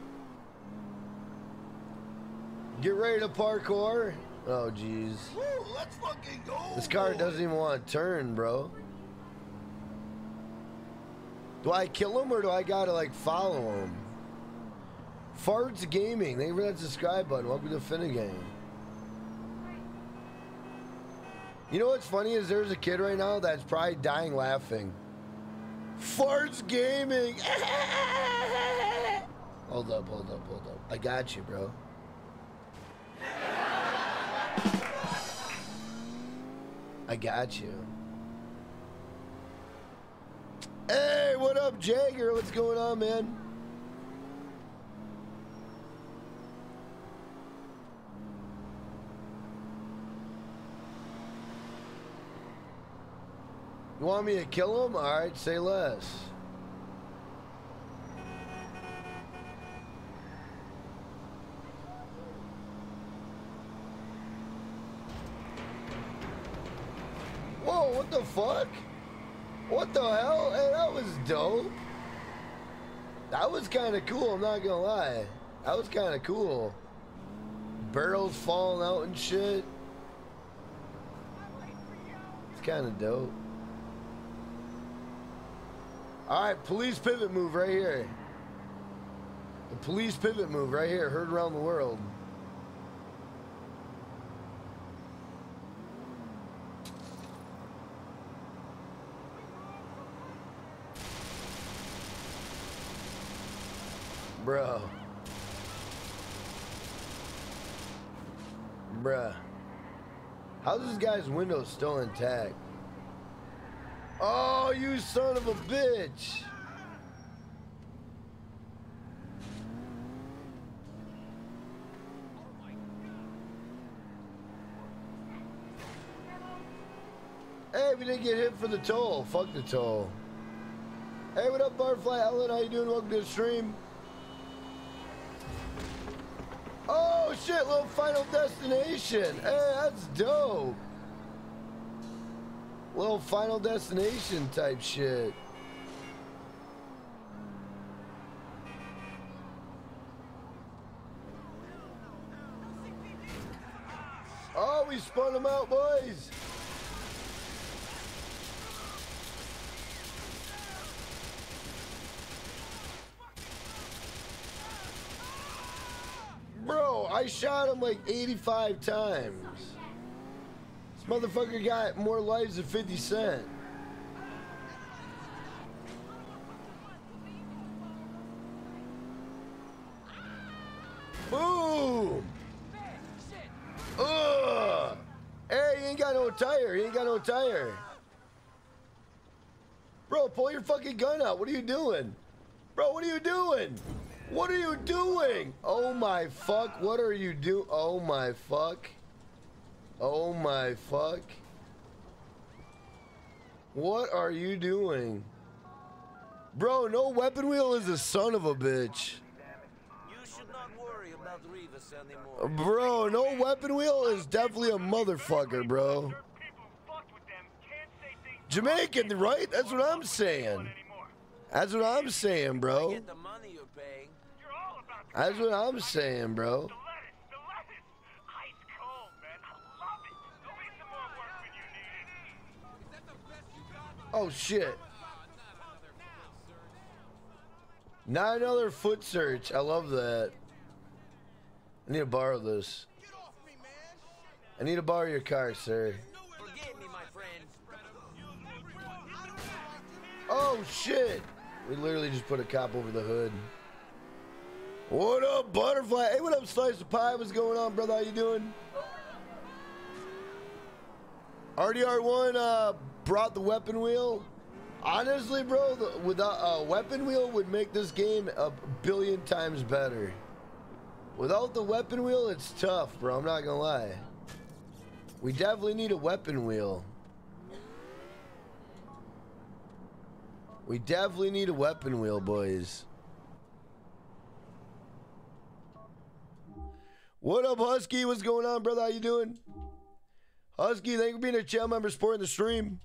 Get ready to parkour. Oh, jeez. Let's fucking go. This car doesn't even want to turn, bro. Do I kill him or do I gotta like follow him? Farts Gaming. Thank you for that subscribe button. Welcome to Finnegang. You know what's funny is there's a kid right now that's probably dying laughing. Farts Gaming. hold up, hold up, hold up. I got you, bro. I got you. Hey, what up, Jagger? What's going on, man? You want me to kill him? All right, say less. Whoa, what the fuck? What the hell? Hey, that was dope. That was kind of cool, I'm not gonna lie. That was kind of cool. Barrels falling out and shit. It's kind of dope. Alright, police pivot move right here. The police pivot move right here, heard around the world. Bro. Bruh. How's this guy's window still intact? Oh, you son of a bitch! Hey, we didn't get hit for the toll. Fuck the toll. Hey, what up, Barfly Ellen? How you doing? Welcome to the stream. Oh shit, little final destination. Hey, that's dope. Little final destination type shit. Oh, we spun them out, boys. Bro, I shot him like 85 times. This motherfucker got more lives than 50 Cent. Boom! Ugh! Hey, he ain't got no tire. He ain't got no tire. Bro, pull your fucking gun out. What are you doing? Bro, what are you doing? What are you doing? Oh my fuck. What are you do? Oh my fuck. Oh my fuck. What are you doing? Bro, no weapon wheel is a son of a bitch. You should not worry about Rivas anymore. Bro, no weapon wheel is definitely a motherfucker, bro. Jamaican, right? That's what I'm saying. That's what I'm saying, bro. Get the money you're paying. That's what I'm saying, bro. Oh shit. Not another foot search. I love that. I need to borrow this. I need to borrow your car, sir. Forgive me, my friend. Oh shit! We literally just put a cop over the hood. What up, butterfly? Hey, what up, slice of pie? What's going on, brother? How you doing? RDR1 uh, brought the weapon wheel. Honestly, bro, the, with a uh, weapon wheel would make this game a billion times better. Without the weapon wheel, it's tough, bro. I'm not gonna lie. We definitely need a weapon wheel. We definitely need a weapon wheel, boys. What up, Husky? What's going on, brother? How you doing? Husky, thank you for being a channel member, supporting the stream.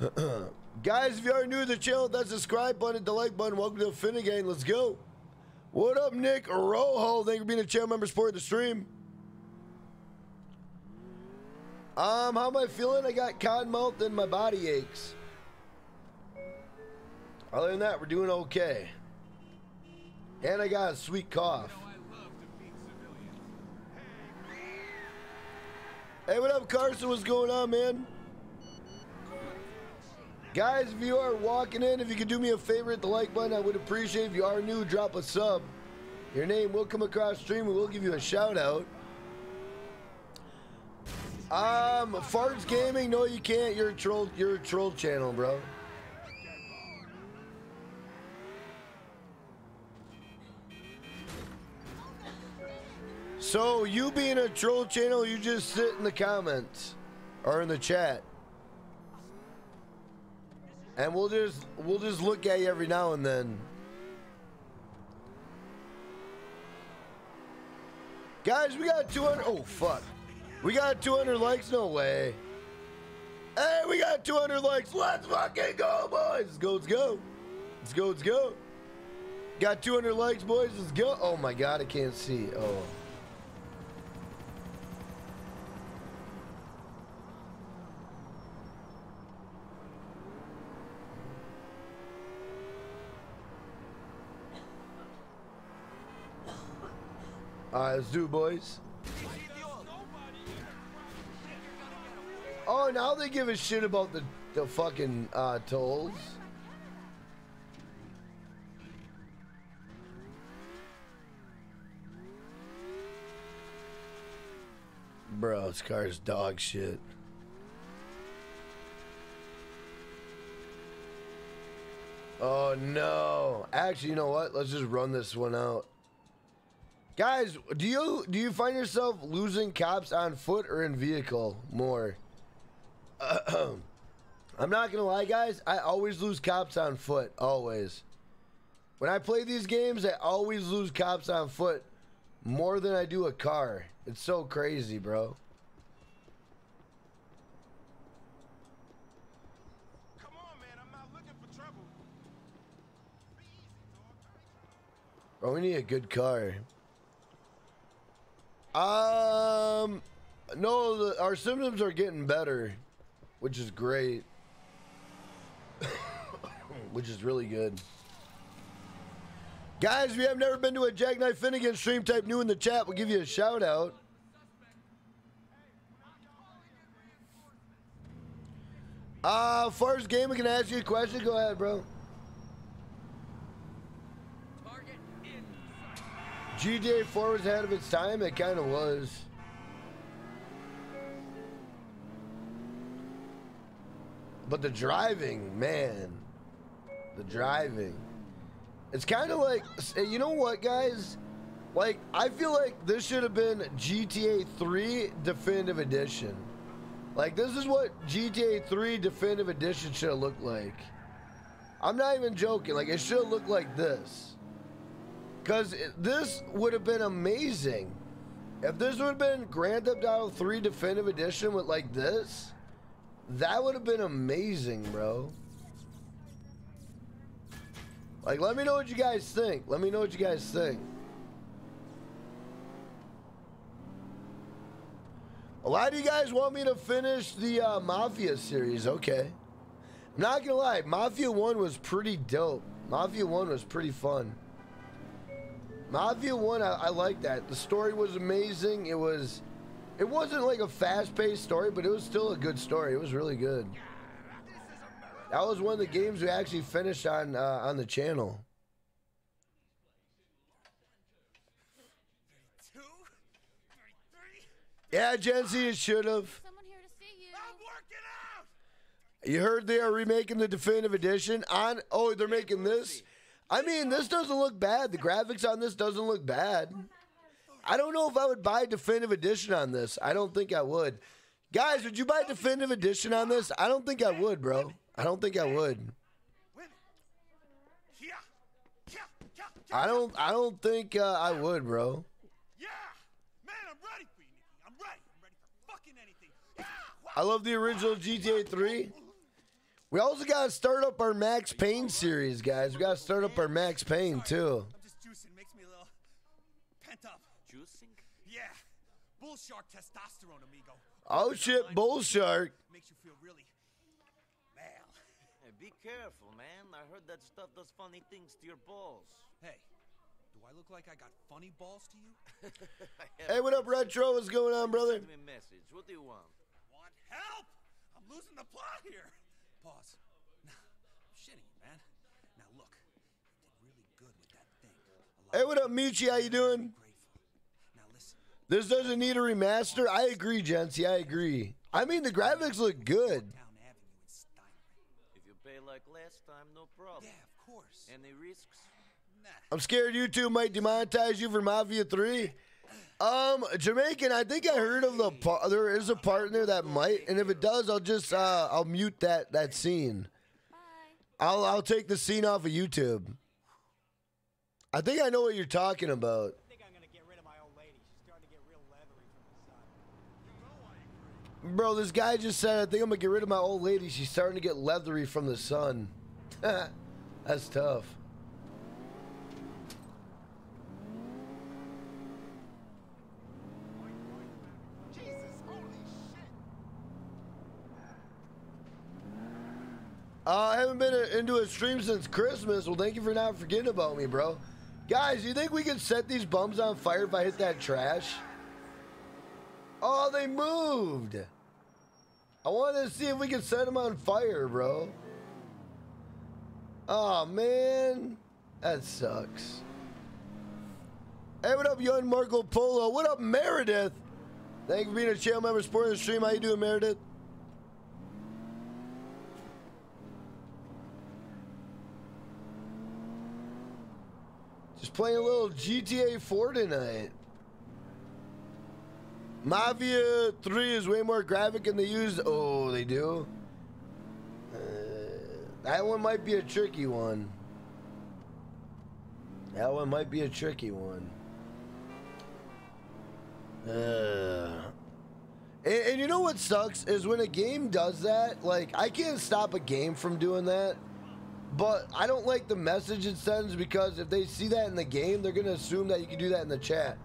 Guys, if you are new to the channel, that subscribe button, the like button. Welcome to Finnegang. Let's go. What up, Nick Rojo? Thank you for being a channel member, supporting the stream. Um, how am I feeling? I got cotton mouth and my body aches. Other than that, we're doing okay. And I got a sweet cough. Hey, what up, Carson? What's going on, man? Guys, if you are walking in, if you could do me a favor, hit the like button. I would appreciate if you are new, drop a sub. Your name will come across stream and we'll give you a shout out. Um, Farts Gaming, no you can't. You're a troll you're a troll channel, bro. So you being a troll channel, you just sit in the comments or in the chat. And we'll just we'll just look at you every now and then. Guys, we got 200 Oh fuck. We got 200 likes, no way. Hey, we got 200 likes. Let's fucking go, boys. Let's go, let's go. Let's go, let's go. Got 200 likes, boys. Let's go. Oh my god, I can't see. Oh. All right, let's do it, boys. Oh, now they give a shit about the, the fucking uh, tolls. Bro, this car's dog shit. Oh no. Actually, you know what? Let's just run this one out. Guys, do you do you find yourself losing cops on foot or in vehicle more? I'm not gonna lie, guys. I always lose cops on foot. Always. When I play these games, I always lose cops on foot more than I do a car. It's so crazy, bro. Bro, we need a good car. Um, no, the, our symptoms are getting better, which is great. which is really good. Guys, if you have never been to a Jackknife Finnegan stream, type new in the chat. We'll give you a shout out. Uh, first game, we can ask you a question. Go ahead, bro. GTA 4 was ahead of its time. It kind of was. But the driving, man. The driving. It's kind of like, eh, you know what, guys? Like, I feel like this should have been GTA 3 Definitive Edition. Like, this is what GTA 3 Definitive Edition should have looked like. I'm not even joking. Like, it should looked like this. Because this would have been amazing. If this would have been Grand Theft Auto 3 Definitive Edition with like this, that would have been amazing, bro. Like, let me know what you guys think. Let me know what you guys think. A lot of you guys want me to finish the uh, Mafia series. Okay. I'm not gonna lie, Mafia 1 was pretty dope. Mafia 1 was pretty fun. Mafia 1, I, I like that. The story was amazing. It was, it wasn't like a fast-paced story, but it was still a good story. It was really good. That was one of the games we actually finished on uh, on the channel. Yeah, Jency, it should have. You heard they are remaking the definitive edition on. Oh, they're making this. I mean, this doesn't look bad. The graphics on this doesn't look bad. I don't know if I would buy a definitive edition on this. I don't think I would. Guys, would you buy a definitive edition on this? I don't think I would, bro. I don't think I would. I don't. I don't think uh, I would, bro. Yeah. Man, I'm ready for you, I'm ready. I'm ready for fucking anything. I love the original GTA 3. We also got to start up our Max Payne series, guys. We got to start up our Max Payne too. Just juicing makes me a little pent up. Juicing? Yeah. Bull shark testosterone, amigo. Oh shit, Bull Shark. Makes you feel really male. Hey, be careful, man. I heard that stuff does funny things to your balls. Hey, do I look like I got funny balls to you? Hey, what up, Retro? What's going on, brother? Send me a message. What do you want? Want help? I'm losing the plot here. Pause. Nah, I'm shitting, man. Now look, you did really good with that thing. Hey, what up, Michi? How you doing? This doesn't need a remaster. I agree, Jency. I agree. I mean, the graphics look good. If you pay like last time, no problem. Yeah, of course. Any risks? I'm scared YouTube might demonetize you for Mafia 3. Um, Jamaican, I think I heard of the par- there is a partner that might, and if it does, I'll just uh I'll mute that that scene. I'll I'll take the scene off of YouTube. I think I know what you're talking about. Bro, this guy just said, I think I'm gonna get rid of my old lady. She's starting to get leathery from the sun. That's tough. Uh, I haven't been uh, into a stream since Christmas. Well, thank you for not forgetting about me, bro. Guys, you think we can set these bums on fire if I hit that trash? Oh, they moved. I wanted to see if we could set them on fire, bro. Oh, man. That sucks. Hey, what up, young Marco Polo? What up, Meredith? Thank you for being a channel member, supporting the stream. How you doing, Meredith? Just playing a little GTA 4 tonight. Mafia 3 is way more graphic than they use. Oh, they do? Uh, that one might be a tricky one. That one might be a tricky one. Uh, and, and you know what sucks is when a game does that, like, I can't stop a game from doing that. But I don't like the message it sends because if they see that in the game, they're going to assume that you can do that in the chat.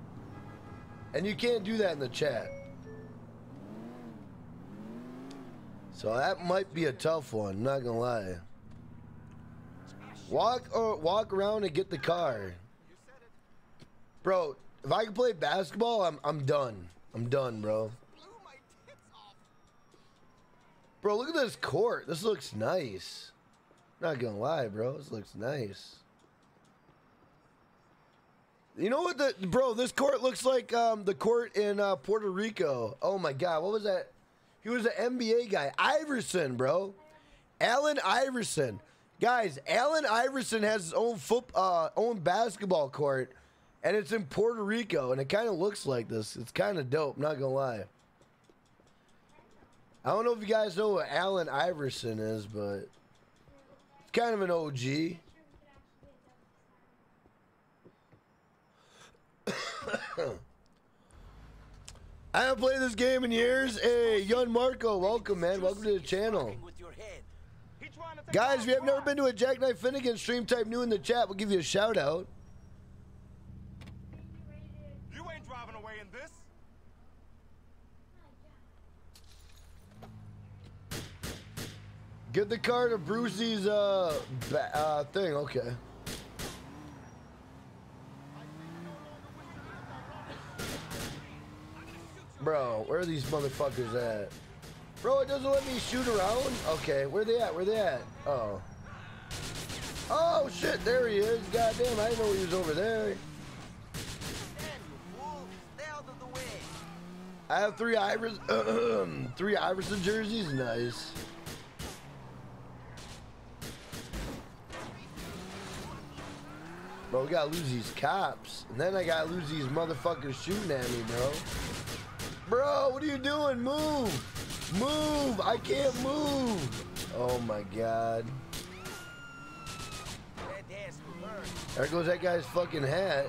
And you can't do that in the chat. So that might be a tough one, not gonna lie. Walk or walk around and get the car. Bro, if I can play basketball, I'm I'm done. I'm done, bro. Bro, look at this court. This looks nice. Not gonna lie, bro. This looks nice. You know what the bro? This court looks like um, the court in uh, Puerto Rico. Oh my god, what was that? He was an NBA guy, Iverson, bro. Allen Iverson, guys. Allen Iverson has his own foot, uh, own basketball court, and it's in Puerto Rico, and it kind of looks like this. It's kind of dope. Not gonna lie. I don't know if you guys know what Allen Iverson is, but kind of an OG. I haven't played this game in years. Hey, young Marco, welcome, man. Welcome to the channel. Guys, if you have never been to a Jackknife Finnegan stream, type new in the chat. We'll give you a shout out. You ain't driving away in this. Get the car to Brucie's uh, uh thing. Okay. Bro, where are these motherfuckers at? Bro, it doesn't let me shoot around? Okay, where they at? Where they at? Oh. Oh, shit, there he is. Goddamn, I didn't know he was over there. I have three Iverson, three Iverson jerseys. Nice. Bro, we gotta lose these cops. And then I gotta lose these motherfuckers shooting at me, bro. Bro, what are you doing? Move! Move! I can't move! Oh my god. There goes that guy's fucking hat.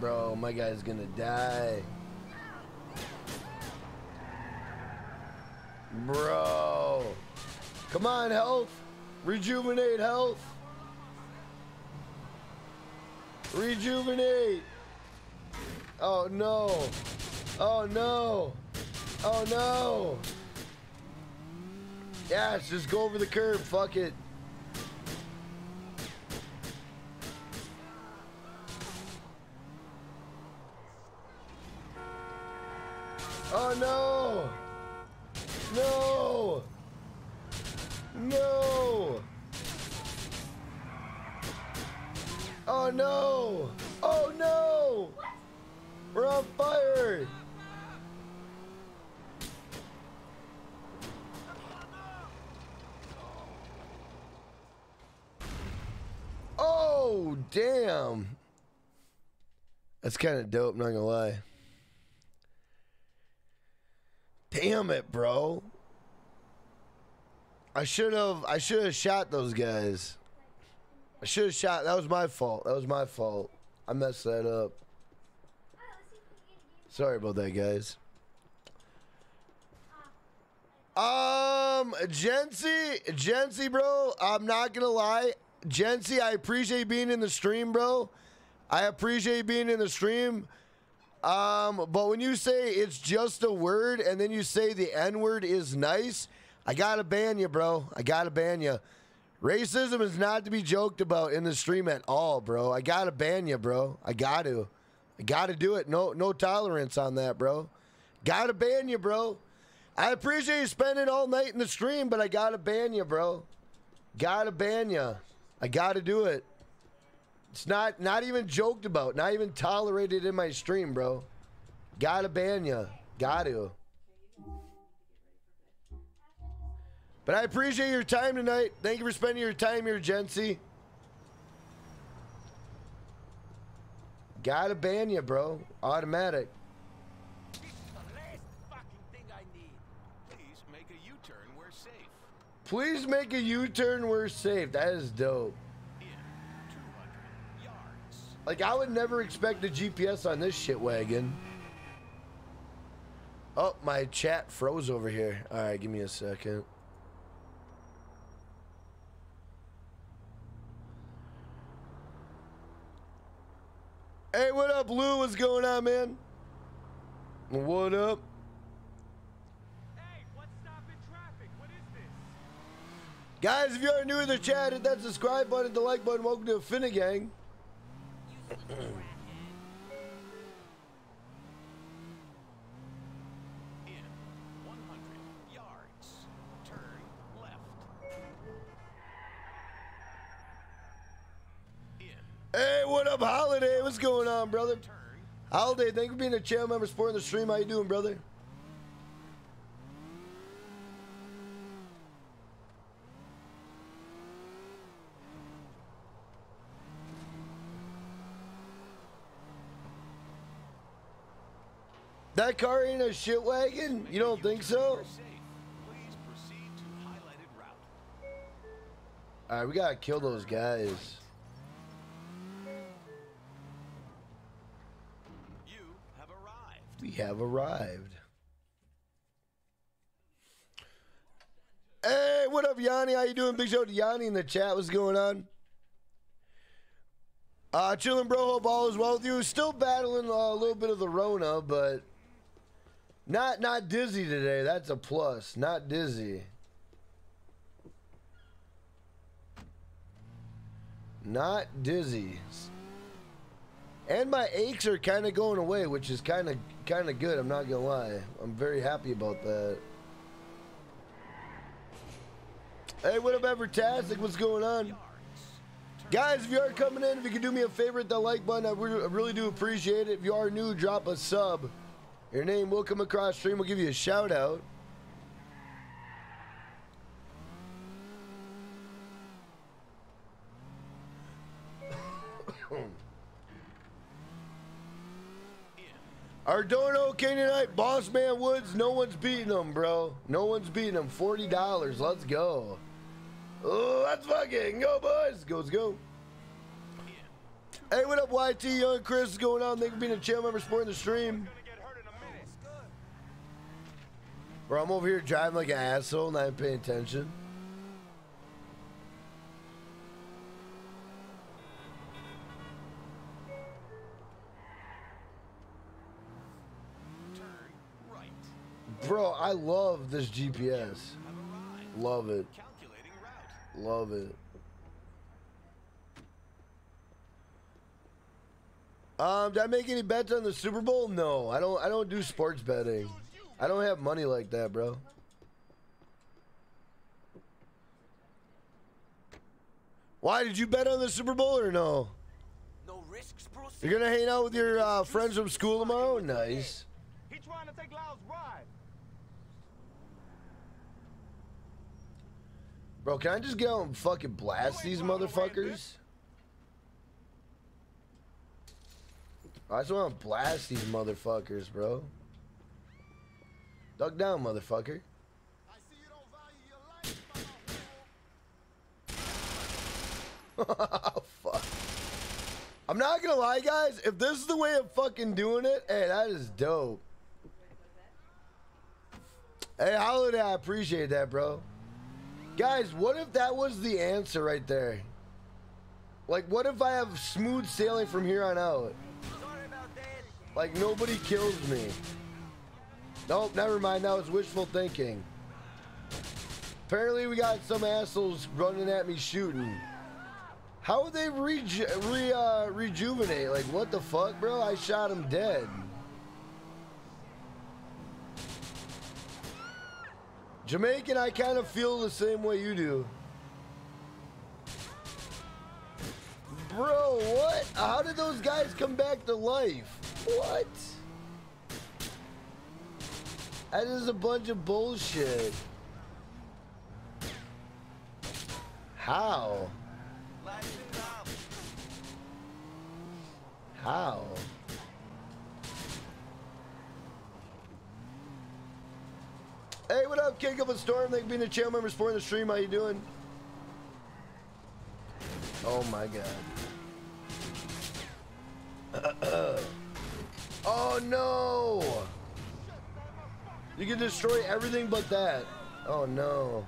Bro, my guy's gonna die. Bro. Come on, health. Rejuvenate health. Rejuvenate. Oh no. Oh no. Oh no. Yes, just go over the curb. Fuck it. Oh no! No! No! Oh no! Oh no! We're on fire! Oh damn! That's kind of dope, not gonna lie. Damn it, bro. I should have I should have shot those guys. I should have shot that was my fault. That was my fault. I messed that up. Sorry about that, guys. Um, Jency, Jency, bro. I'm not gonna lie, Jency. I appreciate being in the stream, bro. I appreciate being in the stream. Um, but when you say it's just a word and then you say the N word is nice, I gotta ban you, bro. I gotta ban you. Racism is not to be joked about in the stream at all, bro. I gotta ban you, bro. I got to. I gotta do it. No, no tolerance on that, bro. Gotta ban you, bro. I appreciate you spending all night in the stream, but I gotta ban you, bro. Gotta ban you. I gotta do it. It's not not even joked about, not even tolerated in my stream, bro. Gotta ban you. Got to. But I appreciate your time tonight. Thank you for spending your time here, Jency. Gotta ban you, bro. Automatic. Please make a U-turn where safe. Please make a U-turn. We're safe. That is dope. Like I would never expect a GPS on this shit wagon. Oh, my chat froze over here. All right, give me a second. Hey, what up, Lou? What's going on, man? What up? Guys, if you are new to the chat, hit that subscribe button, the like button. Welcome to Finnegang. In Hey, what up, Holiday? What's going on, brother? Holiday, thank you for being a channel member, supporting the stream. How you doing, brother? That car ain't a shit wagon? You don't think so? Alright, we gotta kill those guys. We have arrived. Hey, what up, Yanni? How you doing? Big show to Yanni in the chat. What's going on? Uh, chilling, bro. Hope all is well with you. Still battling uh, a little bit of the Rona, but not not dizzy today. That's a plus. Not dizzy. Not dizzy. And my aches are kind of going away, which is kind of kind of good. I'm not gonna lie. I'm very happy about that. Hey, what up, Evertastic? What's going on? Guys, if you are coming in, if you could do me a favor, hit the like button, I re- I really do appreciate it. If you are new, drop a sub. Your name will come across stream. We'll give you a shout out. Ardono, Canaanite, Boss Man Woods, no one's beating them, bro. No one's beating them. $40. Let's go. Oh, let's fucking go, boys. Go, let's go. Hey, what up, YT? Young Chris is going on. Thank you for being a channel member supporting the stream. Bro, I'm over here driving like an asshole, not paying attention. Bro, I love this GPS. Love it. Love it. Um, did I make any bets on the Super Bowl? No, I don't. I don't do sports betting. I don't have money like that, bro. Why did you bet on the Super Bowl or no? No risks, Bruce. You're gonna hang out with your uh, friends from school tomorrow? Nice. He trying to take Lyle's ride. Bro, can I just go and fucking blast these motherfuckers? I just want to blast these motherfuckers, bro. Duck down, motherfucker. Oh, fuck. I'm not gonna lie, guys. If this is the way of fucking doing it, hey, that is dope. Hey, Holiday, I appreciate that, bro. Guys, what if that was the answer right there? Like, what if I have smooth sailing from here on out? Like, nobody kills me. Nope, never mind. That was wishful thinking. Apparently, we got some assholes running at me shooting. How would they reju re, uh, rejuvenate? Like, what the fuck, bro? I shot him dead. Jamaican, I kind of feel the same way you do. Bro, what? How did those guys come back to life? What? That is a bunch of bullshit. How? How? Hey, what up, King of a Storm? Thank you for being a channel member supporting the stream. How you doing? Oh my god. oh no! You can destroy everything but that. Oh no.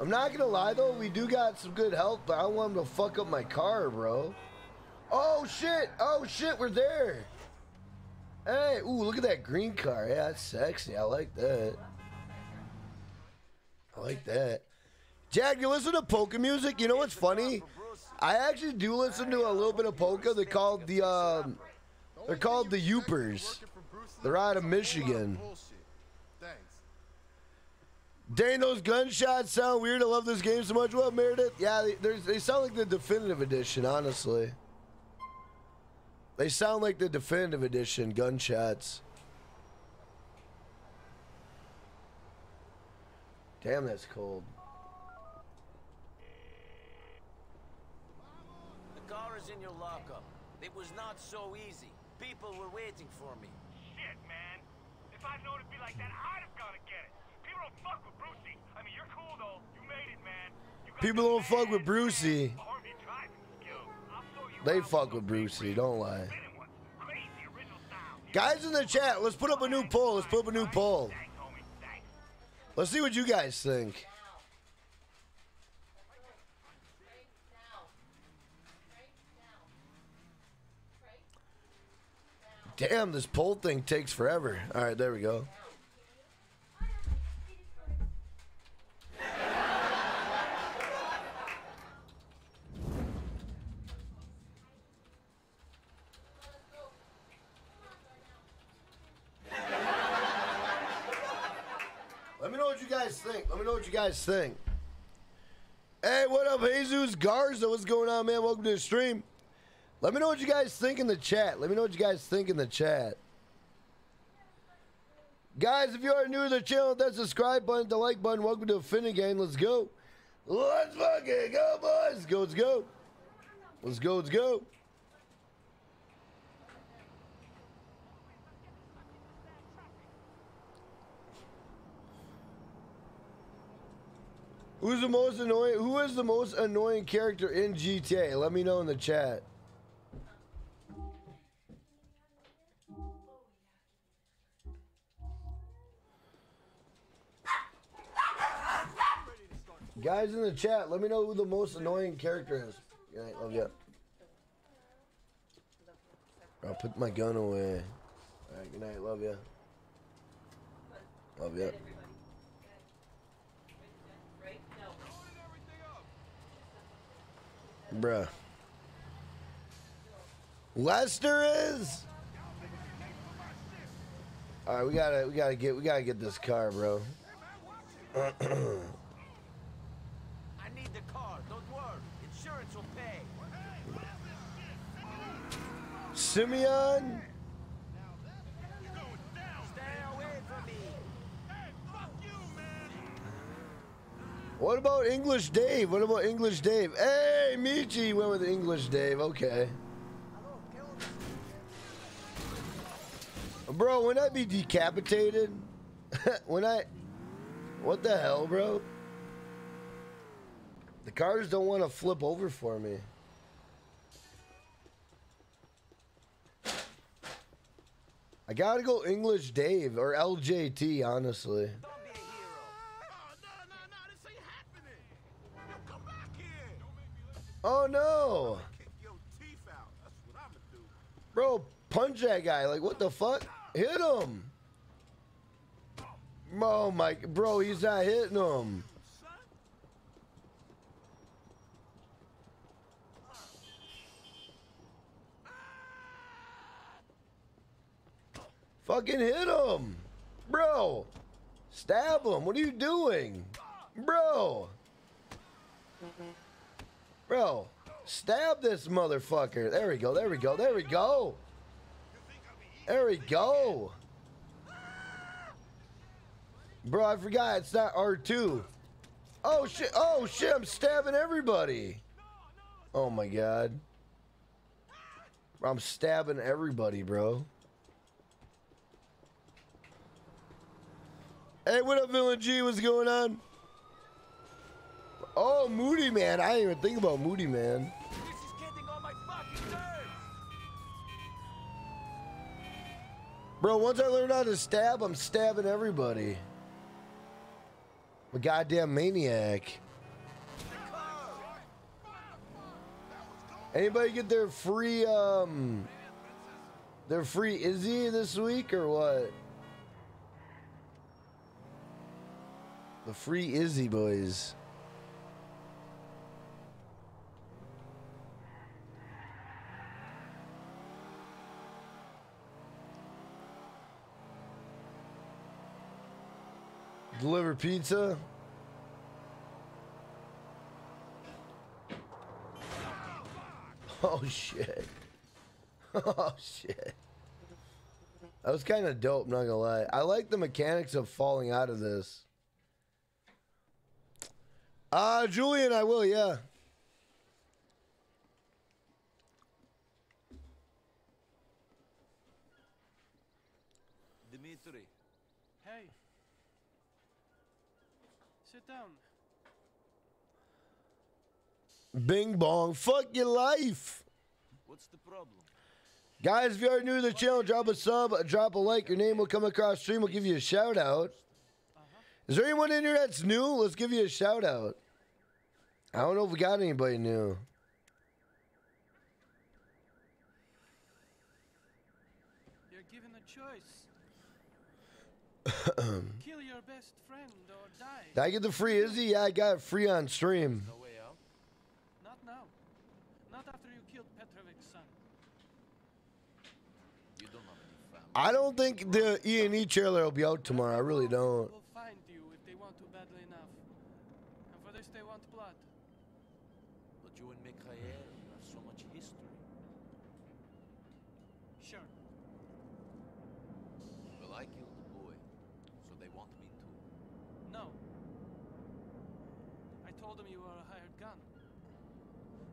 I'm not gonna lie though, we do got some good health, but I want him to fuck up my car, bro. Oh shit! Oh shit, we're there! Hey, ooh, look at that green car. Yeah, that's sexy. I like that. I like that. Jack, you listen to polka music? You know what's funny? I actually do listen to a little bit of polka. They're called the um, they're called the Yoopers. They're out of Michigan. Dang, those gunshots sound weird. I love this game so much. What, Meredith? Yeah, they, they sound like the definitive edition, honestly. They sound like the definitive edition gunshots. Damn, that's cold. The car is in your lockup. It was not so easy. People were waiting for me. Shit, man. If I'd known it'd be like that, I'd have gone to get it. People don't fuck with Brucie. I mean, you're cool, though. You made it, man. People don't fuck with Brucie. They fuck with Brucie, don't lie. Guys in the chat, let's put up a new poll. Let's put up a new poll. Let's see what you guys think. Damn, this poll thing takes forever. All right, there we go. What you guys think. Let me know what you guys think. Hey, what up, Jesus Garza? What's going on, man? Welcome to the stream. Let me know what you guys think in the chat. Let me know what you guys think in the chat. Guys, if you are new to the channel, hit that subscribe button, the like button. Welcome to the Finnegan. Let's go. Let's fucking go, boys. Let's go, let's go. Let's go, let's go. Who's the most annoying? Who is the most annoying character in GTA? Let me know in the chat. Guys in the chat, let me know who the most annoying character is. Good night, love you. I'll put my gun away. Alright, good night, love ya. Love you. Bruh. Lester is. All right, we gotta, we gotta get, we gotta get this car, bro. I need the car. Don't worry. Insurance will pay. Simeon. Stay away from me. What about English Dave? What about English Dave? Hey, Michi went with English Dave. Okay. Bro, when I be decapitated? when I. What the hell, bro? The cars don't want to flip over for me. I gotta go English Dave or LJT, honestly. Oh no! Bro, punch that guy. Like, what the fuck? Hit him! Oh my, bro, he's not hitting him. Fucking hit him! Bro! Stab him! What are you doing? Bro! Bro, stab this motherfucker. There we go, there we go, there we go. There we go. Bro, I forgot it's not R2. Oh shit, oh shit, I'm stabbing everybody. Oh my god. I'm stabbing everybody, bro. Hey, what up, Villain G? What's going on? Oh, Moody Man. I didn't even think about Moody Man. Bro, once I learn how to stab, I'm stabbing everybody. A goddamn maniac. Anybody get their free, um, their free Izzy this week or what? The free Izzy boys. Deliver pizza. Oh shit. Oh shit. That was kind of dope, not gonna lie. I like the mechanics of falling out of this. Uh, Julian, I will, yeah. Dimitri, Hey. Sit down. Bing bong. Fuck your life. what's the problem? Guys, if you are new to the channel, drop a sub, drop a like. Your name will come across stream. We'll give you a shout out. Uh-huh. Is there anyone in here that's new? Let's give you a shout out. I don't know if we got anybody new. You're given a choice. Kill your best friend or die. Did I get the free Izzy? Yeah, I got it free on stream. No way out? Not now. Not after you killed Petrovic's son. You don't have any family. I don't think the E and E trailer will be out tomorrow. I really don't. Will find you if they want to badly enough. And for this they want blood. But you and Mikhail have so much history. Sure. Well, I killed the boy. they want me to. No. I told them you were a hired gun.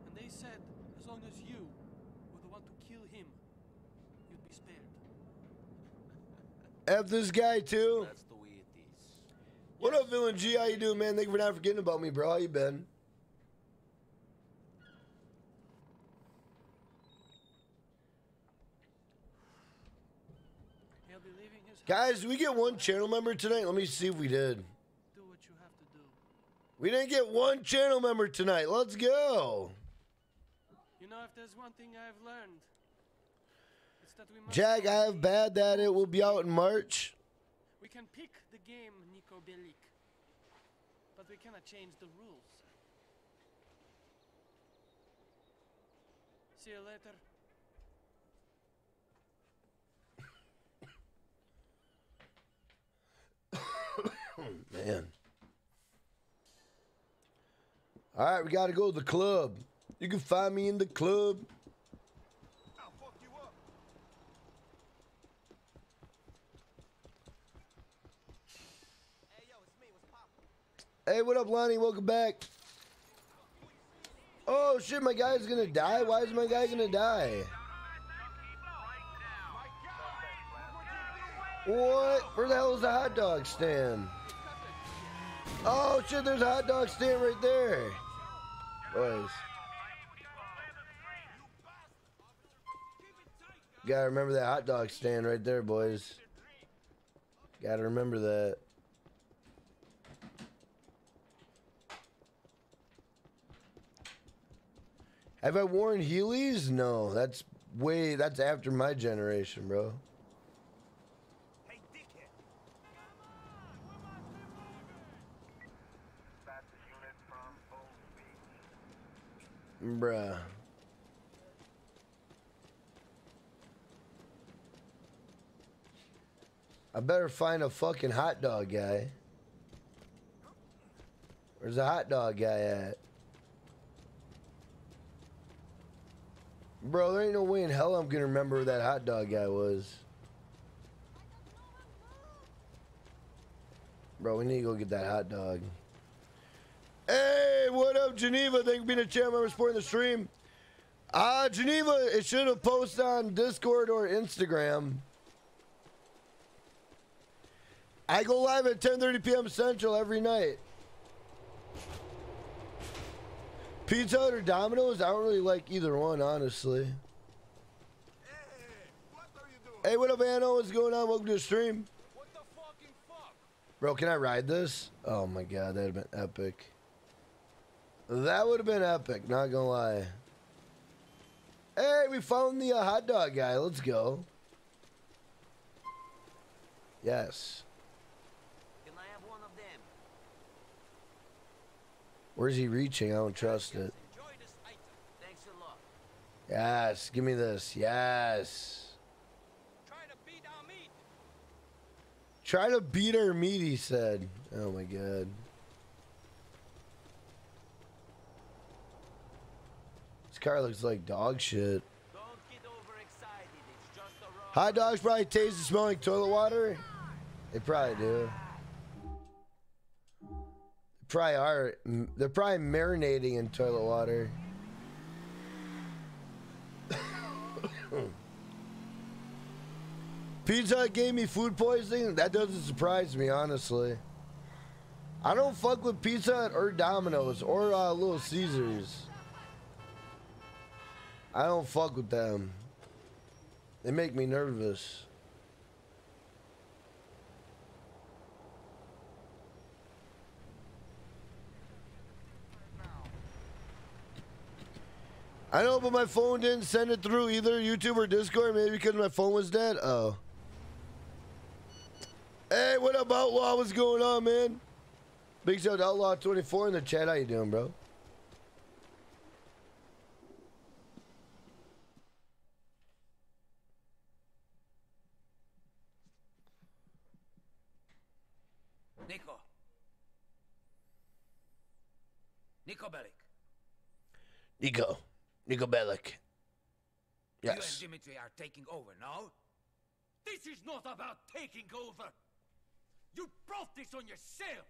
And they said as long as you were the one to kill him, you'd be spared. F this guy too. That's the way it is. What up, Villain G? How you doing, man? Thank you for not forgetting about me, bro. How you been? He'll be leaving his Guys, did we get one channel member tonight? Let me see if we did. do what you have to do. We didn't get one channel member tonight. Let's go. You know, if there's one thing I've learned, it's that we must Jack, I have bad that it will be out in March. We can pick the game, Niko Bellic, but we cannot change the rules. See you later. Man. All right, we got to go to the club. You can find me in the club. Hey, what up, Lonnie? Welcome back. Oh shit, my guy's gonna die. Why is my guy gonna die? What? Where the hell is the hot dog stand? Oh shit, there's a hot dog stand right there. Boys. Gotta remember that hot dog stand right there, boys. Gotta remember that. Have I worn Heelys? No, that's way that's after my generation, bro. Bruh. I better find a fucking hot dog guy. Where's the hot dog guy at? Bro, there ain't no way in hell I'm gonna remember who that hot dog guy was. Bro, we need to go get that hot dog. Hey, what up, Geneva? Thank you for being a channel member supporting the stream. Uh, Geneva, it should have posted on Discord or Instagram. I go live at 10:30 p.m. Central every night. Pizza Hut or Domino's? I don't really like either one, honestly. Hey, what up, Anno? What's going on? Welcome to the stream. Bro, can I ride this? Oh my god, that'd have been epic. That would have been epic, not gonna lie. Hey, we found the uh, hot dog guy. Let's go. Yes. Can I have one of them? Where's he reaching? I don't trust it. Yes, give me this. Yes. Try to beat our meat, he said. Oh my god. This car looks like dog shit. Hot dogs probably taste the smell like toilet water. They probably do. Probably are. They're probably marinating in toilet water. Pizza Hut gave me food poisoning. That doesn't surprise me, honestly. I don't fuck with Pizza Hut or Domino's or uh, Little Caesars. I don't fuck with them. They make me nervous. I know, but my phone didn't send it through either YouTube or Discord. Maybe because my phone was dead. Oh. Hey, what up, Outlaw? What's going on, man? Big shout out to Outlaw24 in the chat. How you doing, bro? Niko. Niko Bellic. Niko. Niko Bellic. You and Dimitri are taking over, now? This is not about taking over. You brought this on yourself!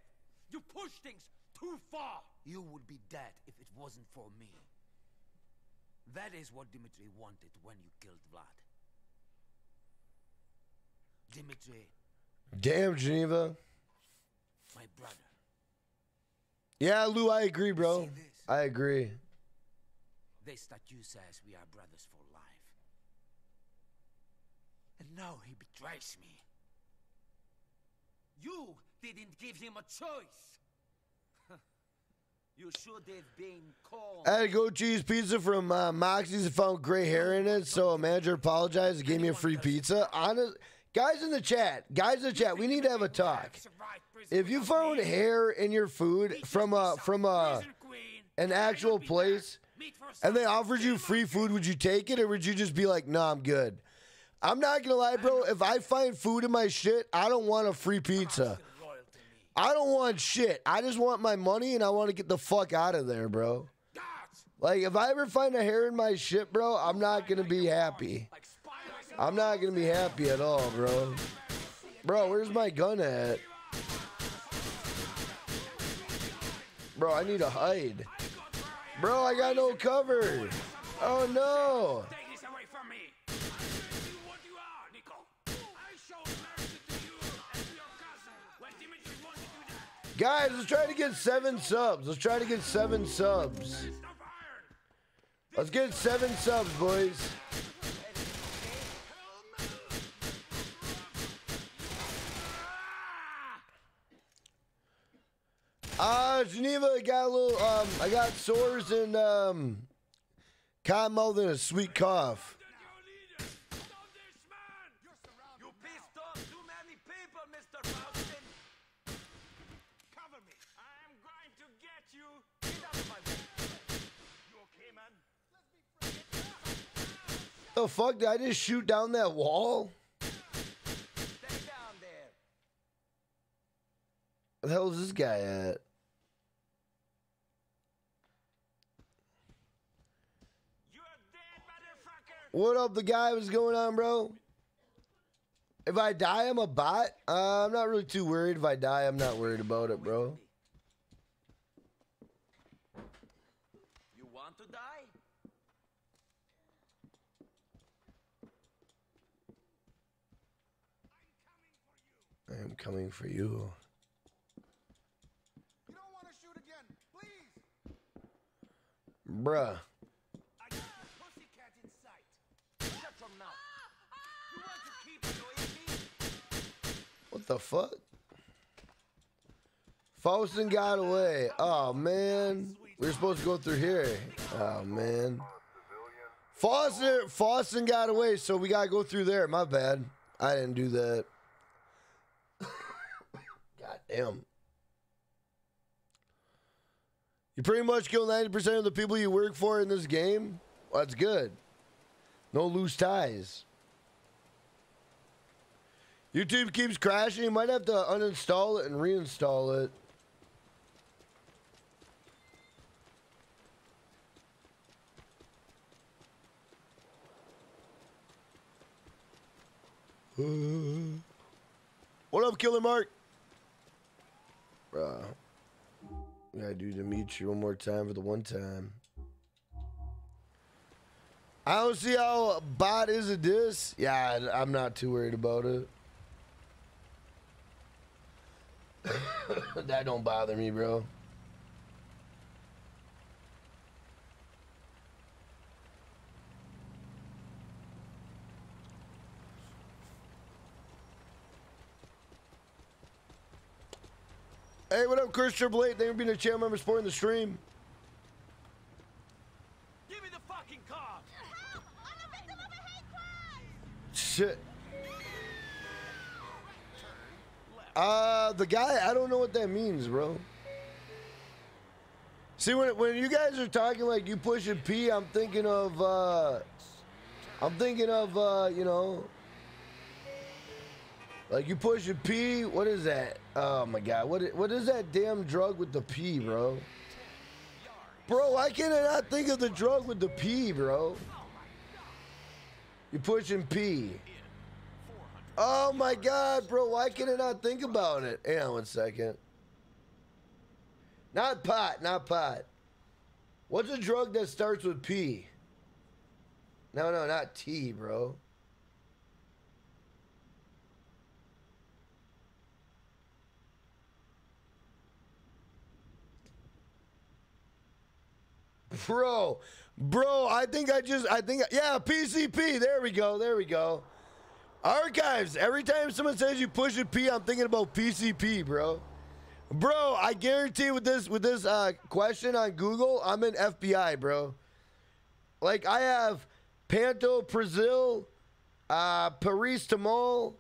You pushed things too far! You would be dead if it wasn't for me. That is what Dimitri wanted when you killed Vlad. Dimitri, Damn, Geneva. my brother. Yeah, Lou, I agree, bro. I agree. This statue says we are brothers for life. And now he betrays me. You didn't give him a choice. you should have been called. I had a goat cheese pizza from uh, Moxie's and found gray hair in it, so a manager apologized and gave me a free pizza. Honest, guys in the chat, guys in the chat, we need to have a talk. If you found hair in your food from a from a an actual place, and they offered you free food, would you take it or would you just be like, "No, I'm good"? I'm not gonna lie, bro. If I find food in my shit, I don't want a free pizza. I don't want shit. I just want my money and I want to get the fuck out of there, bro. Like, if I ever find a hair in my shit, bro, I'm not gonna be happy. I'm not gonna be happy at all, bro. Bro, where's my gun at? Bro, I need to hide. Bro, I got no cover. Oh no. Take this away from me! You what you are, Niko! I showed mercy to you and to your cousin when Dimitri wanted you dead! Guys, let's try to get seven subs. Let's try to get seven subs. Let's get seven subs, boys. Uh, Geneva, I got a little, um, I got sores and, um, cotton mouth and a sweet cough. The fuck, did I just shoot down that wall? Down the hell is this guy at? What up, the guy? What's going on, bro? If I die, I'm a bot. Uh, I'm not really too worried. If I die, I'm not worried about it, bro. You want to die? I am coming for you. You don't want to shoot again, please. Bruh. Pussycat in sight. Shut your mouth. You want to keep annoying me? The fuck? Faustin got away. Oh, man. We were supposed to go through here. Oh, man. Faustin, Faustin got away, so we got to go through there. My bad. I didn't do that. God damn. You pretty much kill 90% of the people you work for in this game? Well, that's good. No loose ties. YouTube keeps crashing. You might have to uninstall it and reinstall it. What up, Killer Mark? Bruh. We gotta do Dimitri one more time for the one time. I don't see how bot is a diss. Yeah, I'm not too worried about it. that don't bother me, bro. Hey, what up, Chris Triple Eight? Thank you for being a channel member supporting the stream. Give me the fucking car. Help! I'm a victim of a hate crime. Shit. Uh, the guy, I don't know what that means, bro. See, when when you guys are talking like you pushing P, I'm thinking of, uh, I'm thinking of, uh, you know, like you pushing P. What is that? Oh my god, What what is that damn drug with the P, bro? Bro, why can't I not think of the drug with the P, bro? You pushing P. Oh my god, bro, why can I not think about it? Hang on one second. Not pot, not pot. What's a drug that starts with P? No, no, not T, bro. Bro, bro, I think I just, I think, yeah, PCP. There we go, there we go. Archives. Every time someone says you push a P, I'm thinking about PCP, bro. Bro, I guarantee with this with this uh, question on Google, I'm in FBI, bro. Like I have Pantoprazole, uh, Paracetamol,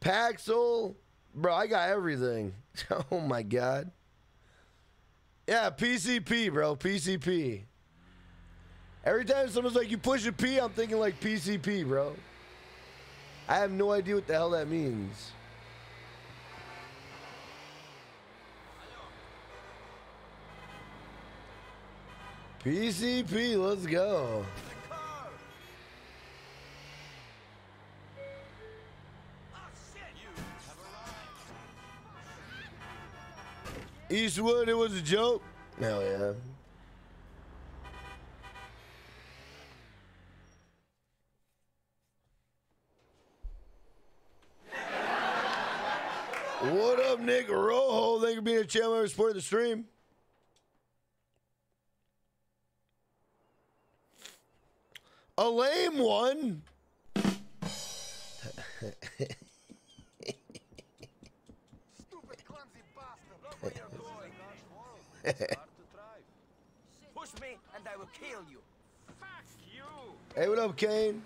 Paxil. Bro, I got everything. oh my god. Yeah, PCP, bro. PCP. Every time someone's like, you push a P, I'm thinking like PCP, bro. I have no idea what the hell that means. PCP, let's go. Eastwood, it was a joke. Hell yeah. What up, Nick Rojo? Thank you for being a channel member supporting the stream. A lame one. Push me and I will kill you. hey, what up, Kane?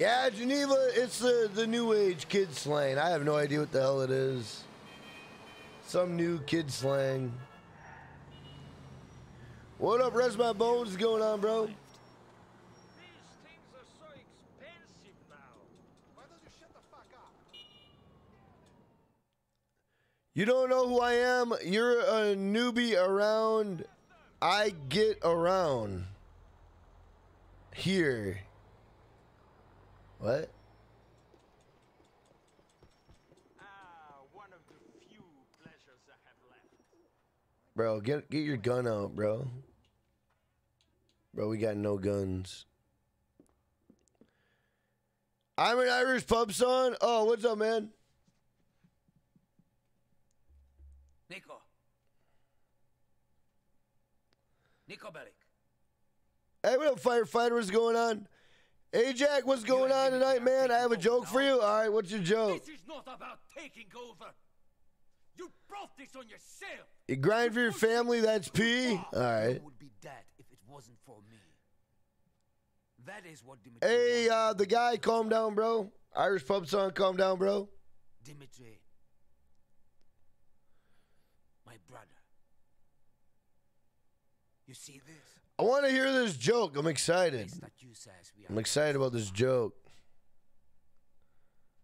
Yeah, Geneva, it's the, the new age kid slang. I have no idea what the hell it is. Some new kid slang. What up, Rest My Bones? What's going on, bro? You don't know who I am? You're a newbie around. I get around. Here. What? Bro, get get your gun out, bro. Bro, we got no guns. I'm an Irish pub son. Oh, what's up, man? Niko. Niko Bellic. Hey, what up, firefighter? What's going on? Hey, Jack, what's going on tonight, man? I have a joke for you. All right, what's your joke? This is not about taking over. You brought this on yourself. You grind for your family, that's P. All right. would be dead if it wasn't for me. That is what Dimitri. Hey, uh, the guy, calm down, bro. Irish pub song, calm down, bro. Dimitri. My brother. You see this? I want to hear this joke. I'm excited. That you says we are. I'm excited about this joke.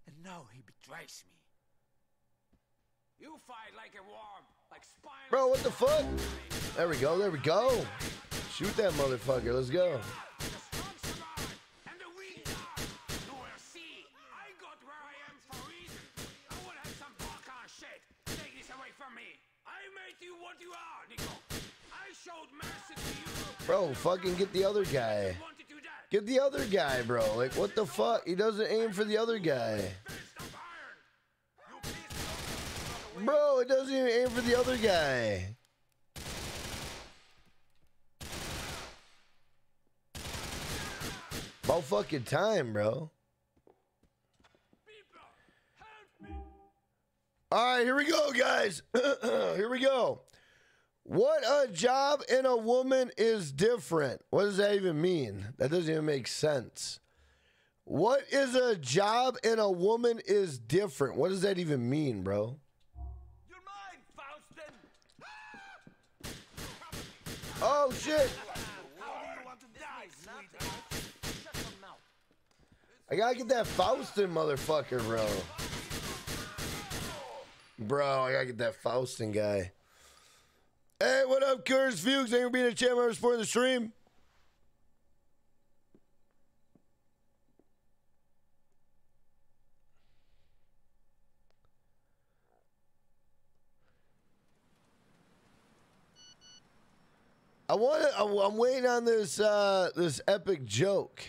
And now he betrays me. You fight like a worm, like spine. Bro, what the fuck? There we go, there we go. Shoot that motherfucker. Let's go. You will see. I got where I am for a reason. I would have some Balkan shit. Take this away from me. I made you what you are, Niko. I showed mercy to you. Bro, fucking get the other guy. Get the other guy, bro. Like, what the fuck? He doesn't aim for the other guy. Bro, it doesn't even aim for the other guy. About fucking time, bro. All right, here we go, guys. here we go. What a job in a woman is different. What does that even mean? That doesn't even make sense. What is a job in a woman is different? What does that even mean, bro? Oh shit! I gotta get that Faustin motherfucker, bro. Bro, I gotta get that Faustin guy. Hey, what up, Curtis Fuchs? Ain't gonna be a channel member supporting the stream. I want to. I'm waiting on this uh, this epic joke.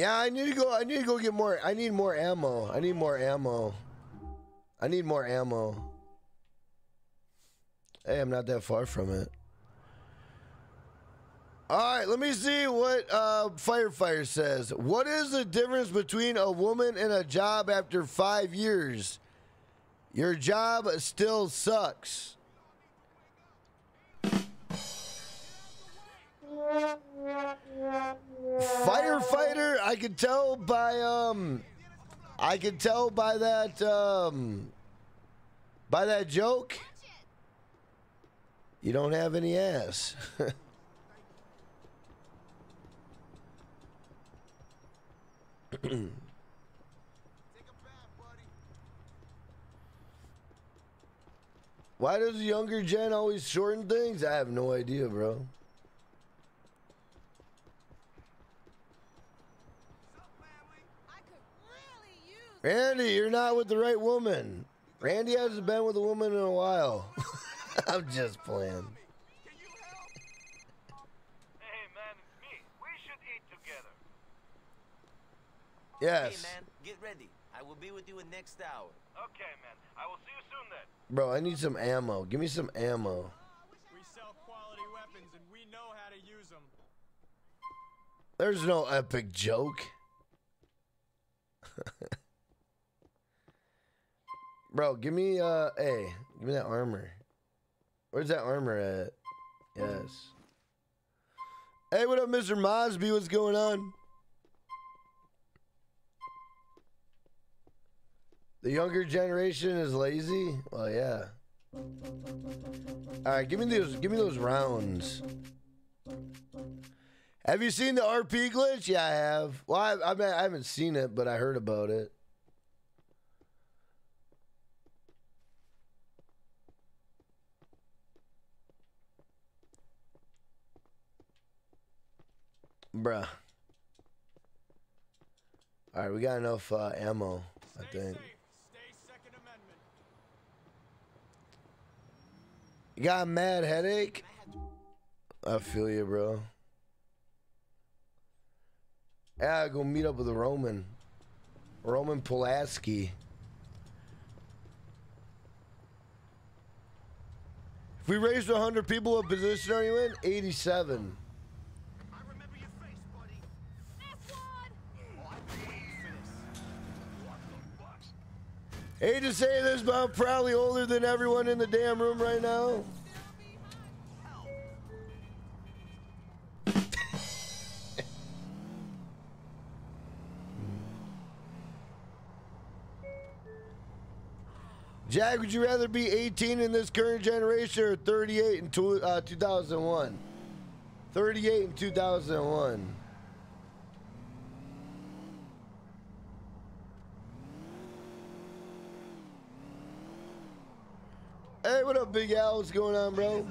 Yeah, I need to go. I need to go get more. I need more ammo. I need more ammo. I need more ammo. Hey, I'm not that far from it. All right, let me see what uh, firefighter says. What is the difference between a woman and a job after five years? Your job still sucks. Firefighter, I could tell by um, I could tell by that um, by that joke. You don't have any ass. Why does the younger gen always shorten things? I have no idea, bro. Randy, you're not with the right woman. Randy hasn't been with a woman in a while. I'm just playing. Hey man, me. We should eat together. Yes. Hey, man, get ready. I will be with you in next hour. Okay, man. I will see you soon then. Bro, I need some ammo. Give me some ammo. We sell quality weapons and we know how to use them. There's no epic joke. Bro, give me uh hey, give me that armor. Where's that armor at? Yes. Hey, what up, Mr. Mosby? What's going on? The younger generation is lazy? Well, yeah. All right, give me those. Give me those rounds. Have you seen the RP glitch? Yeah, I have. Well, I, I, mean, I haven't seen it, but I heard about it. Bruh. All right, we got enough uh, ammo, I think. You got a mad headache? I feel you, bro. Yeah, go meet up with the Roman. Roman Pulaski. If we raised 100 people, what position are you in? 87. Hate to say this, but I'm probably older than everyone in the damn room right now. Jack, would you rather be 18 in this current generation or 38 in uh, 2001? 38 in 2001. Hey, what up, Big Al? What's going on, bro?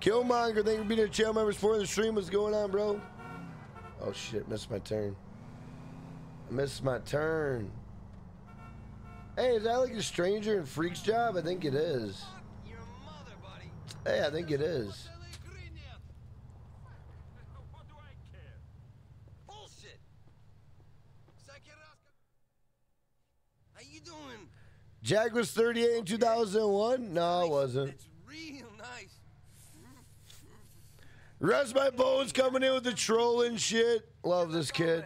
Killmonger, thank you for being a channel member for the stream. What's going on, bro? Oh shit, missed my turn. I missed my turn. Hey, is that like a stranger and Freak's job? I think it is. Hey, I think it is. Bullshit. How you doing? Jag was 38 in 2001? No, I wasn't. Real nice. Rest my bones coming in with the trolling shit. Love this kid.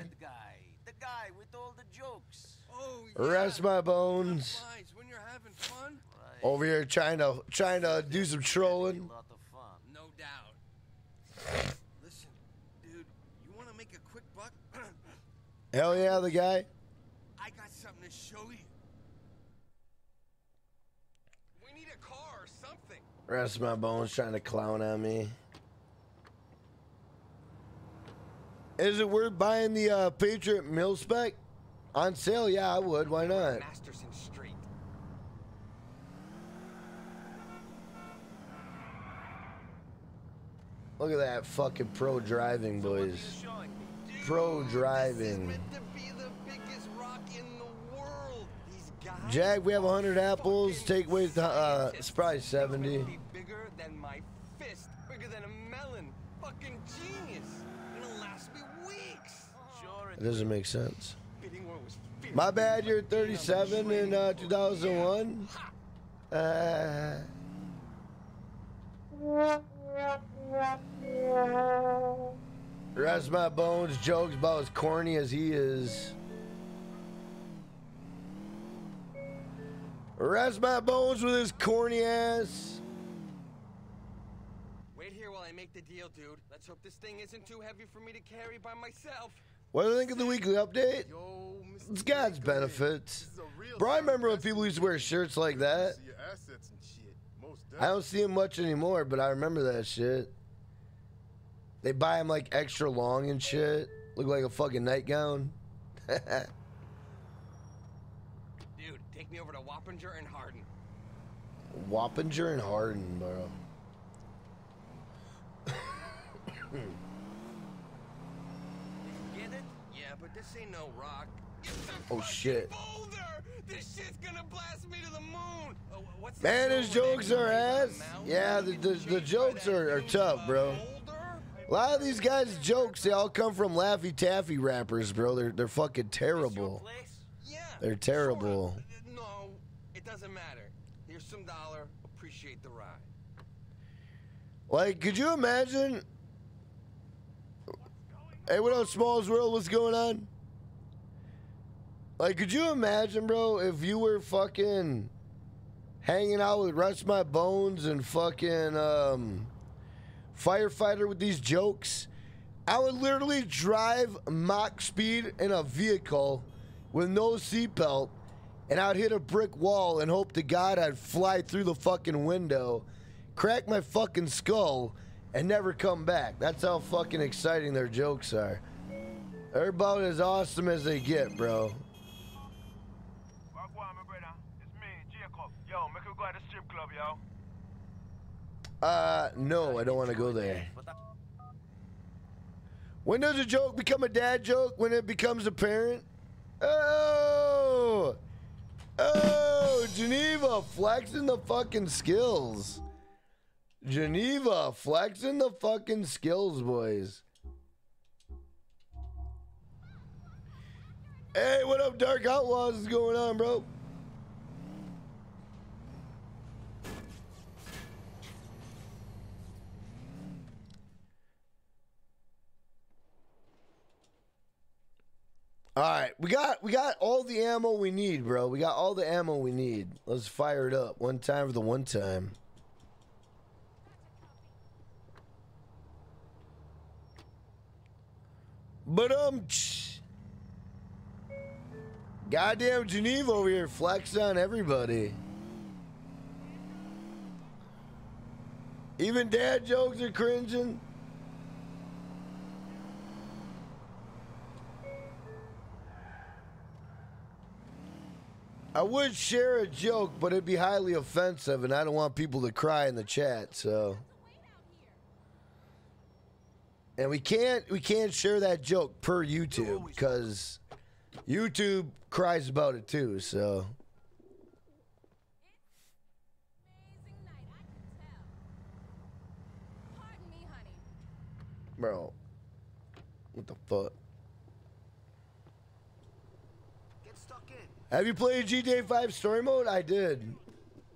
The guy with all the jokes. Oh, Rest my bones. nice. When you're having fun? Over here trying to trying to do some trolling. No doubt. Listen, dude, you want to make a quick buck? Hell yeah, the guy. I got something to show you. We need a car or something. of my bones trying to clown at me. Is it worth buying the uh, Patriot Mil-Spec on sale? Yeah, I would. Why not? Masterson Street. Look at that fucking pro driving, boys. Pro driving. Jack, we have 100 apples. Take away uh, it's probably 70. Bigger than my fist. Bigger than a melon. Fucking genius. It'll last me weeks. Sure. It doesn't make sense. Bidding war was My bad, you're 37 in uh, 2001. Uh, rest my bones, jokes about as corny as he is. Rest my bones with his corny ass. Wait here while I make the deal, dude. Let's hope this thing isn't too heavy for me to carry by myself. What do you think of the weekly update? It's God's benefits. Bro, I remember when people used to wear shirts like that. Your assets and shit. Most I don't see them much anymore, but I remember that shit. They buy them like extra long and shit. Look like a fucking nightgown. Me over to Wappinger and Harden. Wappinger and Harden, bro. Get it? Yeah, but this ain't no rock. oh shit. Boulder! This shit's gonna blast me to the moon! Oh, what's Man, his jokes are ass. Yeah, the, the, the jokes are, are tough, bro. A lot of these guys' jokes, they all come from Laffy Taffy rappers, bro. They're they're fucking terrible. They're terrible. Doesn't matter. Here's some dollar. Appreciate the ride. Like, could you imagine? Hey, what up, Smalls World? What's going on? Like, could you imagine, bro, if you were fucking hanging out with Rest My Bones and fucking um, firefighter with these jokes? I would literally drive Mach speed in a vehicle with no seatbelt, and I'd hit a brick wall and hope to God I'd fly through the fucking window, crack my fucking skull, and never come back. That's how fucking exciting their jokes are. They're about as awesome as they get, bro. Wagwan. It's me, Jacob. Yo, make we go to the strip club, yo. Uh, no, I don't want to go there. When does a joke become a dad joke? When it becomes a parent? Oh! Oh! Geneva flexing the fucking skills. Geneva flexing the fucking skills, boys. Hey, what up, Dark Outlaws? What's going on, bro? All right, we got we got all the ammo we need, bro. We got all the ammo we need. Let's fire it up one time for the one time. But um, goddamn Geneva over here flex on everybody. Even dad jokes are cringing. I would share a joke, but it'd be highly offensive, and I don't want people to cry in the chat. So, and we can't we can't share that joke per YouTube because YouTube cries about it too. So, bro, what the fuck? Have you played GTA 5 story mode? I did.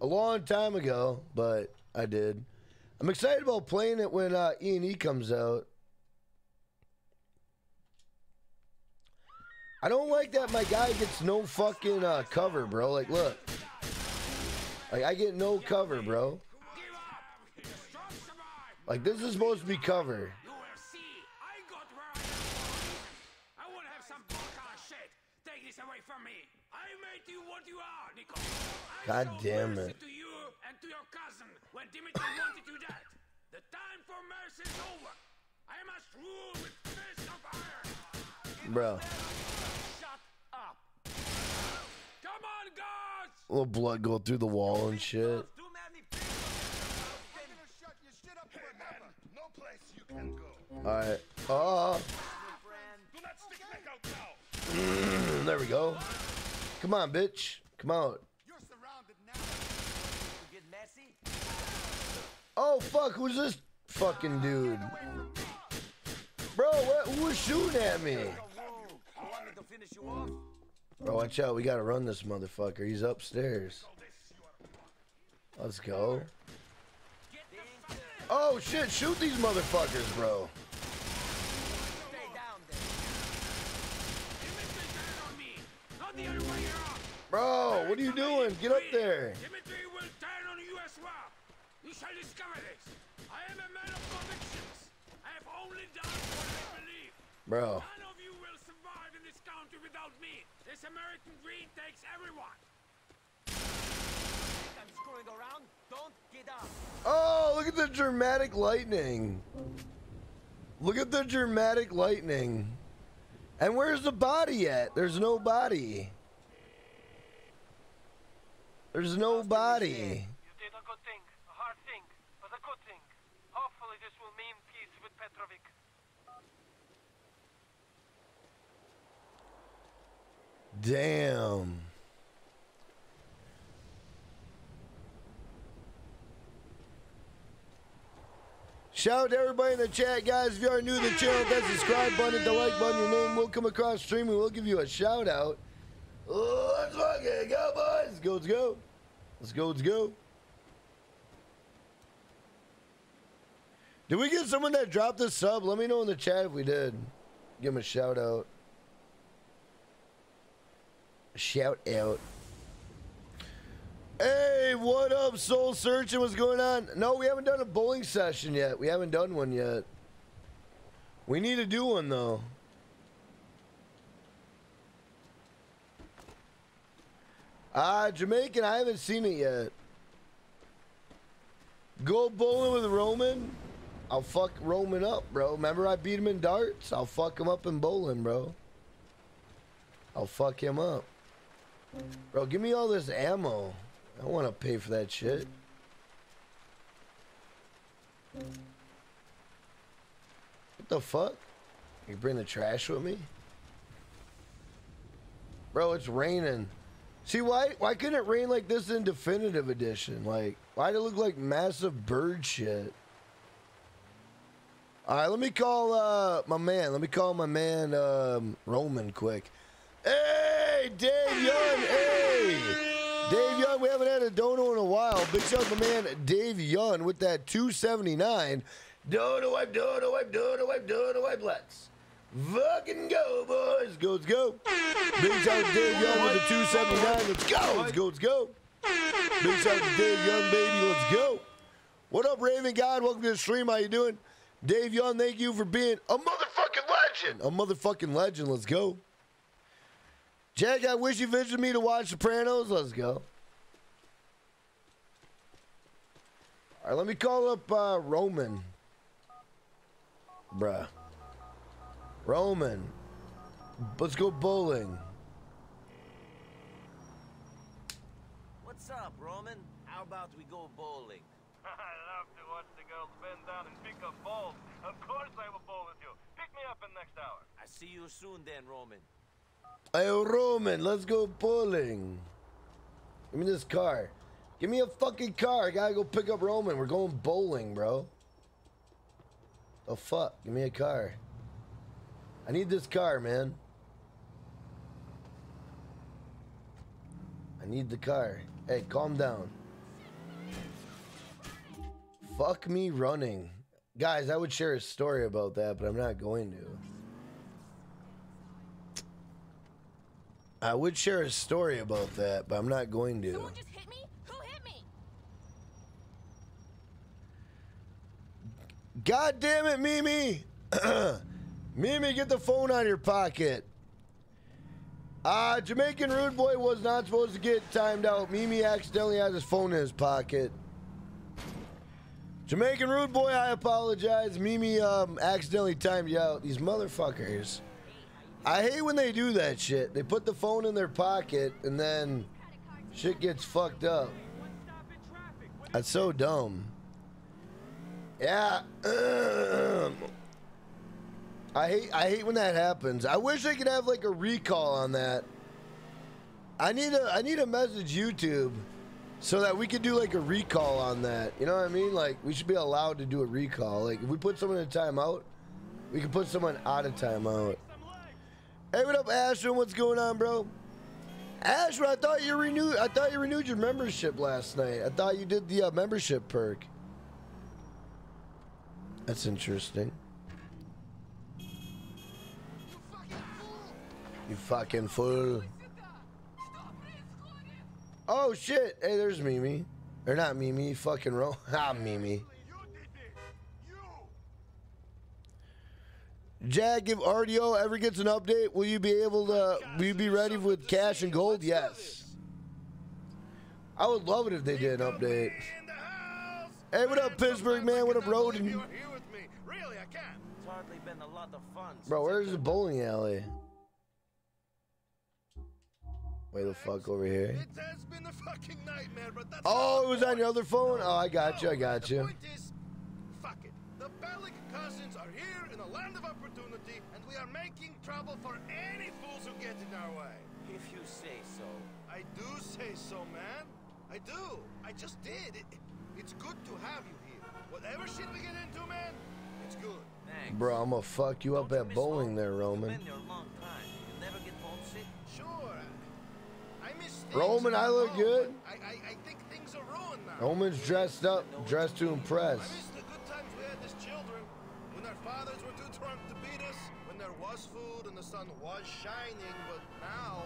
A long time ago, but I did. I'm excited about playing it when uh, E&E comes out. I don't like that my guy gets no fucking uh, cover, bro. Like, look. Like, I get no cover, bro. Like, this is supposed to be cover. I want to have some Balkan shit. Take this away from me. I made you what you are, Niko. I God damn it. to you and to your cousin when Dimitri wanted you dead. The time for mercy is over. I must rule with fists of iron. Bro. Shut up. Come on, guards. little blood go through the wall and shit. I'm gonna shut your shit up forever. No place you can go. Alright. Oh. Do not stick neck out now. Mm, there we go. Come on, bitch. Come out. You're surrounded now. You get messy? Oh, fuck. Who's this fucking dude? Bro, what, who was shooting at me? You want me to finish you off? Bro, watch out. We gotta run this motherfucker. He's upstairs. Let's go. Oh, shit. Shoot these motherfuckers, bro. Stay down there. Not the other way around. Bro, what are you doing? Get up there. Dimitri will turn on you as well. You shall discover this. I am a man of convictions. I have only done what I believe. Bro. None of you will survive in this country without me. This American greed takes everyone. I'm screwing around? Don't get up. Oh, look at the dramatic lightning. Look at the dramatic lightning. And where's the body at? There's no body. There's nobody. You did a good thing, a hard thing, but a good thing. Hopefully this will mean peace with Petrovic. Damn. Shout out to everybody in the chat, guys. If you are new to the channel, hit that subscribe button, hit the like button. Your name will come across stream. We will give you a shout out. Let's fucking go, boys. Let's go, let's go. Let's go, let's go. Did we get someone that dropped a sub? Let me know in the chat if we did. Give him a shout out. Shout out. Hey, what up, Soul Searching? What's going on? No, we haven't done a bowling session yet. We haven't done one yet. We need to do one, though. Ah, Jamaican, I haven't seen it yet. Go bowling with Roman? I'll fuck Roman up, bro. Remember I beat him in darts? I'll fuck him up in bowling, bro. I'll fuck him up. Bro, give me all this ammo. I want to pay for that shit. What the fuck? You bring the trash with me? Bro, it's raining. See why why couldn't it rain like this in definitive edition? Like, why'd it look like massive bird shit? Alright, let me call uh my man. Let me call my man um Roman quick. Hey, Dave Young, hey! Dave Young, we haven't had a dono in a while. Big shout out my man Dave Young with that 279. Dono wipe, dono wipe, dono wipe, dono wipe, let's fucking go, boys. Go, let's go. Big shout to Dave Young with the 279. Let's go, let's go, let's go. Big shout to Dave Young, baby. Let's go. What up, Raven God? Welcome to the stream. How you doing? Dave Young, thank you for being a motherfucking legend. A motherfucking legend. Let's go. Jack, I wish you visited me to watch Sopranos. Let's go. All right, let me call up uh, Roman. Bruh. Roman. Let's go bowling. What's up, Roman? How about we go bowling? I love to watch the girls bend down and pick up balls. Of course I will bowl with you. Pick me up in next hour. I see you soon then, Roman. Hey, Roman, let's go bowling. Give me this car. Give me a fucking car. I gotta go pick up Roman. We're going bowling, bro. The fuck? Give me a car. I need this car, man. I need the car. Hey, calm down. Fuck me running. Guys, I would share a story about that, but I'm not going to. I would share a story about that, but I'm not going to. Someone just hit me? Who hit me? God damn it, Mimi! Mimi, get the phone out of your pocket. Uh, Jamaican Rude Boy was not supposed to get timed out. Mimi accidentally has his phone in his pocket. Jamaican Rude Boy, I apologize. Mimi um, accidentally timed you out. These motherfuckers. I hate when they do that shit. They put the phone in their pocket and then shit gets fucked up. That's so dumb. Yeah. I hate I hate when that happens. I wish I could have like a recall on that. I need a I need a message YouTube so that we could do like a recall on that. You know what I mean? Like we should be allowed to do a recall. Like if we put someone in a timeout, we can put someone out of timeout. Hey, what up, Ashwin? What's going on, bro? Ashwin, I thought you renewed. I thought you renewed your membership last night. I thought you did the uh, membership perk. That's interesting. You fucking fool. Oh shit! Hey, there's Mimi. Or not Mimi, fucking Ro. ah, Mimi. Jack, if RDO ever gets an update, will you be able to? Will you be ready with cash and gold? Yes. I would love it if they did an update. Hey, what up, Pittsburgh man? What up, Roden? Really, I can't. It's hardly been a lot of fun. Bro, where's the bowling alley? Way the fuck over here. It has been a fucking nightmare, but that's Oh, it was on your other phone? Oh, I got you, I got you. point is, fuck it. The Bellic cousins are here in a land of opportunity, and we are making trouble for any fools who get in our way. If you say so. I do say so, man. I do. I just did. It, it's good to have you here. Whatever shit we get into, man, it's good. Thanks. Bro, I'm gonna fuck you up at bowling there, Roman. Been there a long time. You never get homesick? Sure. I miss things Roman, I look good. I, I, I think things are ruined now. Roman's dressed up, dressed to impress. I miss the good times we had as children, when our fathers were too drunk to beat us, when there was food and the sun was shining, but now,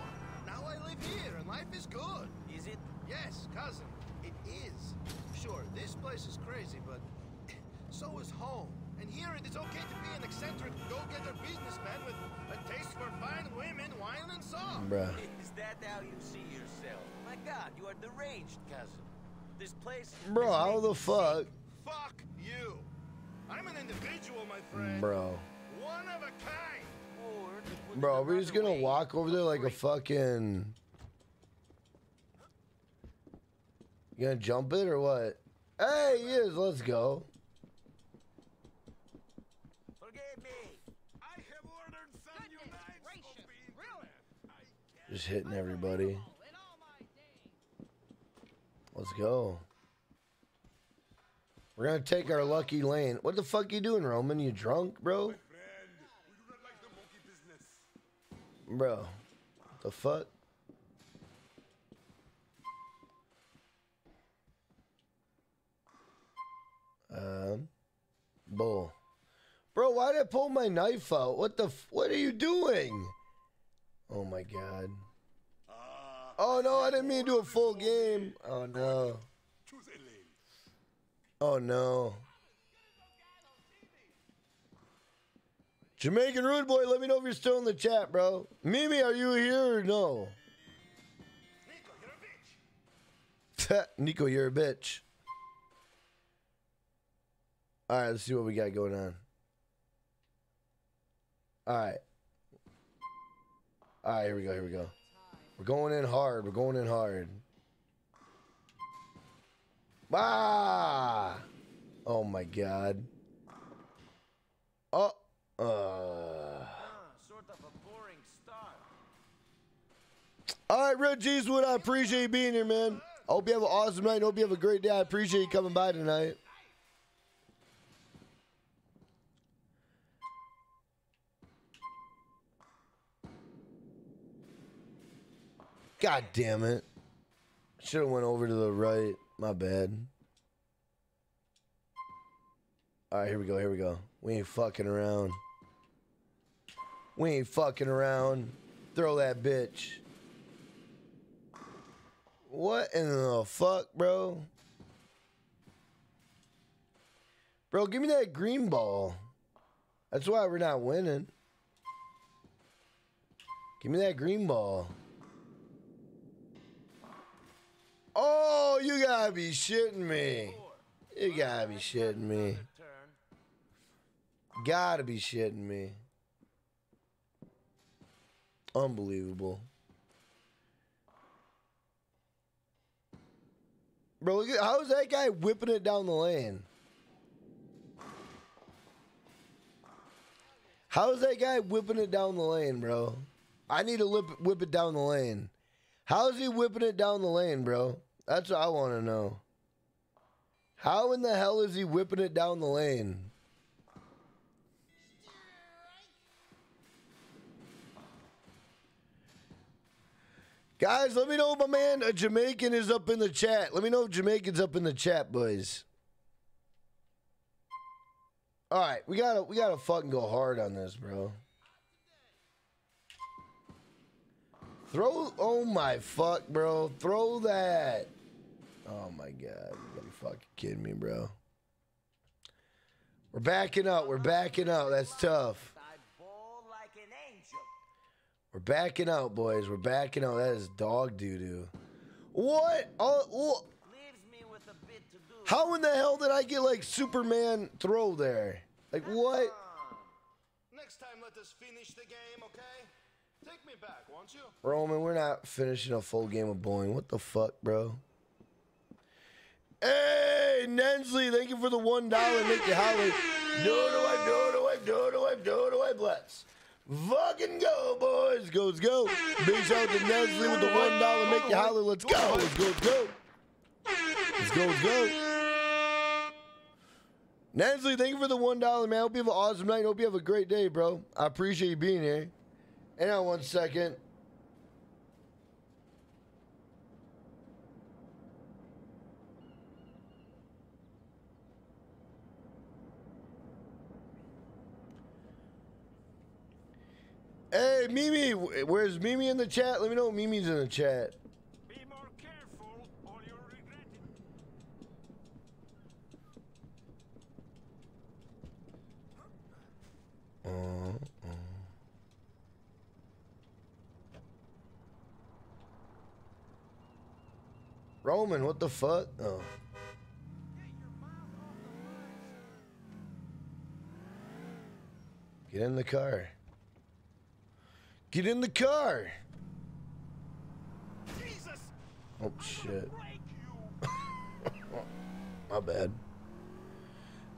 now I live here and life is good. Is it? Yes, cousin, it is. Sure, this place is crazy, but so is home. And here it is okay to be an eccentric go-getter businessman with a taste for fine women, wine, and song. Bruh. Is that how you see yourself? My God, you are deranged, cousin. This place. Bro, has how the fuck? Fuck you. I'm an individual, my friend. Bro. One of a kind. Bro, are we just gonna walk over there like a fucking. You gonna jump it or what? Hey, he is. Let's go. Just hitting everybody. Let's go. We're gonna take our lucky lane. What the fuck you doing, Roman? You drunk, bro? Bro, the fuck? Um, bull. Bro, why did I pull my knife out? What the? F- what are you doing? Oh my god. Oh no, I didn't mean to do a full game. Oh no. Oh no. Jamaican Rude Boy, let me know if you're still in the chat, bro. Mimi, are you here or no? Niko, you're a bitch. All right, let's see what we got going on. All right. All right, here we go. Here we go. We're going in hard. We're going in hard. Ah! Oh my god. Oh. Uh. Sort of boring start. All right, Red Jeezwood, I appreciate you being here, man. I hope you have an awesome night. I hope you have a great day. I appreciate you coming by tonight. God damn it. Should have went over to the right. My bad. All right, here we go. Here we go. We ain't fucking around. We ain't fucking around. Throw that bitch. What in the fuck, bro? Bro, give me that green ball. That's why we're not winning. Give me that green ball. Oh, you gotta be shitting me. You gotta be shitting me. Gotta be shitting me. Unbelievable. Bro, look at, how's that guy whipping it down the lane? How's that guy whipping it down the lane, bro? I need to whip, whip it down the lane. How's he whipping it down the lane, bro? That's what I want to know. How in the hell is he whipping it down the lane? Guys, let me know if my man a Jamaican is up in the chat. Let me know if Jamaican's up in the chat, boys. All right, we gotta we gotta fucking go hard on this, bro. Throw, oh my fuck, bro. Throw that. Oh my god, you fucking kidding me, bro. We're backing up. We're backing up. That's tough. We're backing out, boys. We're backing out. That is dog doo doo. What? Oh. How in the hell did I get like Superman throw there? Like what? Next time, let us finish the game, okay? Back, won't you? Roman, we're not finishing a full game of bowling. What the fuck, bro? Hey, Nensley, thank you for the one dollar. Make you holler. Do do I do do I do do I do do I bless. Fucking go, boys. Goes go. Big shout to Nestle with the one dollar. Make you holler. Let's go. Let's go. Let's go. Let's go. Let's go. Nestle, thank you for the one dollar, man. Hope you have an awesome night. Hope you have a great day, bro. I appreciate you being here. Hang on one second. Hey, Mimi, where's Mimi in the chat? Let me know Mimi's in the chat. Uh, uh. Roman, what the fuck? Oh. Get in the car. Get in the car. Jesus. Oh shit. My bad.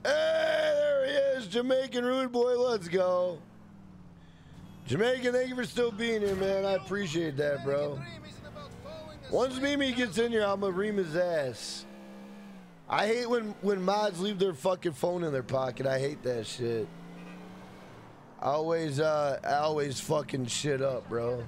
Hey, there he is, Jamaican Rude Boy. Let's go. Jamaican, thank you for still being here, man. I appreciate that, bro. Once Mimi gets in here, I'm gonna ream his ass. I hate when when mods leave their fucking phone in their pocket. I hate that shit. I always, uh, I always fucking shit up, bro.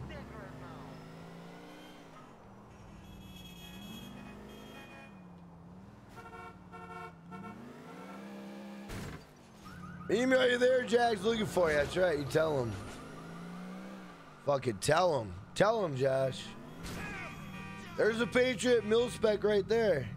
Email you there, Jack's looking for you. That's right. You tell him. Fucking tell him. Tell him, Josh. There's a Patriot Mil-Spec right there.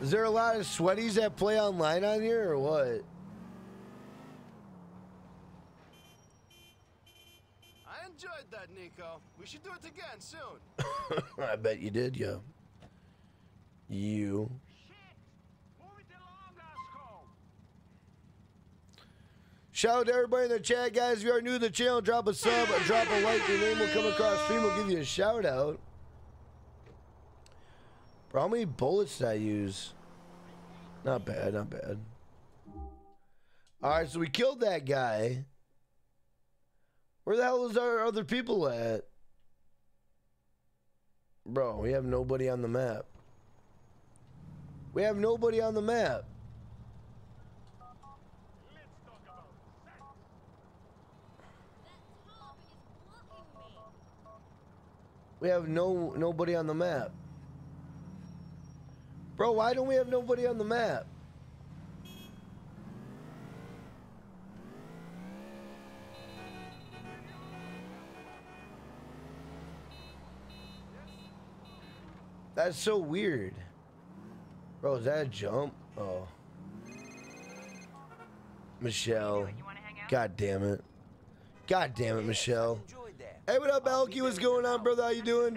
Is there a lot of sweaties that play online on here or what? I enjoyed that, Niko. We should do it again soon. I bet you did, yo. You. Shout out to everybody in the chat, guys. If you are new to the channel, drop a sub, drop a like. Your name will come across stream. We'll give you a shout out. Bro, how many bullets did I use? Not bad, not bad. All right, so we killed that guy. Where the hell is our other people at? Bro, we have nobody on the map. We have nobody on the map. We have no nobody on the map. Bro, why don't we have nobody on the map? That's so weird. Bro, is that a jump? Oh. Michelle. You want to hang God damn it. God damn it, Michelle. Hey, what up, Elkie? What's going on, brother? How you doing?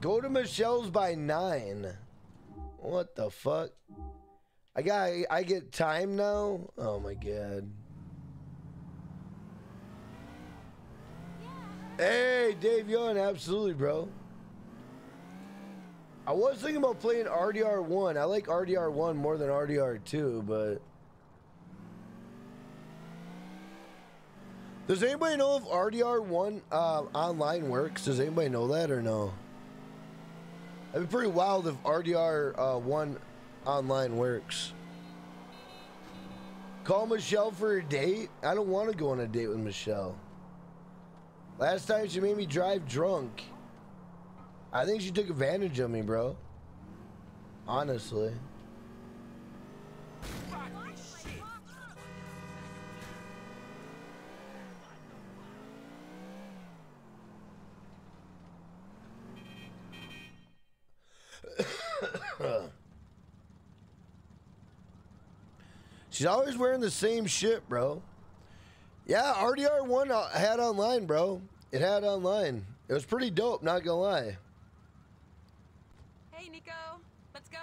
Go to Michelle's by nine. What the fuck? I got. I get time now. Oh my god. Hey, Dave Young, absolutely, bro. I was thinking about playing RDR one. I like RDR one more than RDR two, but. Does anybody know if RDR one uh, online works? Does anybody know that or no? It'd be pretty wild if RDR uh, one online works. Call Michelle for a date. I don't want to go on a date with Michelle. Last time she made me drive drunk. I think she took advantage of me, bro. Honestly. She's always wearing the same shit, bro. Yeah, RDR one uh, had online, bro. It had online. It was pretty dope, not gonna lie. Hey, Niko. Let's go.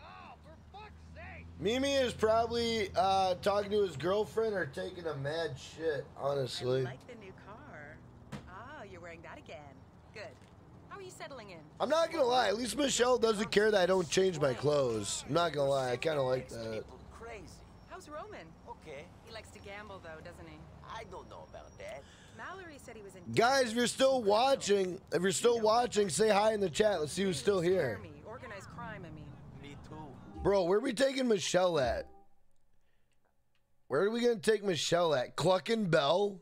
Oh, for fuck's sake! Mimi is probably uh, talking to his girlfriend or taking a mad shit, honestly. I like the new car. Ah, you're wearing that again. Good. How are you settling in? I'm not gonna lie, at least Michelle doesn't care that I don't change my clothes. I'm not gonna lie, I kinda like that. Crazy. How's Roman? Okay. He likes to gamble, though, doesn't he? I don't know about that. Mallory said he was in. Guys, if you're still watching, if you're still watching, say hi in the chat. Let's see who's still here. Me, organized crime, I mean. Me too. Bro, where are we taking Michelle at? Where are we gonna take Michelle at? Cluckin' Bell?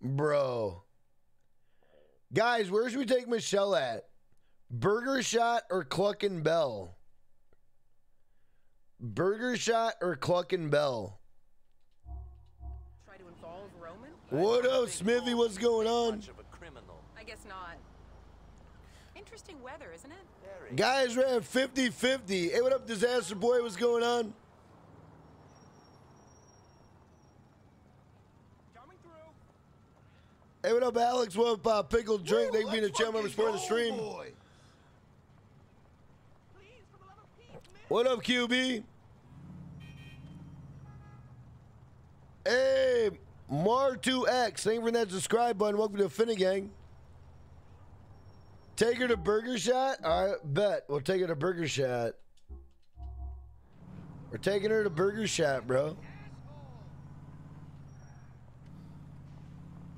Bro. Guys, where should we take Michelle at? Burger Shot or Cluckin' Bell? Burger Shot or Cluckin' Bell? Try to involve Roman? What up, Smithy? What's going on? Much of a criminal. I guess not. Interesting weather, isn't it? Guys, we're at 50 50. Hey, what up, Disaster Boy? What's going on? Hey, what up, Alex? What up, uh, Pickled Drink? Thank you for being a channel member supporting the stream. Boy. What up, QB? Hey, Mar2X. Thank you for that subscribe button. Welcome to the Finnegang. Take her to Burger Shot? All right, bet. We'll take her to Burger Shot. We're taking her to Burger Shot, bro.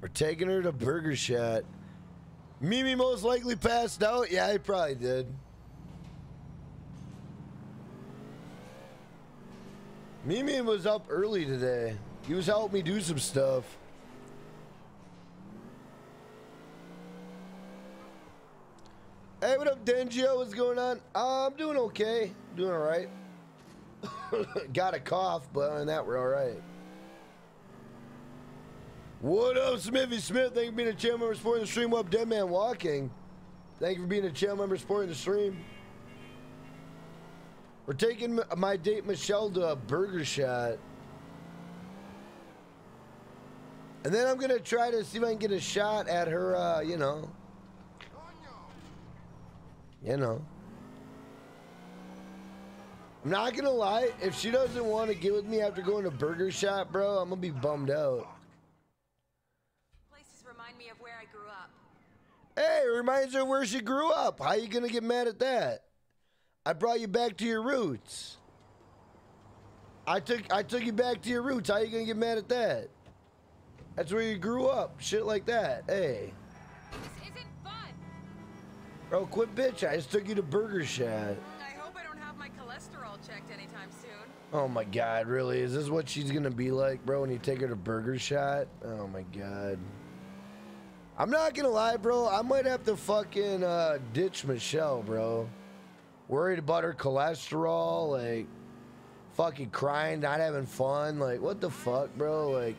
We're taking her to Burger Shot. Mimi most likely passed out. Yeah, he probably did. Mimi was up early today. He was helping me do some stuff. Hey, what up, Dengio? What's going on? Uh, I'm doing okay. Doing all right. Got a cough, but than that, we're all right. What up, Smithy Smith? Thank you for being a channel member supporting the stream. What up, Dead Man Walking? Thank you for being a channel member supporting the stream. We're taking my date Michelle to a burger shot. And then I'm gonna try to see if I can get a shot at her, uh, you know. You know. I'm not gonna lie, if she doesn't want to get with me after going to burger shot, bro, I'm gonna be bummed out. Places remind me of where I grew up. Hey, it reminds her of where she grew up. How you gonna get mad at that? I brought you back to your roots. I took I took you back to your roots. How you gonna get mad at that? That's where you grew up. Shit like that. Hey. This isn't fun. Bro, quit bitch. I just took you to Burger Shot. I hope I don't have my cholesterol checked anytime soon. Oh my god, really? Is this what she's gonna be like, bro, when you take her to Burger Shot? Oh my god. I'm not gonna lie, bro. I might have to fucking uh, ditch Michelle, bro. Worried about her cholesterol, like fucking crying, not having fun. Like, what the fuck, bro? Like,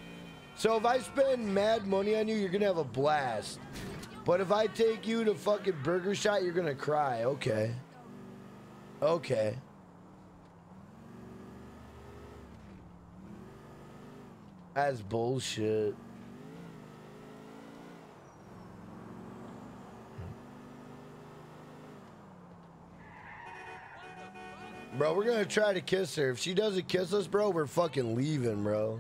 so if I spend mad money on you, you're gonna have a blast. But if I take you to fucking Burger Shot, you're gonna cry. Okay. Okay. That's bullshit. Bro, we're gonna try to kiss her. If she doesn't kiss us, bro, we're fucking leaving, bro.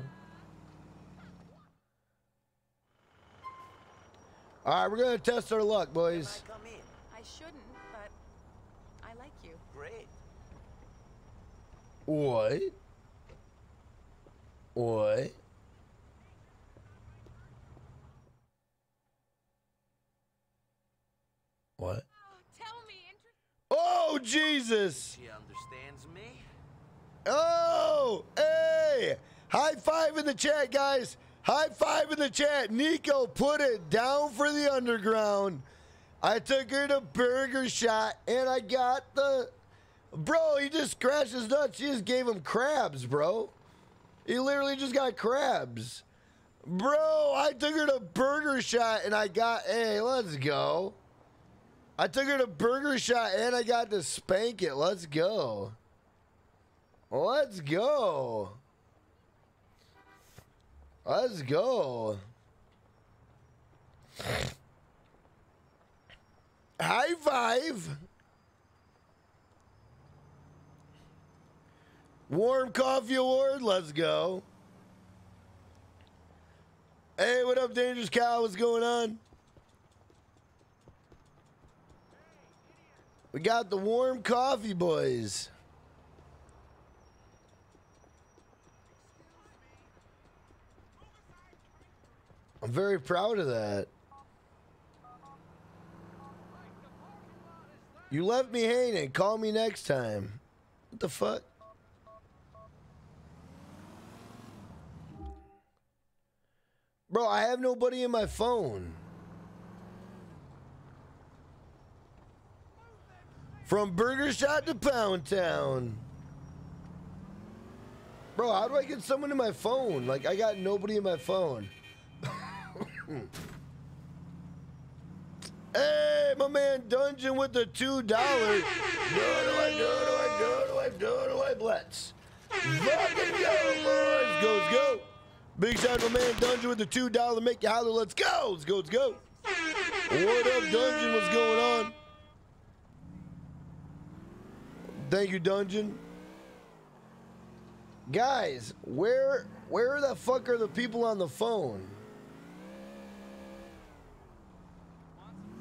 All right, we're gonna test our luck, boys. I shouldn't, but I like you. Great. What? What? What? Oh, tell me. Oh, Jesus! She understands me? Oh, hey! High five in the chat, guys. High five in the chat. Niko put it down for the underground. I took her to Burger Shot and I got the. Bro, he just scratched his nuts. She just gave him crabs, bro. He literally just got crabs. Bro, I took her to Burger Shot and I got. Hey, let's go. I took her to Burger Shot and I got to spank it. Let's go. Let's go. Let's go. High five. Warm coffee award. Let's go. Hey, what up, Dangerous Cow? What's going on? We got the warm coffee boys. I'm very proud of that. You left me hanging. Call me next time. What the fuck? Bro, I have nobody in my phone. From Burger Shot to Pound Town. Bro, how do I get someone in my phone? Like, I got nobody in my phone. Mm. hey, my man Dungeon with the two dollar. Do I do I do I do I let's fucking go, boys. Go, let's go. Big shout out to my man Dungeon with the two dollar. Make you holler. Let's go. Let's go. Let's go. What up, Dungeon? What's going on? Thank you, Dungeon. Guys, where where the fuck are the people on the phone? Doing the white. Doing the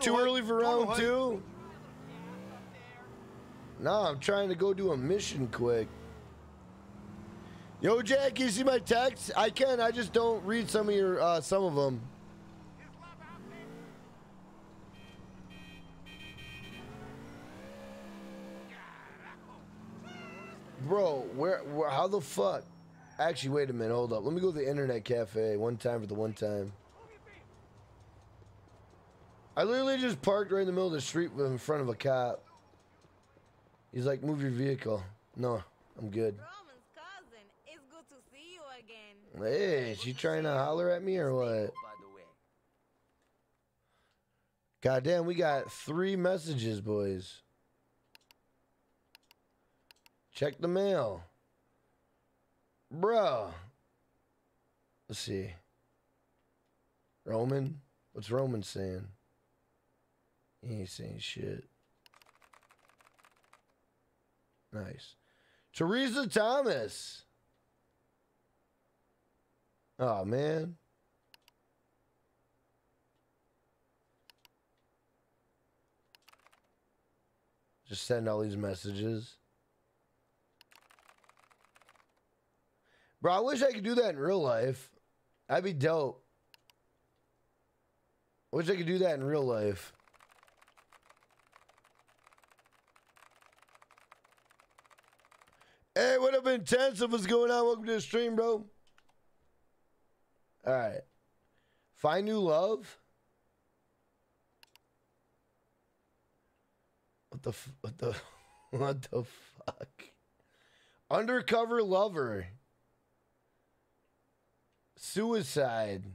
Too early for round two? No, I'm trying to go do a mission quick. Yo, Jack, you see my text? I can. I just don't read some of your uh, some of them. Bro, where, where? How the fuck? Actually, wait a minute. Hold up. Let me go to the internet cafe one time for the one time. I literally just parked right in the middle of the street in front of a cop. He's like, "Move your vehicle." No, I'm good. Roman's cousin, it's good to see you again. Hey, is she trying to holler at me or what? Goddamn, we got three messages, boys. Check the mail. Bruh. Let's see. Roman? What's Roman saying? Ain't saying shit. Nice. Teresa Thomas. Oh, man. Just send all these messages. Bro, I wish I could do that in real life. That'd be dope. I wish I could do that in real life. Hey, what up, Intensive? What's going on? Welcome to the stream, bro. All right. Find new love. What the what the what the fuck? Undercover lover. Suicide.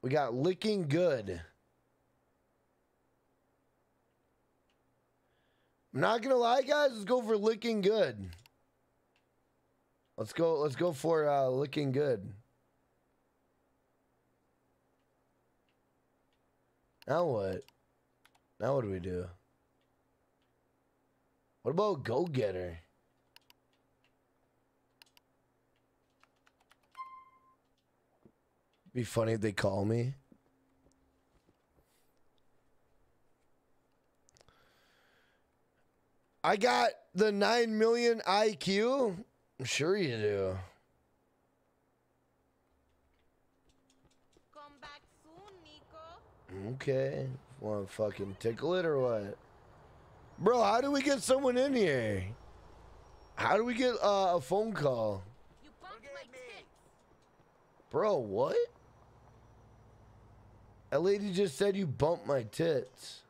We got licking good. Not gonna lie, guys. Let's go for looking good. Let's go. Let's go for uh, looking good. Now what? Now what do we do? What about go getter? Be funny if they call me. I got the 9 million IQ. I'm sure you do. Okay. Want to fucking tickle it or what? Bro, how do we get someone in here? How do we get uh, a phone call? Bro, what? That lady just said you bumped my tits.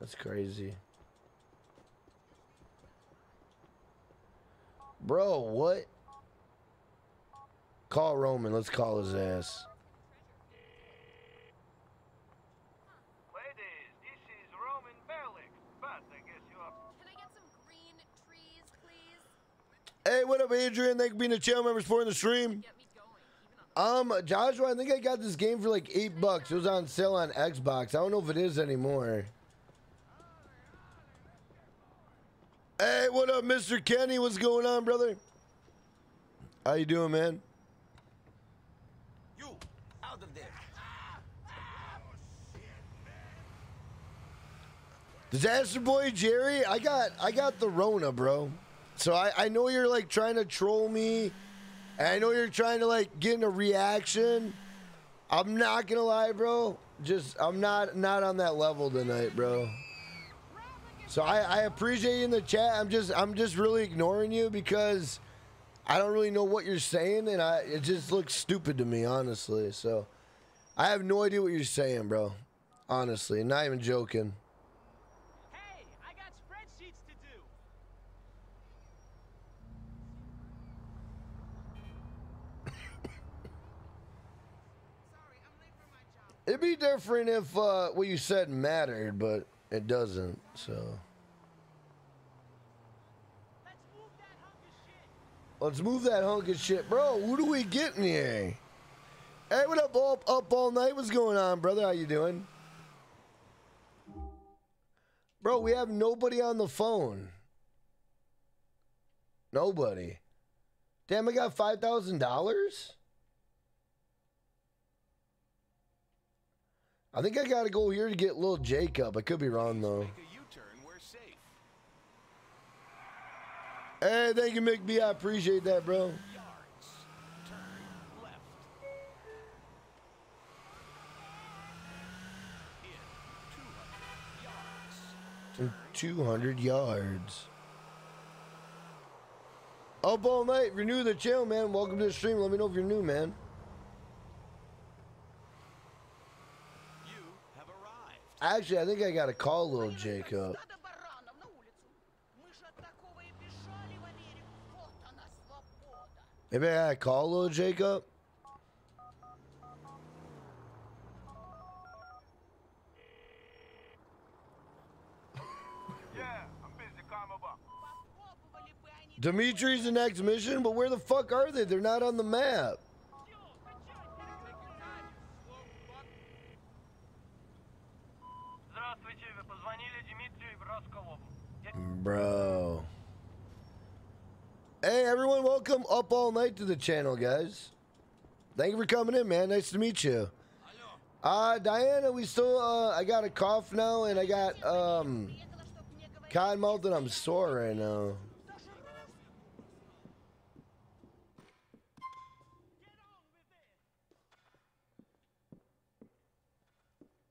That's crazy. Bro, what? Call Roman. Let's call his ass. Ladies, this is Roman Bellic, but I guess you are. Can I get some green trees, please? Hey, what up, Adrian? Thank you for being a channel member supporting the stream. Um, Joshua, I think I got this game for like eight bucks. It was on sale on Xbox. I don't know if it is anymore. Hey, what up, Mr. Kenny? What's going on, brother? How you doing, man? You, out of there. Disaster boy Jerry, I got I got the Rona, bro. So I, I know you're like trying to troll me. And I know you're trying to like get in a reaction. I'm not gonna lie, bro. Just I'm not not on that level tonight, bro. So I, I appreciate you in the chat. I'm just I'm just really ignoring you because I don't really know what you're saying and I it just looks stupid to me, honestly. So I have no idea what you're saying, bro. Honestly, not even joking. Hey, I got spreadsheets to do. Sorry, It'd be different if uh, what you said mattered, but it doesn't, so. Let's move that hunk of shit. Bro, who do we get in here? Hey, what up, all, up all night? What's going on, brother? How you doing? Bro, we have nobody on the phone. Nobody. Damn, I got $5,000? I think I gotta go here to get little Jacob. I could be wrong though. Hey, thank you, McB. I appreciate that, bro. In 200 yards. Up all night. If you're new to the channel, man, welcome to the stream. Let me know if you're new, man. Actually, I think I gotta call little Jacob. Maybe I gotta call little Jacob. Dimitri's the next mission, but where the fuck are they? They're not on the map. Bro. Hey, everyone, welcome up all night to the channel, guys. Thank you for coming in, man. Nice to meet you. Uh, Diana, we still, uh, I got a cough now, and I got, um, cotton mouth, and I'm sore right now.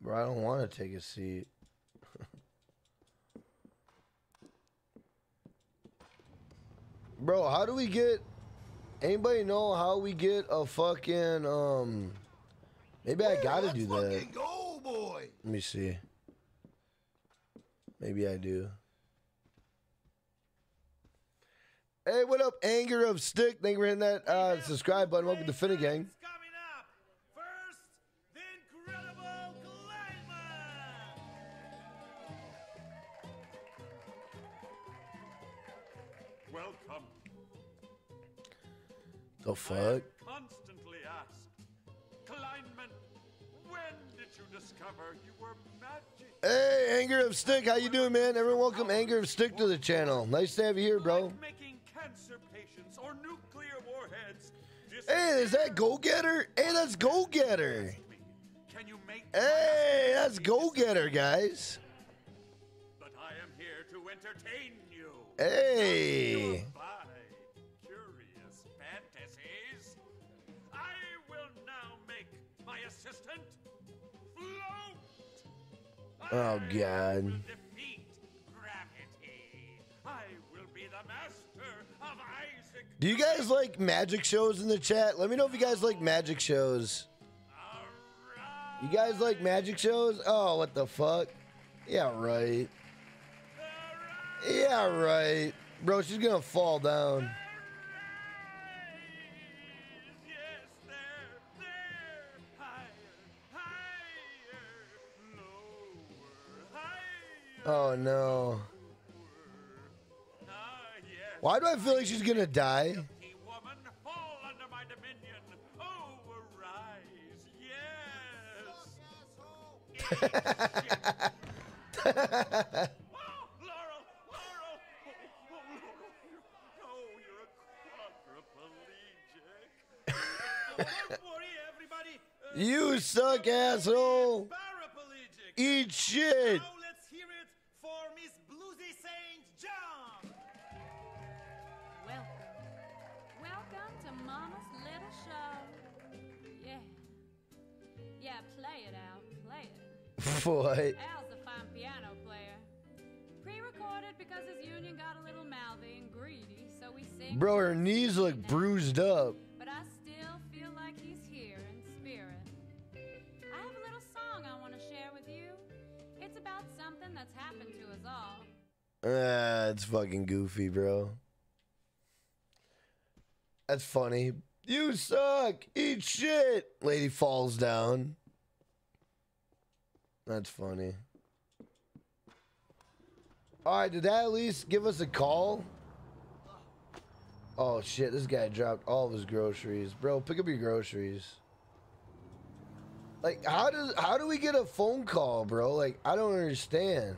Bro, I don't want to take a seat. Bro, how do we get anybody know how we get a fucking um maybe I gotta do that. Go, boy. Let me see. Maybe I do. Hey, what up, Anger of Stick? Thank you for hitting that uh, subscribe button. Welcome to Finnegang. Welcome. The fuck? Constantly asked, Kleinman, when did you discover you were magic? Hey, Anger of Stick, how you doing, man? Everyone, welcome Anger of Stick to the channel. Nice to have you here, bro. Making cancer patients or nuclear warheads. Hey, is that Go Getter? Hey, that's Go Getter. Can you make Hey, that's Go Getter, guys. But I am here to entertain you. Hey. Of god. Do you guys like magic shows in the chat? Let me know if you guys like magic shows. You guys like magic shows? Oh, what the fuck? Yeah, right. Yeah, right. Bro, she's gonna fall down. Oh no. Why do I feel like she's gonna die? Woman, fall under my dominion. Oh, arise. Yes. you suck, asshole. Eat shit. What? Al's a fine piano player. Pre-recorded because his union got a little mouthy and greedy, so we sing. Bro, her knees look bruised up. But I still feel like he's here in spirit. I have a little song I want to share with you. It's about something that's happened to us all. Ah, it's fucking goofy, bro. That's funny. You suck. Eat shit. Lady falls down. That's funny. All right, did that at least give us a call? Oh shit, this guy dropped all of his groceries. Bro, pick up your groceries. Like how does how do we get a phone call, bro? Like I don't understand.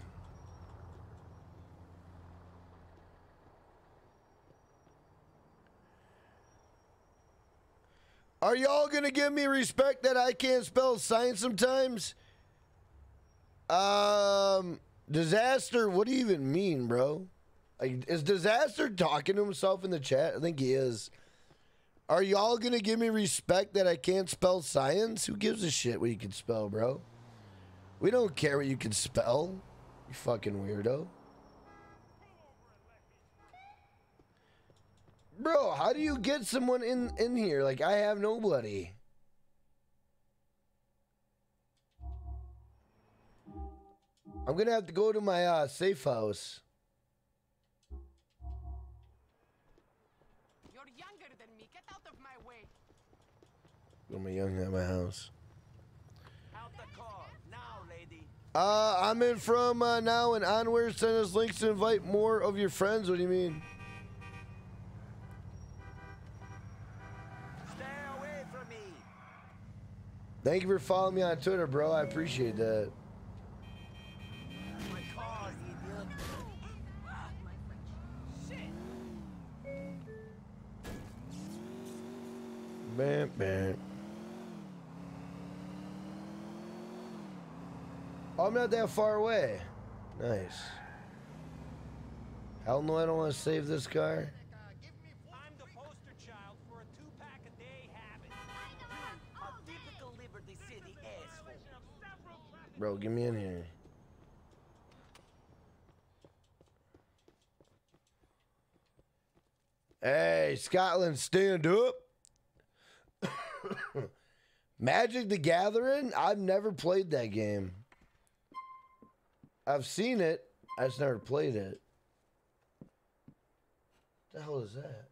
Are y'all gonna give me respect that I can't spell science sometimes? Um, disaster. What do you even mean, bro? Like, is disaster talking to himself in the chat? I think he is. Are y'all gonna give me respect that I can't spell science? Who gives a shit what you can spell, bro? We don't care what you can spell. You fucking weirdo. Bro, how do you get someone in in here? Like I have nobody. I'm gonna have to go to my uh, safe house. You're younger than me. Get out of my way. My young at my house. Out the car. Now, lady. Uh, I'm in from uh, now and onward. Send us links to invite more of your friends. What do you mean? Stay away from me. Thank you for following me on Twitter, bro. I appreciate that. Bam, bam. Oh, I'm not that far away. Nice. Hell no, I don't want to save this car. I'm the poster child for a two-pack a day habit. Liberty City. Bro, get me in here. Hey, Scotland, stand up. Magic the Gathering? I've never played that game. I've seen it. I just never played it. What the hell is that?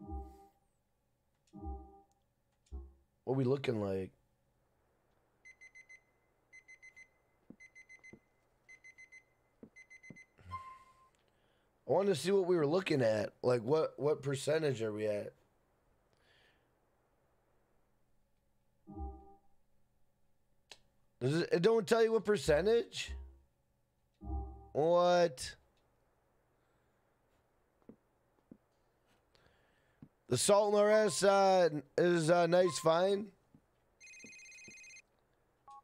Oh. What are we looking like? I wanted to see what we were looking at. Like what what percentage are we at? Does it, it don't tell you what percentage? What? The Salt and RS uh, is uh, nice fine.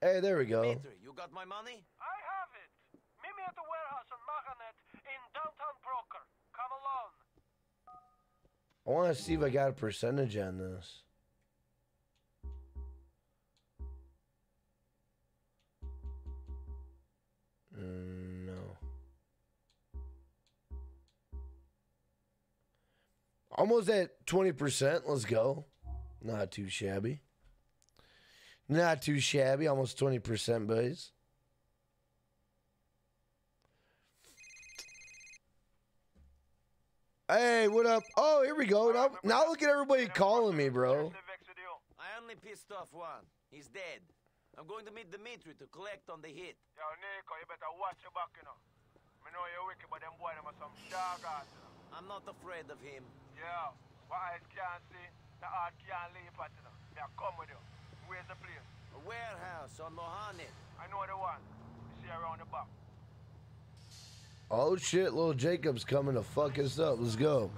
Hey, there we go. Dimitri, you got my money? I have it. Meet me at the warehouse on Mohanet in Come along. I want to see if I got a percentage on this. Mm, no. Almost at 20%. Let's go. Not too shabby. Not too shabby. Almost 20%, boys. Hey, what up? Oh, here we go. Now, now look at everybody calling me, bro. I only pissed off one. He's dead. I'm going to meet Dimitri to collect on the hit. Yo, Niko, you better watch your back, you know. Me know you're wicked, but them boy them are some dog ass, you know. I'm not afraid of him. Yeah, what eyes can't see, the heart can't leave at, you know. Me I come with you. Where's the place? A warehouse on Mohanet. I know the one. You see around the back. Oh shit, little Jacob's coming to fuck us up. Let's go.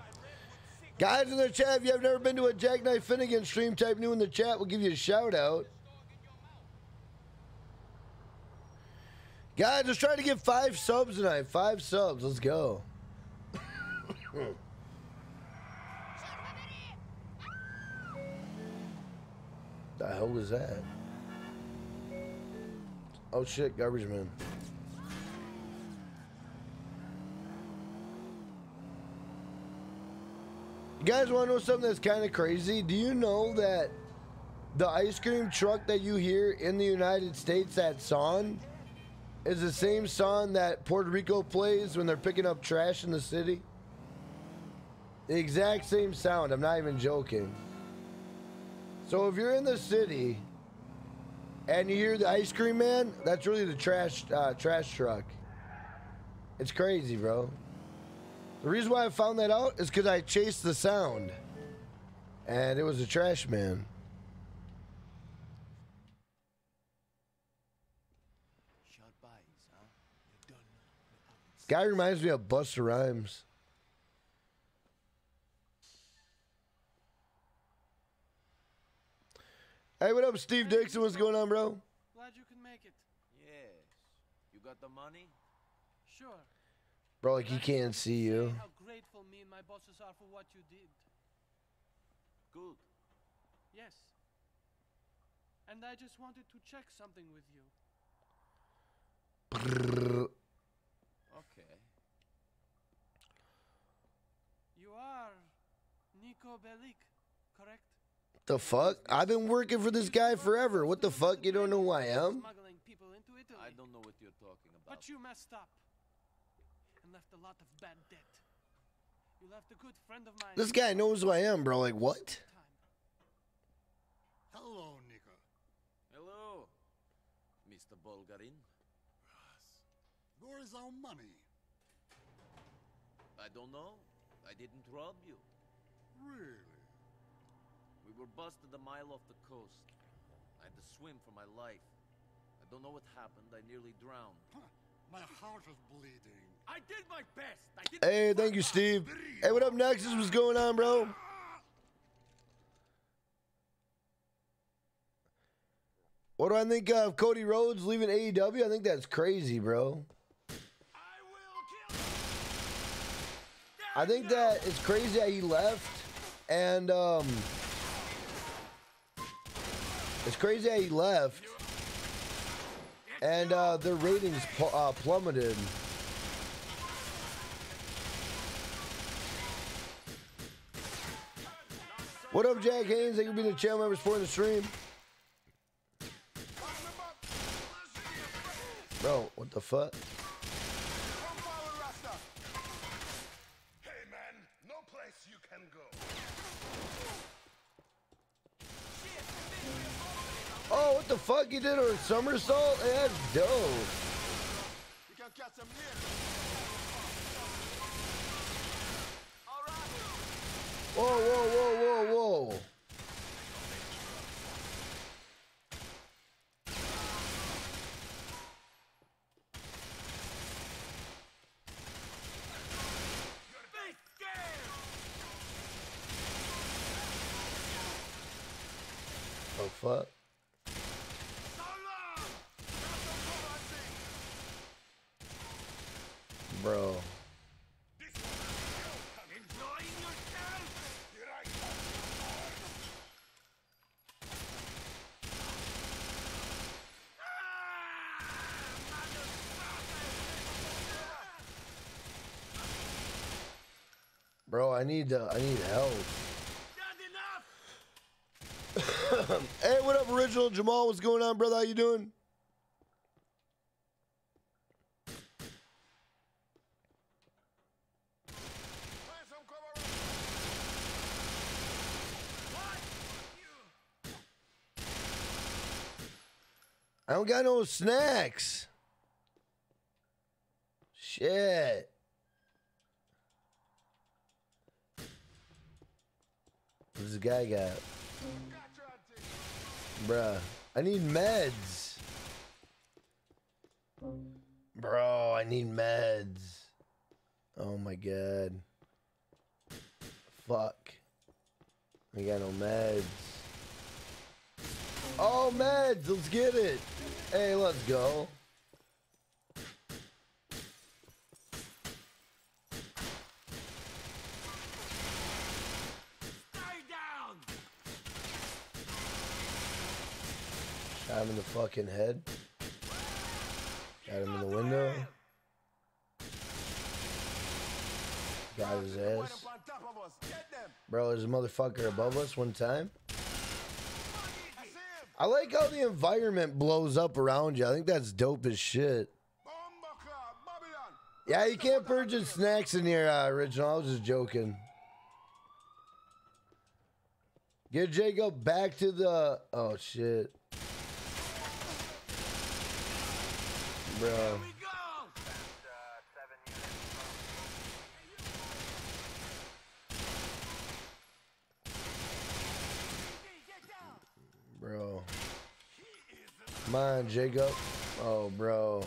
Guys in the chat, if you have never been to a Jackknife Finnegan stream, type new in the chat. We'll give you a shout out. Guys, let's try to get five subs tonight. Five subs. Let's go. the hell was that? Oh shit, garbage man. You guys want to know something that's kind of crazy? Do you know that the ice cream truck that you hear in the United States, that song, is the same song that Puerto Rico plays when they're picking up trash in the city? The exact same sound. I'm not even joking. So if you're in the city and you hear the ice cream man, that's really the trash uh, trash truck. It's crazy, bro. The reason why I found that out is because I chased the sound, and it was a trash man. Short buys, huh? You're done. Guy reminds me of Busta Rhymes. Hey, what up, Steve Dixon? What's going on, bro? Glad you can make it. Yes. You got the money? Sure. Bro, like he can't see you. How grateful me and my bosses are for what you did. Good. Yes. And I just wanted to check something with you. Okay. You are Niko Bellic, correct? The fuck? I've been working for this guy forever. What the fuck? You don't know who I am? Smuggling people into Italy. I don't know what you're talking about. But you messed up and left a lot of bad debt. You left a good friend of mine. This guy knows who I am, bro. Like, what? Hello, Niko. Hello, Mr. Bulgarin. Where is our money? I don't know. I didn't rob you. Really? We were busted a mile off the coast. I had to swim for my life. I don't know what happened. I nearly drowned. My heart is bleeding. I did my best. I did Hey, thank you, Steve. Hey, what up, Nexus? What's going on, bro? What do I think of Cody Rhodes leaving AEW? I think that's crazy, bro. I think that it's crazy that he left, and um, it's crazy that he left, and uh, their ratings pl- uh, plummeted. What up, Jack Haynes? Thank you for being a channel member supporting the stream. Bro, what the fuck? the fuck? You did a somersault? That's dope. Whoa, whoa, whoa, whoa, whoa. I need uh, I need help. hey, what up, original Jamal? What's going on, brother? How you doing? I don't got no snacks. Shit. The guy got? Bruh, I need meds. Bro, I need meds. Oh my god. Fuck. I got no meds. Oh, meds! Let's get it! Hey, let's go. Him in the fucking head. Got him in the window. Got his ass. Bro, there's a motherfucker above us one time. I like how the environment blows up around you. I think that's dope as shit. Yeah, you can't purchase snacks in here, uh, original. I was just joking. Get Jacob back to the. Oh shit, bro. Bro. Come on, Jacob. Oh, bro.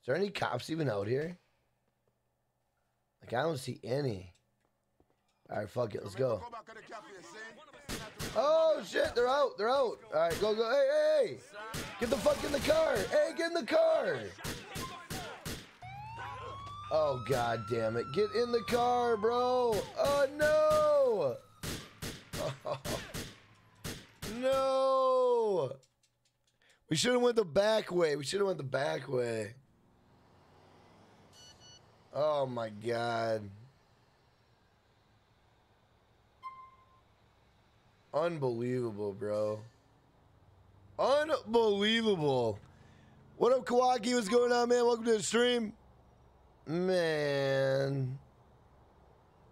Is there any cops even out here? Like, I don't see any. All right, fuck it. Let's go. Oh, shit. They're out. They're out. All right, go, go. Hey, hey. Get the fuck in the car. Egg in the car. Oh, god damn it. Get in the car, bro. Oh, no. no. We should have went the back way. We should have went the back way. Oh my god. Unbelievable, bro. Unbelievable. What up, Kawaki? What's going on, man? Welcome to the stream. Man.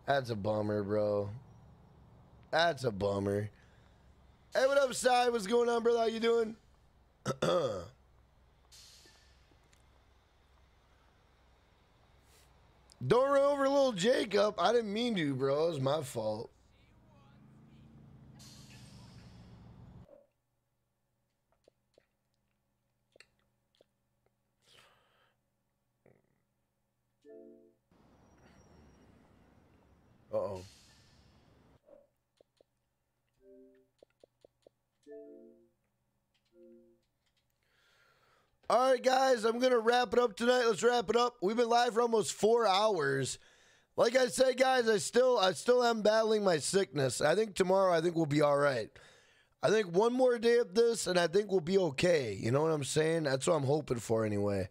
That's a bummer, bro. That's a bummer. Hey, what up, Sai? What's going on, brother? How you doing? Don't run over little Jacob. I didn't mean to, bro. It was my fault. Uh oh. All right, guys, I'm gonna wrap it up tonight. Let's wrap it up. We've been live for almost four hours. Like I said, guys, I still I still am battling my sickness. I think tomorrow I think we'll be all right. I think one more day of this and I think we'll be okay. You know what I'm saying? That's what I'm hoping for anyway.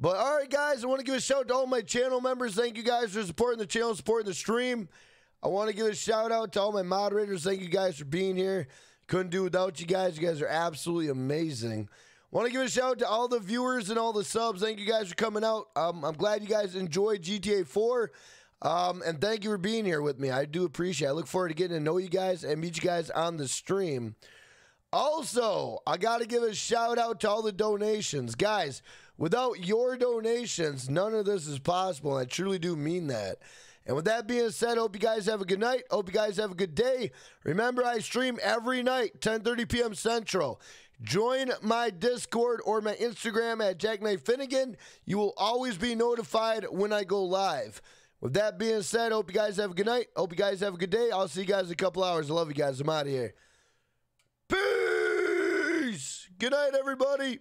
But all right, guys, I want to give a shout out to all my channel members. Thank you guys for supporting the channel, supporting the stream. I want to give a shout out to all my moderators. Thank you guys for being here. Couldn't do without you guys. You guys are absolutely amazing. Want to give a shout out to all the viewers and all the subs. Thank you guys for coming out. Um, I'm glad you guys enjoyed GTA 4. Um, and thank you for being here with me. I do appreciate it. I look forward to getting to know you guys and meet you guys on the stream. Also, I got to give a shout out to all the donations. Guys, without your donations, none of this is possible. And I truly do mean that. And with that being said, hope you guys have a good night. Hope you guys have a good day. Remember, I stream every night, 10:30 p.m. Central. Join my Discord or my Instagram at Jackknife Finnegan. You will always be notified when I go live. With that being said, hope you guys have a good night. Hope you guys have a good day. I'll see you guys in a couple hours. I love you guys. I'm out of here. Peace. Good night, everybody.